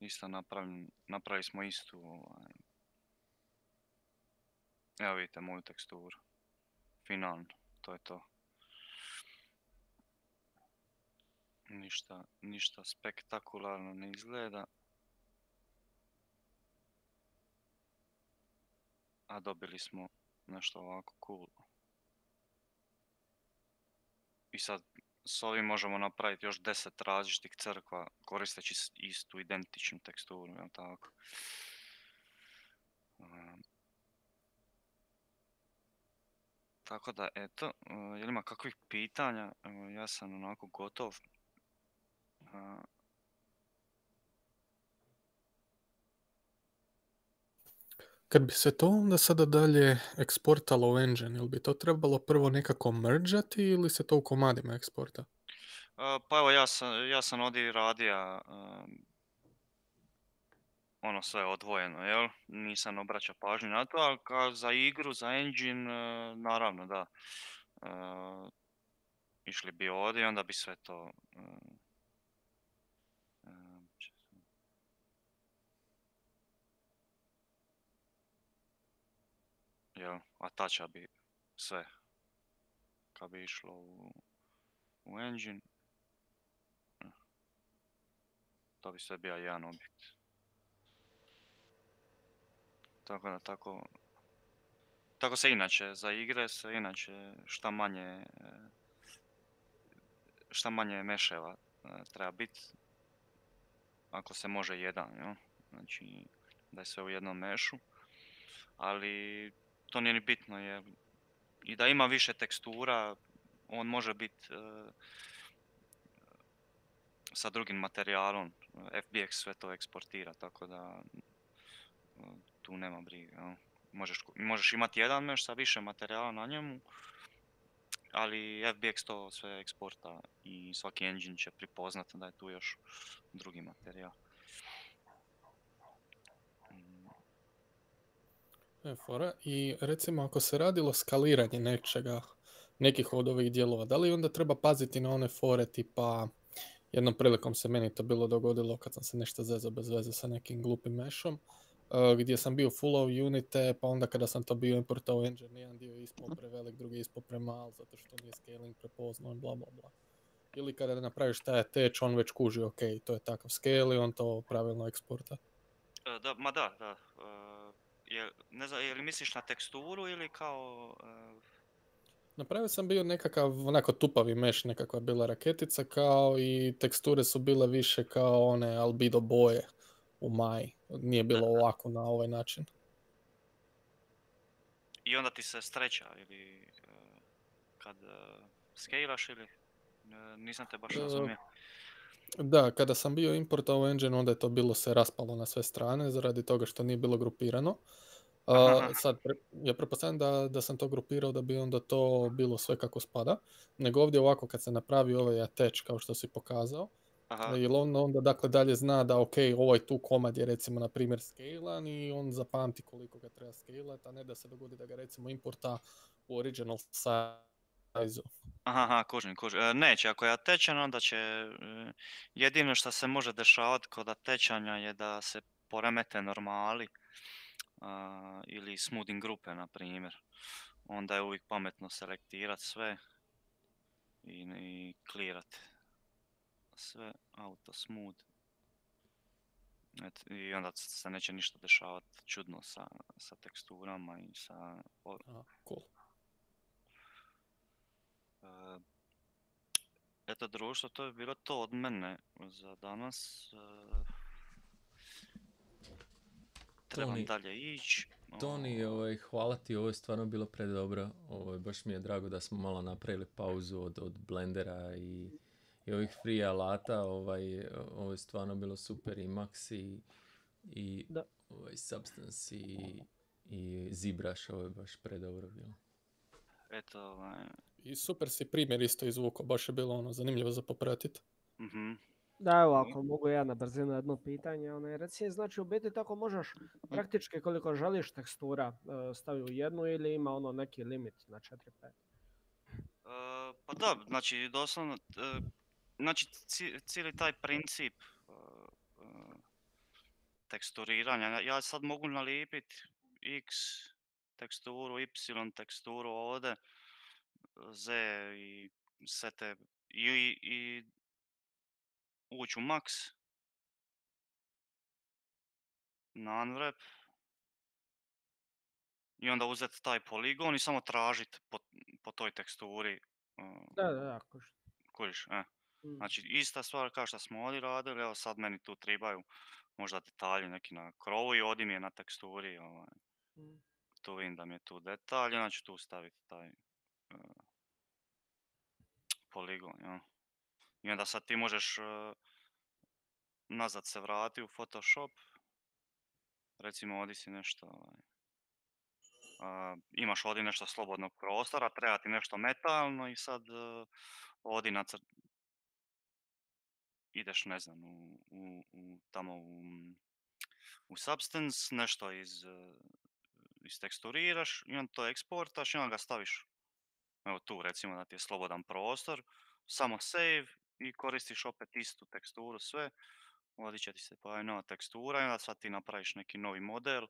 Isto napravljen, napravili smo istu ovaj. Evo vidite moju teksturu. Finalno, to je to. Ništa, ništa spektakularno ne izgleda. A dobili smo nešto ovako cool. I sad s ovim možemo napraviti još deset različitih crkva koristeći istu identičnu teksturu, jel tako? Ehm. tako da, eto, e, jel ima kakvih pitanja? ja sam onako gotov. Kad bi se to onda sada dalje eksportalo u engine, ili bi to trebalo prvo nekako mrđati ili se to u komadima eksporta? Pa evo ja sam, ja sam ovdje radio ono sve odvojeno, jel? Nisam obraćao pažnju na to, ali kao za igru, za engine, e, naravno da. E, išli bi ovdje onda bi sve to e, jel, atača bi sve kad bi išlo u, u engine. To bi sve bio jedan objekt. Tako da tako... Tako se inače, za igre se inače šta manje... Šta manje meševa e, treba biti. Ako se može jedan, jel? Znači da je sve u jednom mešu. Ali to nije ni bitno jer i da ima više tekstura, on može biti uh, sa drugim materijalom, FBX sve to eksportira, tako da uh, tu nema brige. Ja. Možeš, možeš imati jedan meš sa više materijala na njemu, ali FBX to sve eksporta i svaki engine će pripoznati da je tu još drugi materijal. E, fora. I recimo ako se radilo skaliranje nečega, nekih od ovih dijelova, da li onda treba paziti na one fore tipa jednom prilikom se meni to bilo dogodilo kad sam se nešto zezao bez veze sa nekim glupim mešom, e, gdje sam bio full of unite, pa onda kada sam to bio importao engine, jedan dio je ispao prevelik, drugi ispao premal, zato što nije scaling prepoznao i bla bla bla. Ili kada napraviš taj attach, on već kuži, ok, to je takav scale i on to pravilno eksporta. E, da, ma da, da je, ne znam, je li misliš na teksturu ili kao... Uh... Napravio sam bio nekakav onako tupavi meš, nekakva bila raketica kao i teksture su bile više kao one albido boje u maj. Nije bilo ovako na ovaj način. I onda ti se streća ili uh, kad uh, scalaš ili nisam te baš razumio. Da, kada sam bio importao engine, onda je to bilo se raspalo na sve strane, zaradi toga što nije bilo grupirano. Uh, sad, pre, ja pretpostavljam da, da sam to grupirao da bi onda to bilo sve kako spada, nego ovdje ovako kad se napravi ovaj attach kao što si pokazao, Aha. jer on onda dakle dalje zna da ok, ovaj tu komad je recimo na primjer scalan i on zapamti koliko ga treba scalat, a ne da se dogodi da ga recimo importa u original size Aha, aha, kužim, kužim. E, neće, ako je atečan, onda će... E, jedino što se može dešavati kod atečanja je da se poremete normali ili smoothing grupe, na primjer. Onda je uvijek pametno selektirati sve i, i sve auto smooth. I onda se neće ništa dešavati čudno sa, sa teksturama i sa... Aha, cool. Eto društvo, to je bilo to od mene za danas. Trebam Toni- dalje ići. Toni, ovaj, hvala ti, ovo je stvarno bilo predobro. Ovo, baš mi je drago da smo malo napravili pauzu od, od blendera i, i ovih free alata. Ovaj, ovo je stvarno bilo super i Maxi i Da. ovaj, Substance i, i ZBrush, ovo je baš predobro bilo. Eto, ovaj, I super si primjer isto izvukao, baš je bilo ono zanimljivo za popratiti. mhm. Da, evo, ako mogu ja na brzinu jedno pitanje, onaj, reci, znači u biti tako možeš praktički koliko želiš tekstura e, stavi u jednu ili ima ono neki limit na 4-5? E, pa da, znači doslovno, e, znači ci- cijeli taj princip e, e, teksturiranja, ja- ja sad mogu nalijepiti x teksturu, y teksturu ovdje, z i sve te, i, i, i ući u max, na unwrap, i onda uzeti taj poligon i samo tražiti po, po toj teksturi Da, da, da. kužiš. Kužiš, e. Mm. Znači, ista stvar kao što smo ovdje radili, evo sad meni tu trebaju možda detalji neki na krovu i mi je na teksturi, ovaj, tu vidim da mi je tu detalj, znači tu staviti taj poligon, jel? I onda sad ti možeš e, nazad se vrati u Photoshop, recimo ovdje si nešto, a, imaš ovdje nešto slobodnog prostora, treba ti nešto metalno i sad e, ovdje nacrt, ideš, ne znam, u, u, u tamo u, u Substance, nešto iz, istekturiraš i onda to eksportaš i onda ga staviš, evo tu recimo da ti je slobodan prostor, samo save i koristiš opet istu teksturu, sve, ovdje će ti se pojaviti nova tekstura i onda sad ti napraviš neki novi model,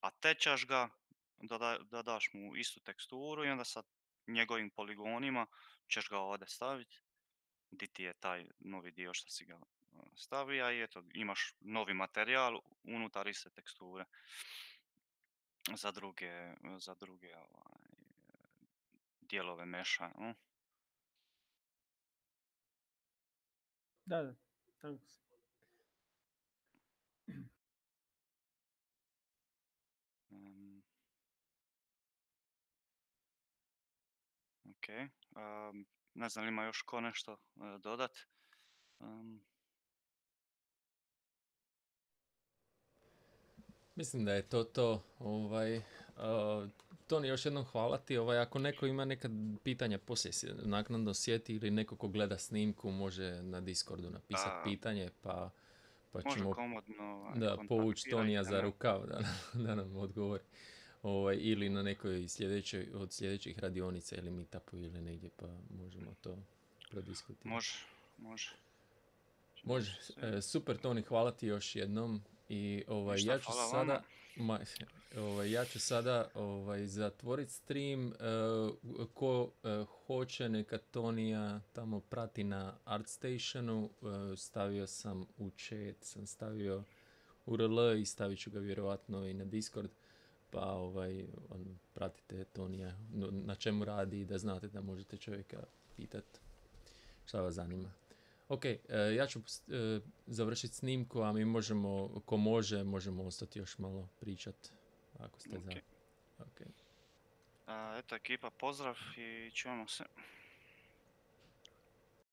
a tečaš ga, da, da, da daš mu istu teksturu i onda sa njegovim poligonima ćeš ga ovdje staviti di ti je taj novi dio što si ga stavio i eto, imaš novi materijal unutar iste teksture za druge, za druge ovaj, dijelove meša. no. Da, da. Thanks. Um, ok. Um, ne znam, ima još ko nešto uh, dodat? Um, Mislim da je to to. Ovaj, uh, Toni, još jednom hvala ti. Ovaj, ako neko ima neka pitanja poslije se naknadno sjeti ili neko ko gleda snimku može na Discordu napisati Da. pitanje pa, pa ćemo komodno ovaj, da, povući Tonija za rukav da, <laughs> da nam odgovori. Ovaj, ili na nekoj sljedećoj, od sljedećih radionica ili meetupu ili negdje pa možemo to prodiskutirati. Može, može. Može. E, super Toni, hvala ti još jednom. I ovaj, Ništa, ja ću sada, vama. Ovaj, ja ću sada ovaj, zatvoriti stream. E, ko e, hoće neka Tonija tamo prati na ArtStationu. E, stavio sam u chat, sam stavio URL i stavit ću ga vjerojatno i na Discord. Pa ovaj, on, pratite Tonija na čemu radi da znate da možete čovjeka pitati šta vas zanima. Ok, e, ja ću e, završiti snimku, a mi možemo, ko može, možemo ostati još malo pričat, ako ste za. Ok. Ok. A, eto ekipa, pozdrav i čujemo se.